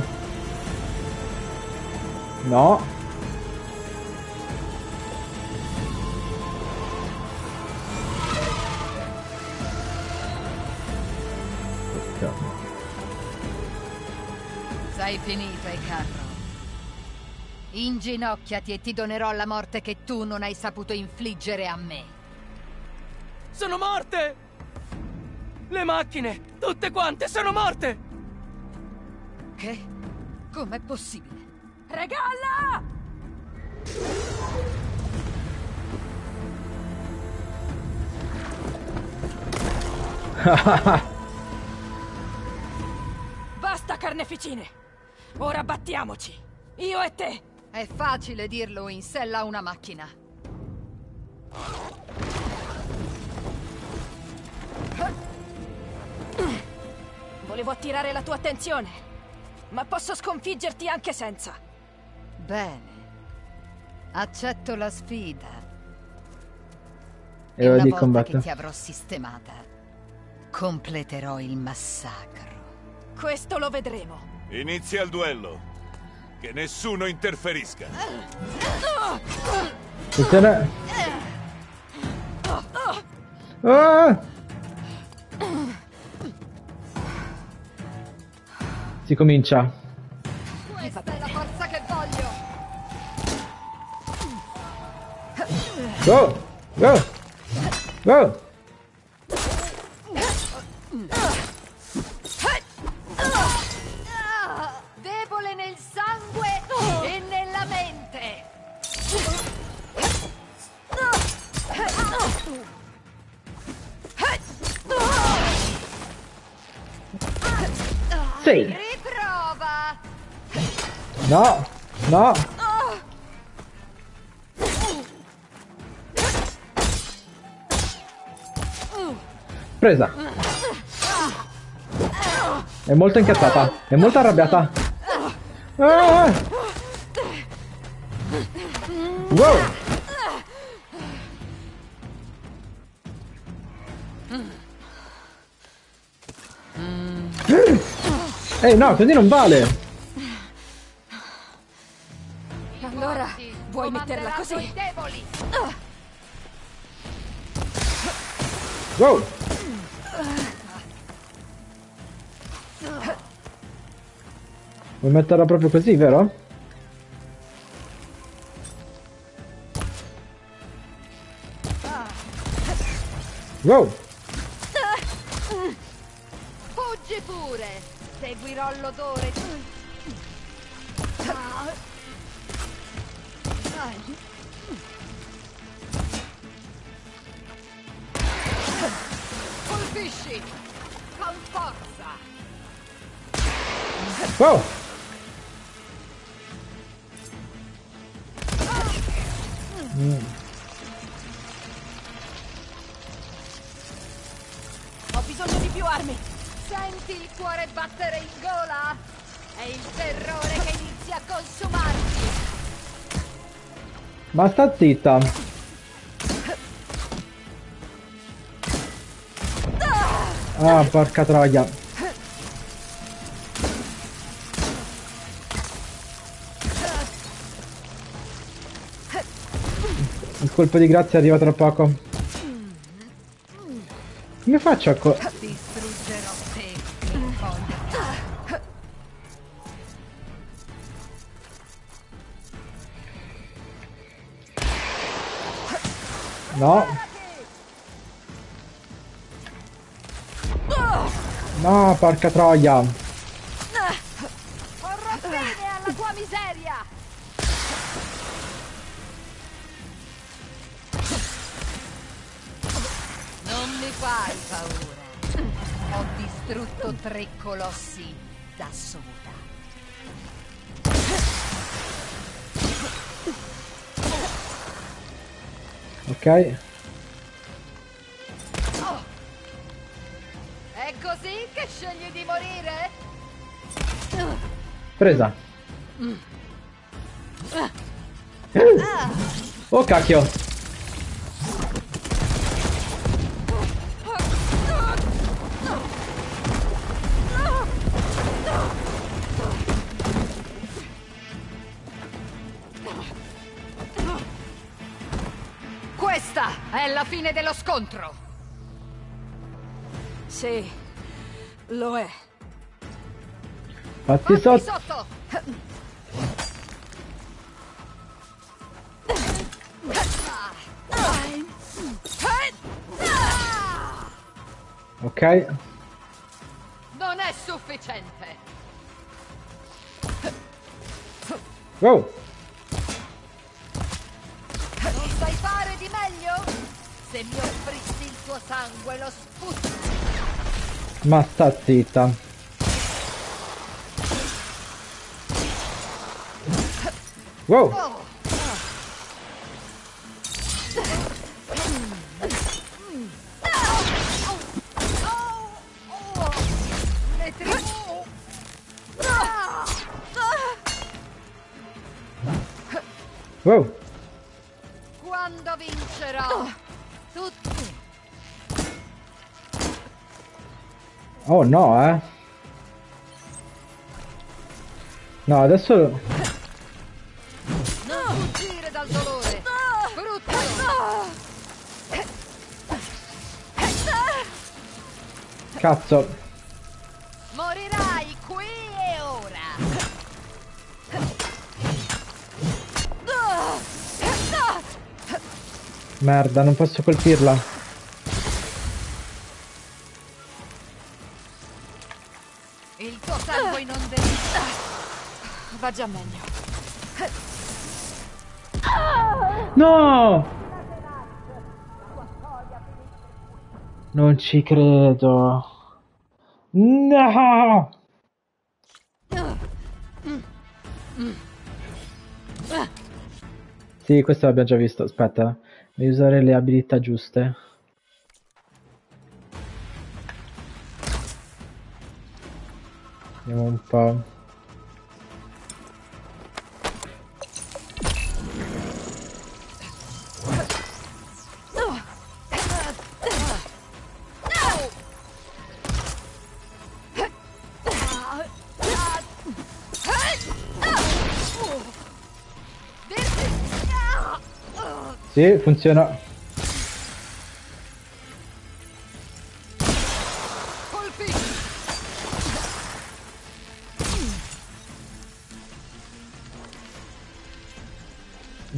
No. Sei finito, Icarro. Inginocchiati e ti donerò la morte che tu non hai saputo infliggere a me. Sono morte! Le macchine, tutte quante sono morte! Che? Com'è possibile? Regalla! <laughs> Basta carneficine! Ora battiamoci! Io e te! È facile dirlo in sella a una macchina. Volevo attirare la tua attenzione, ma posso sconfiggerti anche senza. Bene. Accetto la sfida. E ora una di volta combattere. che ti avrò sistemata, completerò il massacro. Questo lo vedremo. Inizia il duello. Che nessuno interferisca. Attenzione! Ah! Si comincia. Questa è la forza che voglio. Go! Go! Go! Sì. Riprova. No! No! Presa! È molto incazzata. È molto arrabbiata. Ah! Wow! Ehi, no, così non vale! Allora, vuoi metterla così? Wow! Vuoi metterla proprio così, vero? Wow! Seguirò l'odore. Colpisci con forza. Wow! Mm. Ho bisogno di più armi! Senti il cuore battere in gola? È il terrore che inizia a consumarti. Ma sta zitta! Ah, porca troia! Il colpo di grazia arriva tra poco. Come faccio a co- No! No, porca troia! Porrò fine alla tua miseria. Non mi fai paura. Ho distrutto tre colossi da sola. Ok. È così che scegli di morire? Presa. Oh cacchio. Questa è la fine dello scontro. Sì, lo è. Fatti sotto. Sotto! Ok. Non è sufficiente. Wow. Non sai fare di meglio? Se mi offrissi il tuo sangue lo sputo. Ma sta zitta. Wow. Wow. Oh no, eh. No, adesso... Non fuggire dal dolore. Brutto. Cazzo. Morirai qui e ora. Merda, non posso colpirla. Già meglio. No! Non ci credo. No! Sì, questo l'abbiamo già visto. Aspetta, devi usare le abilità giuste. Vediamo un po'. Sì, funziona.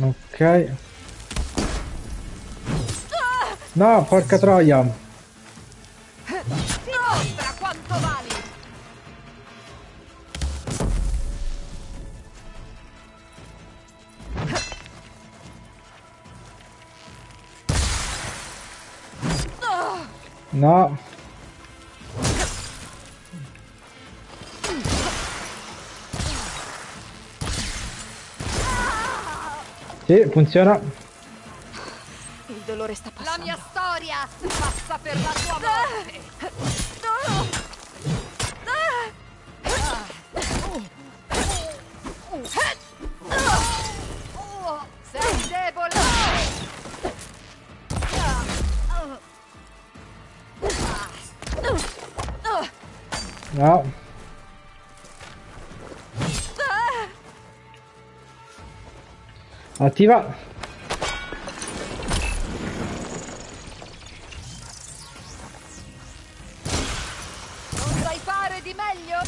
Ok. No, porca troia. Funziona. Il dolore sta La passando. mia storia passa per la tua morte! Sei debole! No. Attiva. Non sai fare di meglio?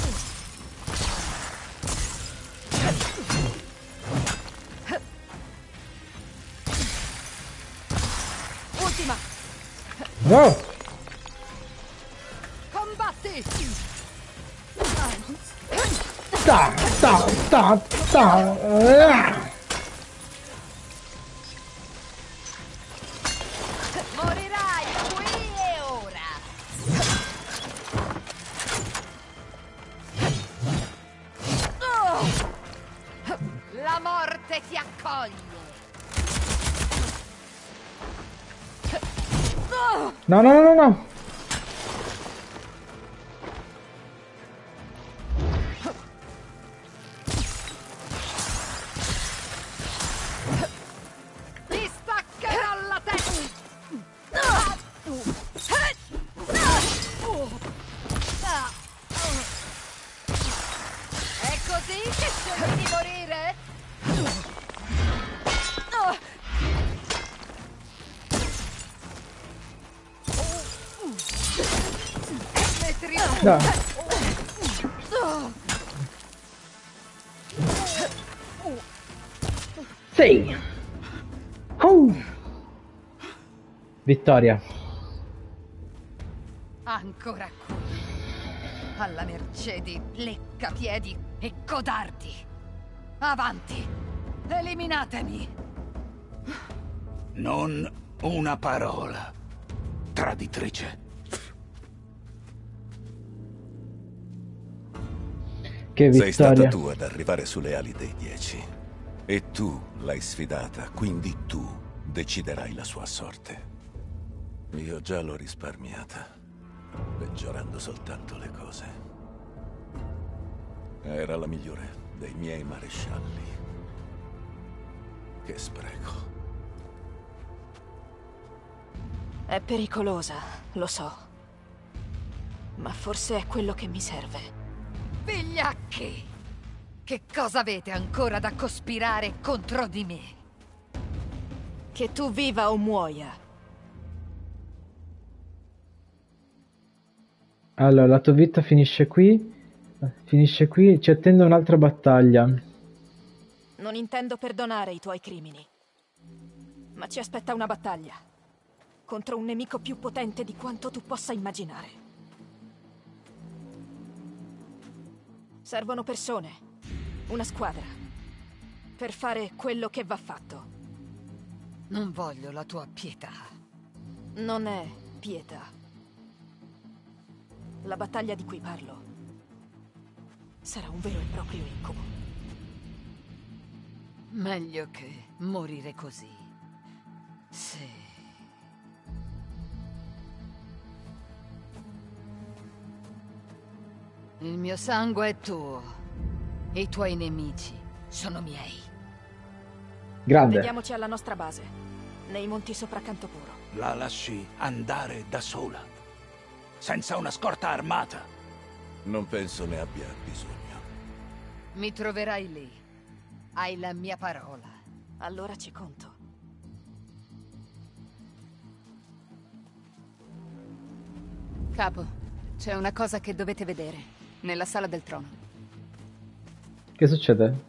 Ultima! No. Combatti! Sta, sta, sta, sta. No. Sì. Uh. Vittoria. Ancora qui. Alla mercé di leccapiedi e codardi. Avanti. Eliminatemi. Non una parola, traditrice. Che Sei stata vittoria. tu ad arrivare sulle ali dei dieci. E tu l'hai sfidata, quindi tu deciderai la sua sorte. Io già l'ho risparmiata, peggiorando soltanto le cose. Era la migliore dei miei marescialli. Che spreco. È pericolosa, lo so. Ma forse è quello che mi serve. Vigliacchi! Che cosa avete ancora da cospirare contro di me? Che tu viva o muoia. Allora, la tua vita finisce qui. Finisce qui. Ci attende un'altra battaglia. Non intendo perdonare i tuoi crimini. Ma ci aspetta una battaglia. Contro un nemico più potente di quanto tu possa immaginare. Servono persone. Una squadra. Per fare quello che va fatto. Non voglio la tua pietà. Non è pietà. La battaglia di cui parlo sarà un vero e proprio incubo. Meglio che morire così. Sì. Il mio sangue è tuo. E i tuoi nemici sono miei. Grande. Vediamoci alla nostra base, nei monti sopra Cantopuro. La lasci andare da sola, senza una scorta armata. Non penso ne abbia bisogno. Mi troverai lì. Hai la mia parola. Allora ci conto. Capo, c'è una cosa che dovete vedere. Nella sala del trono. Che succede?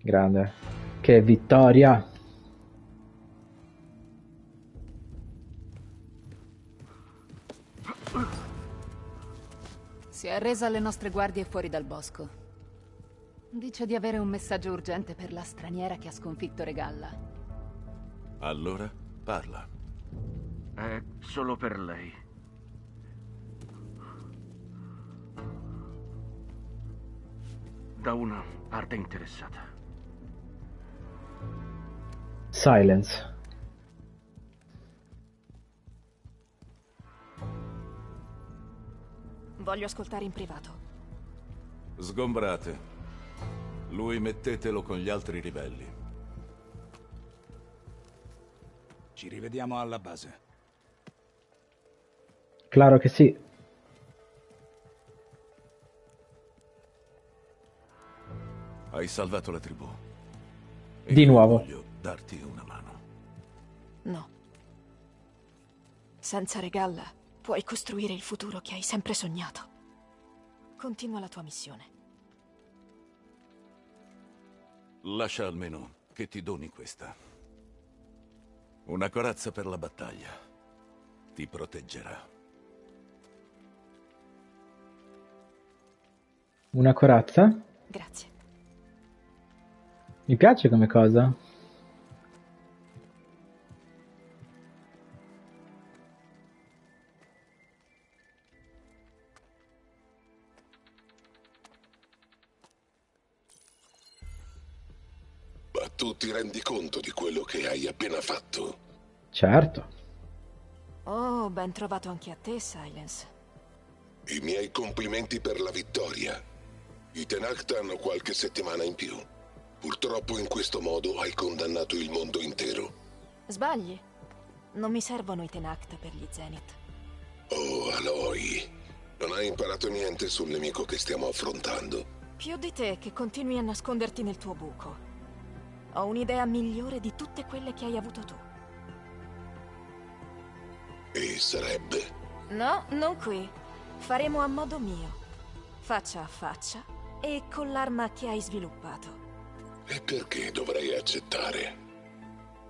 Grande. Che vittoria. Si è arresa alle nostre guardie fuori dal bosco. Dice di avere un messaggio urgente per la straniera che ha sconfitto Regalla. Allora, parla. È solo per lei. Da una parte interessata. Silence. Voglio ascoltare in privato. Sgombrate. Lui mettetelo con gli altri ribelli. Ci rivediamo alla base. Claro che sì. Hai salvato la tribù. E Di io nuovo. Voglio darti una mano. No. Senza regalla puoi costruire il futuro che hai sempre sognato. Continua la tua missione. Lascia almeno che ti doni questa. Una corazza per la battaglia. Ti proteggerà. Una corazza? Grazie. Mi piace come cosa. tu ti rendi conto di quello che hai appena fatto? Certo. Oh, ben trovato anche a te, Silence. I miei complimenti per la vittoria. I Tenacht hanno qualche settimana in più. Purtroppo in questo modo hai condannato il mondo intero. Sbagli. Non mi servono i Tenact per gli Zenith. Oh, Aloy. Non hai imparato niente sul nemico che stiamo affrontando. Più di te che continui a nasconderti nel tuo buco. Ho un'idea migliore di tutte quelle che hai avuto tu. E sarebbe? No, non qui. Faremo a modo mio. Faccia a faccia e con l'arma che hai sviluppato. E perché dovrei accettare?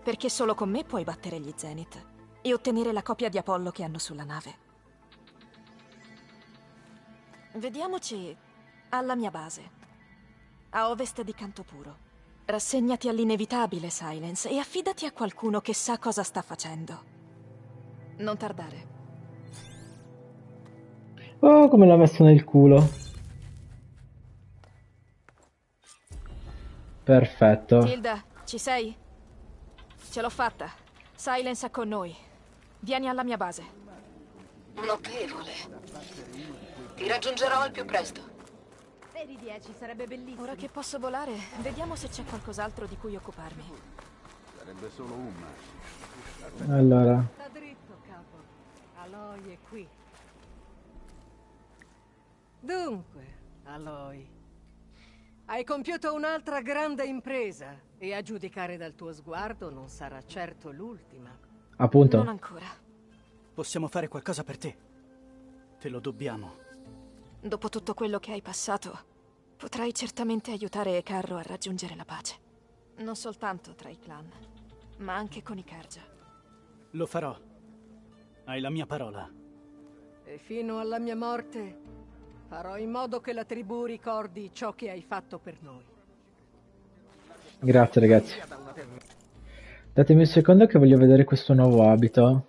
Perché solo con me puoi battere gli Zenith e ottenere la copia di Apollo che hanno sulla nave. Vediamoci alla mia base, a ovest di Cantopuro. Rassegnati all'inevitabile, Silence, e affidati a qualcuno che sa cosa sta facendo. Non tardare. Oh, come l'ha messo nel culo. Perfetto. Tilda, ci sei? Ce l'ho fatta. Silence è con noi. Vieni alla mia base. Notevole. Ti raggiungerò al più presto. Per i dieci sarebbe bellissimo. Ora che posso volare, vediamo se c'è qualcos'altro di cui occuparmi. Sarebbe solo un Allora. Sta dritto, capo. Aloy è qui. Dunque, Aloy, hai compiuto un'altra grande impresa e a giudicare dal tuo sguardo non sarà certo l'ultima. Appunto. Non ancora. Possiamo fare qualcosa per te. Te lo dobbiamo. Dopo tutto quello che hai passato, potrai certamente aiutare Carro a raggiungere la pace. Non soltanto tra i clan, ma anche con i Karja. Lo farò. Hai la mia parola. E fino alla mia morte farò in modo che la tribù ricordi ciò che hai fatto per noi. Grazie ragazzi. Datemi un secondo che voglio vedere questo nuovo abito.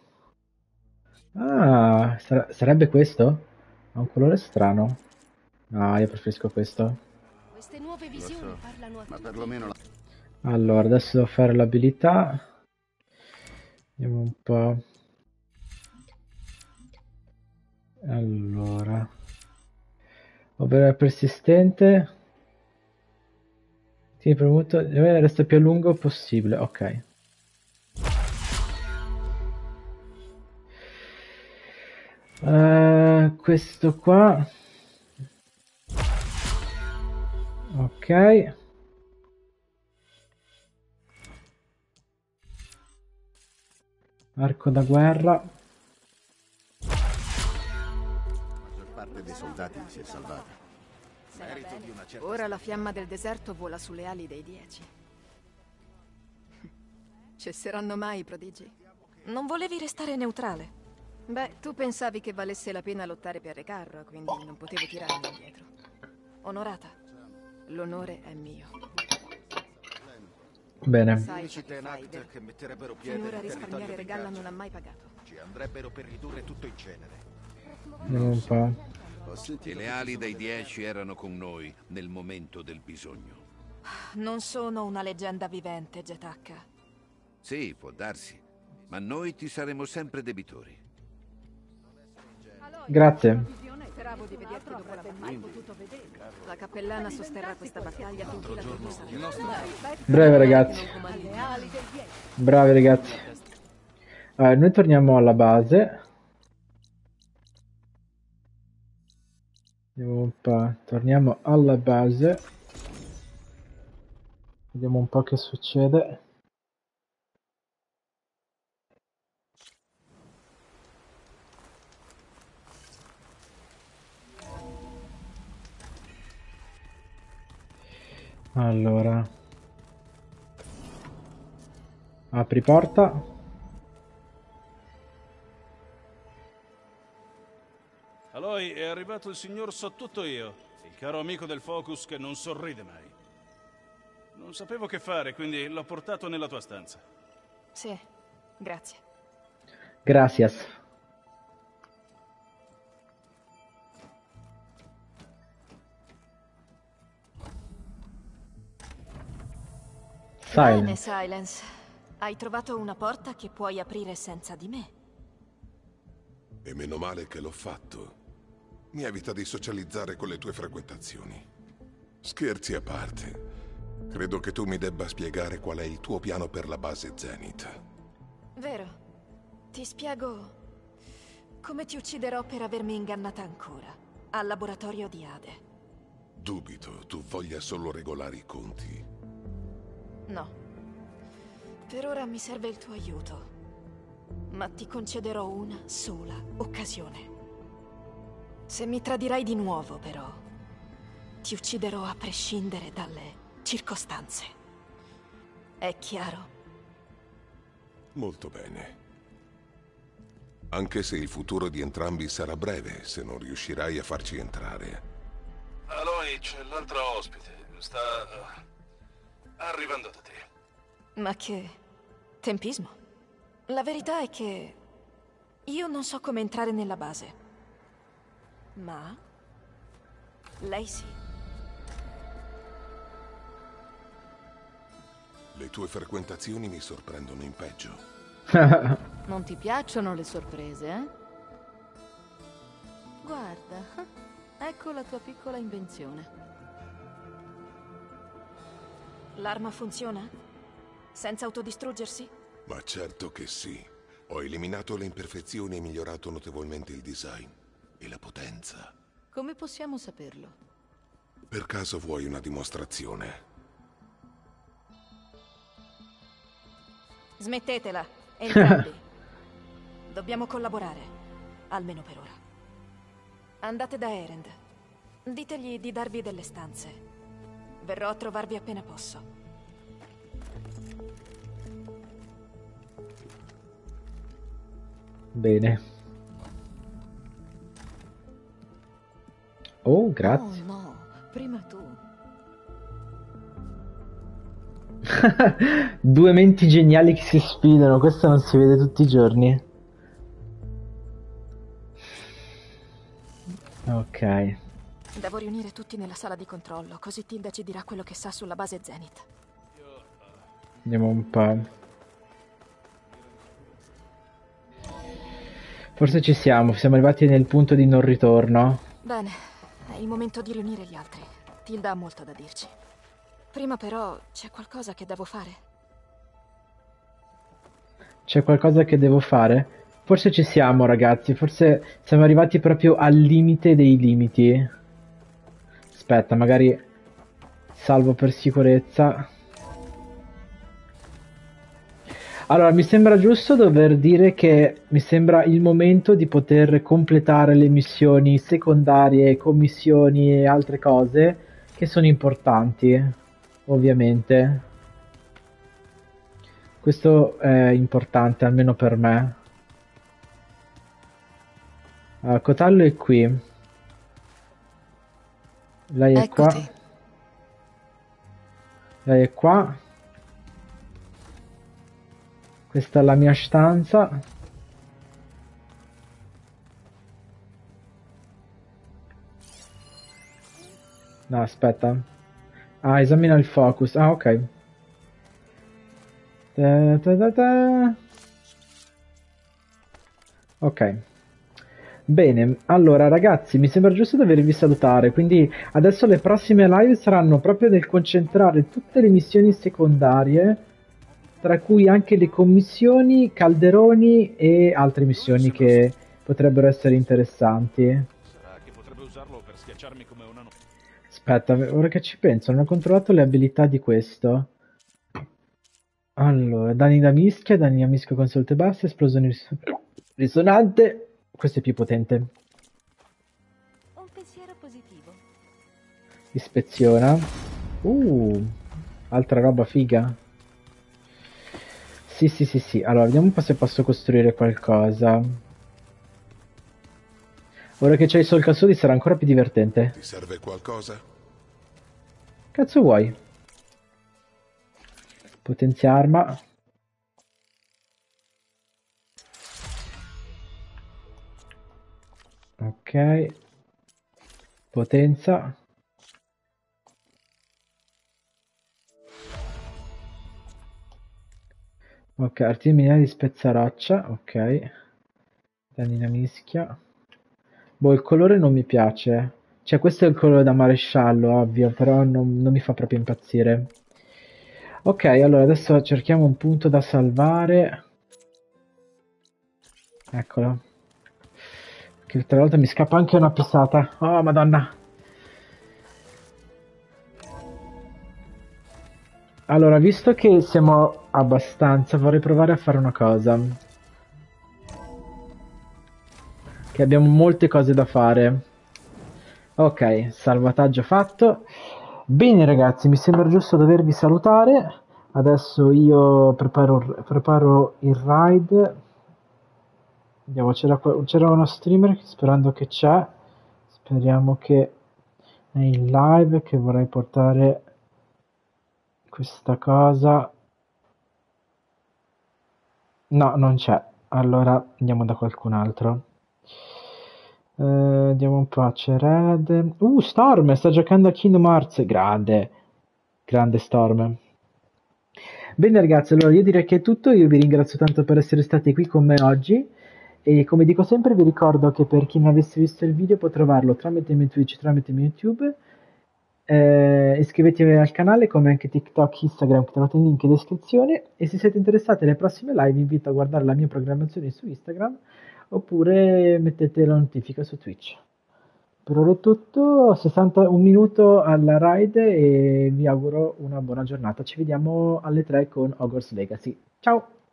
Ah, sar- sarebbe questo? Ha un colore strano. Ah, io preferisco questo. Queste nuove visioni parlano a Ma perlomeno la... Allora, adesso devo fare l'abilità. Vediamo un po'. Allora. Ovvero persistente. Tieni premuto. Resta più a lungo possibile. Ok. Eh, questo qua. Ok. Arco da guerra. Dei soldati si è salvata. Merito di una certa... Ora la fiamma del deserto vola sulle ali dei dieci. <laughs> Cesseranno mai i prodigi? Non volevi restare neutrale? Beh, tu pensavi che valesse la pena lottare per Recarro, quindi non potevo tirarmi indietro. Onorata, l'onore è mio. Bene. Sai che metterebbero piede Finora risparmiare Regalla non ha mai pagato. Ci andrebbero per ridurre tutto in cenere. Ho sentito E le ali dei dieci erano con noi nel momento del bisogno. Non sono una leggenda vivente, Jetaka. Sì, può darsi, ma noi ti saremo sempre debitori. Grazie. Speravo di vederti dopo la cappellana sosterrà questa battaglia la. Bravi ragazzi. Bravi ragazzi. Allora, noi torniamo alla base. Vediamo un po'. Torniamo alla base. Vediamo un po' che succede. Allora. Apri porta. Aloy, è arrivato il signor So tutto io, il caro amico del Focus che non sorride mai. Non sapevo che fare, quindi l'ho portato nella tua stanza. Sì, grazie. Gracias. Bene, Silence. Silence. Hai trovato una porta che puoi aprire senza di me. E meno male che l'ho fatto. Mi evita di socializzare con le tue frequentazioni. Scherzi a parte. Credo che tu mi debba spiegare qual è il tuo piano per la base Zenith. Vero. Ti spiego come ti ucciderò per avermi ingannata ancora. Al laboratorio di Ade. Dubito tu voglia solo regolare i conti. No. Per ora mi serve il tuo aiuto. Ma ti concederò una sola occasione. Se mi tradirai di nuovo, però, ti ucciderò a prescindere dalle circostanze. È chiaro? Molto bene. Anche se il futuro di entrambi sarà breve se non riuscirai a farci entrare. Aloy, c'è l'altra ospite. Sta eh, arrivando da te. Ma che tempismo. La verità è che io non so come entrare nella base. Ma lei sì. Le tue frequentazioni mi sorprendono in peggio. <laughs> Non ti piacciono le sorprese, eh? Guarda, ecco la tua piccola invenzione. L'arma funziona? Senza autodistruggersi? Ma certo che sì. Ho eliminato le imperfezioni e migliorato notevolmente il design. E la potenza. Come possiamo saperlo? Per caso vuoi una dimostrazione? Smettetela, entrambi. <laughs> Dobbiamo collaborare, almeno per ora. Andate da Erend. Ditegli di darvi delle stanze. Verrò a trovarvi appena posso. Bene. Oh, grazie. Oh no, prima tu. <laughs> Due menti geniali che si sfidano, questo non si vede tutti i giorni. Ok. Devo riunire tutti nella sala di controllo, così Tilda ci dirà quello che sa sulla base Zenith. Andiamo un po'. Forse ci siamo, siamo arrivati nel punto di non ritorno. Bene, è il momento di riunire gli altri. Tilda ha molto da dirci. Prima però c'è qualcosa che devo fare. C'è qualcosa che devo fare? Forse ci siamo, ragazzi. Forse siamo arrivati proprio al limite dei limiti. Aspetta, magari salvo per sicurezza. Allora, mi sembra giusto dover dire che mi sembra il momento di poter completare le missioni secondarie, commissioni e altre cose che sono importanti, ovviamente. Questo è importante, almeno per me. Ah, Cotallo è qui. Lei è qua. Eccoti. Lei è qua. Questa è la mia stanza. No, aspetta. Ah, esamina il focus. Ah, ok. Ta ta ta. Ok. Bene, allora ragazzi, mi sembra giusto dovervi salutare, quindi adesso le prossime live saranno proprio nel concentrare tutte le missioni secondarie, tra cui anche le commissioni, calderoni e altre missioni che potrebbero essere interessanti. Sarà che potrebbe usarlo per schiacciarmi come una no- Aspetta, ora che ci penso, non ho controllato le abilità di questo. Allora, danni da mischia, danni a mischia con solte basse, esplosione ris- risonante. Questo è più potente. Un pensiero positivo. Ispeziona. Uh, altra roba figa. Sì, sì, sì, sì. Allora, vediamo un po' se posso costruire qualcosa. Ora che c'hai i solcasoli sarà ancora più divertente. Ti serve qualcosa? Cazzo vuoi? Potenzia arma. Ok. Potenza. Ok, artigli minerali di spezzaroccia, ok. Danina mischia. Boh, il colore non mi piace. Cioè, questo è il colore da maresciallo, ovvio, però non, non mi fa proprio impazzire. Ok, allora adesso cerchiamo un punto da salvare. Eccolo. Che tra l'altro mi scappa anche una pisata. Oh, madonna. Allora, visto che siamo abbastanza, vorrei provare a fare una cosa. Che abbiamo molte cose da fare. Ok, salvataggio fatto. Bene ragazzi, mi sembra giusto dovervi salutare. Adesso io preparo, preparo il ride. Vediamo, c'era, uno streamer sperando che c'è. Speriamo che è in live che vorrei portare questa cosa. No, non c'è. Allora andiamo da qualcun altro. Uh, andiamo un po', c'è Red. Uh, Storm sta giocando a Kingdom Hearts. Grande, grande Storm. Bene ragazzi, allora io direi che è tutto. Io vi ringrazio tanto per essere stati qui con me oggi. E come dico sempre, vi ricordo che per chi non avesse visto il video può trovarlo tramite Twitch, tramite YouTube. Eh, iscrivetevi al canale come anche TikTok, Instagram che trovate il link in descrizione e se siete interessati alle prossime live vi invito a guardare la mia programmazione su Instagram oppure mettete la notifica su Twitch. Per ora è tutto, 61 minuto alla ride e vi auguro una buona giornata. Ci vediamo alle 3 con Hogwarts Legacy. Ciao!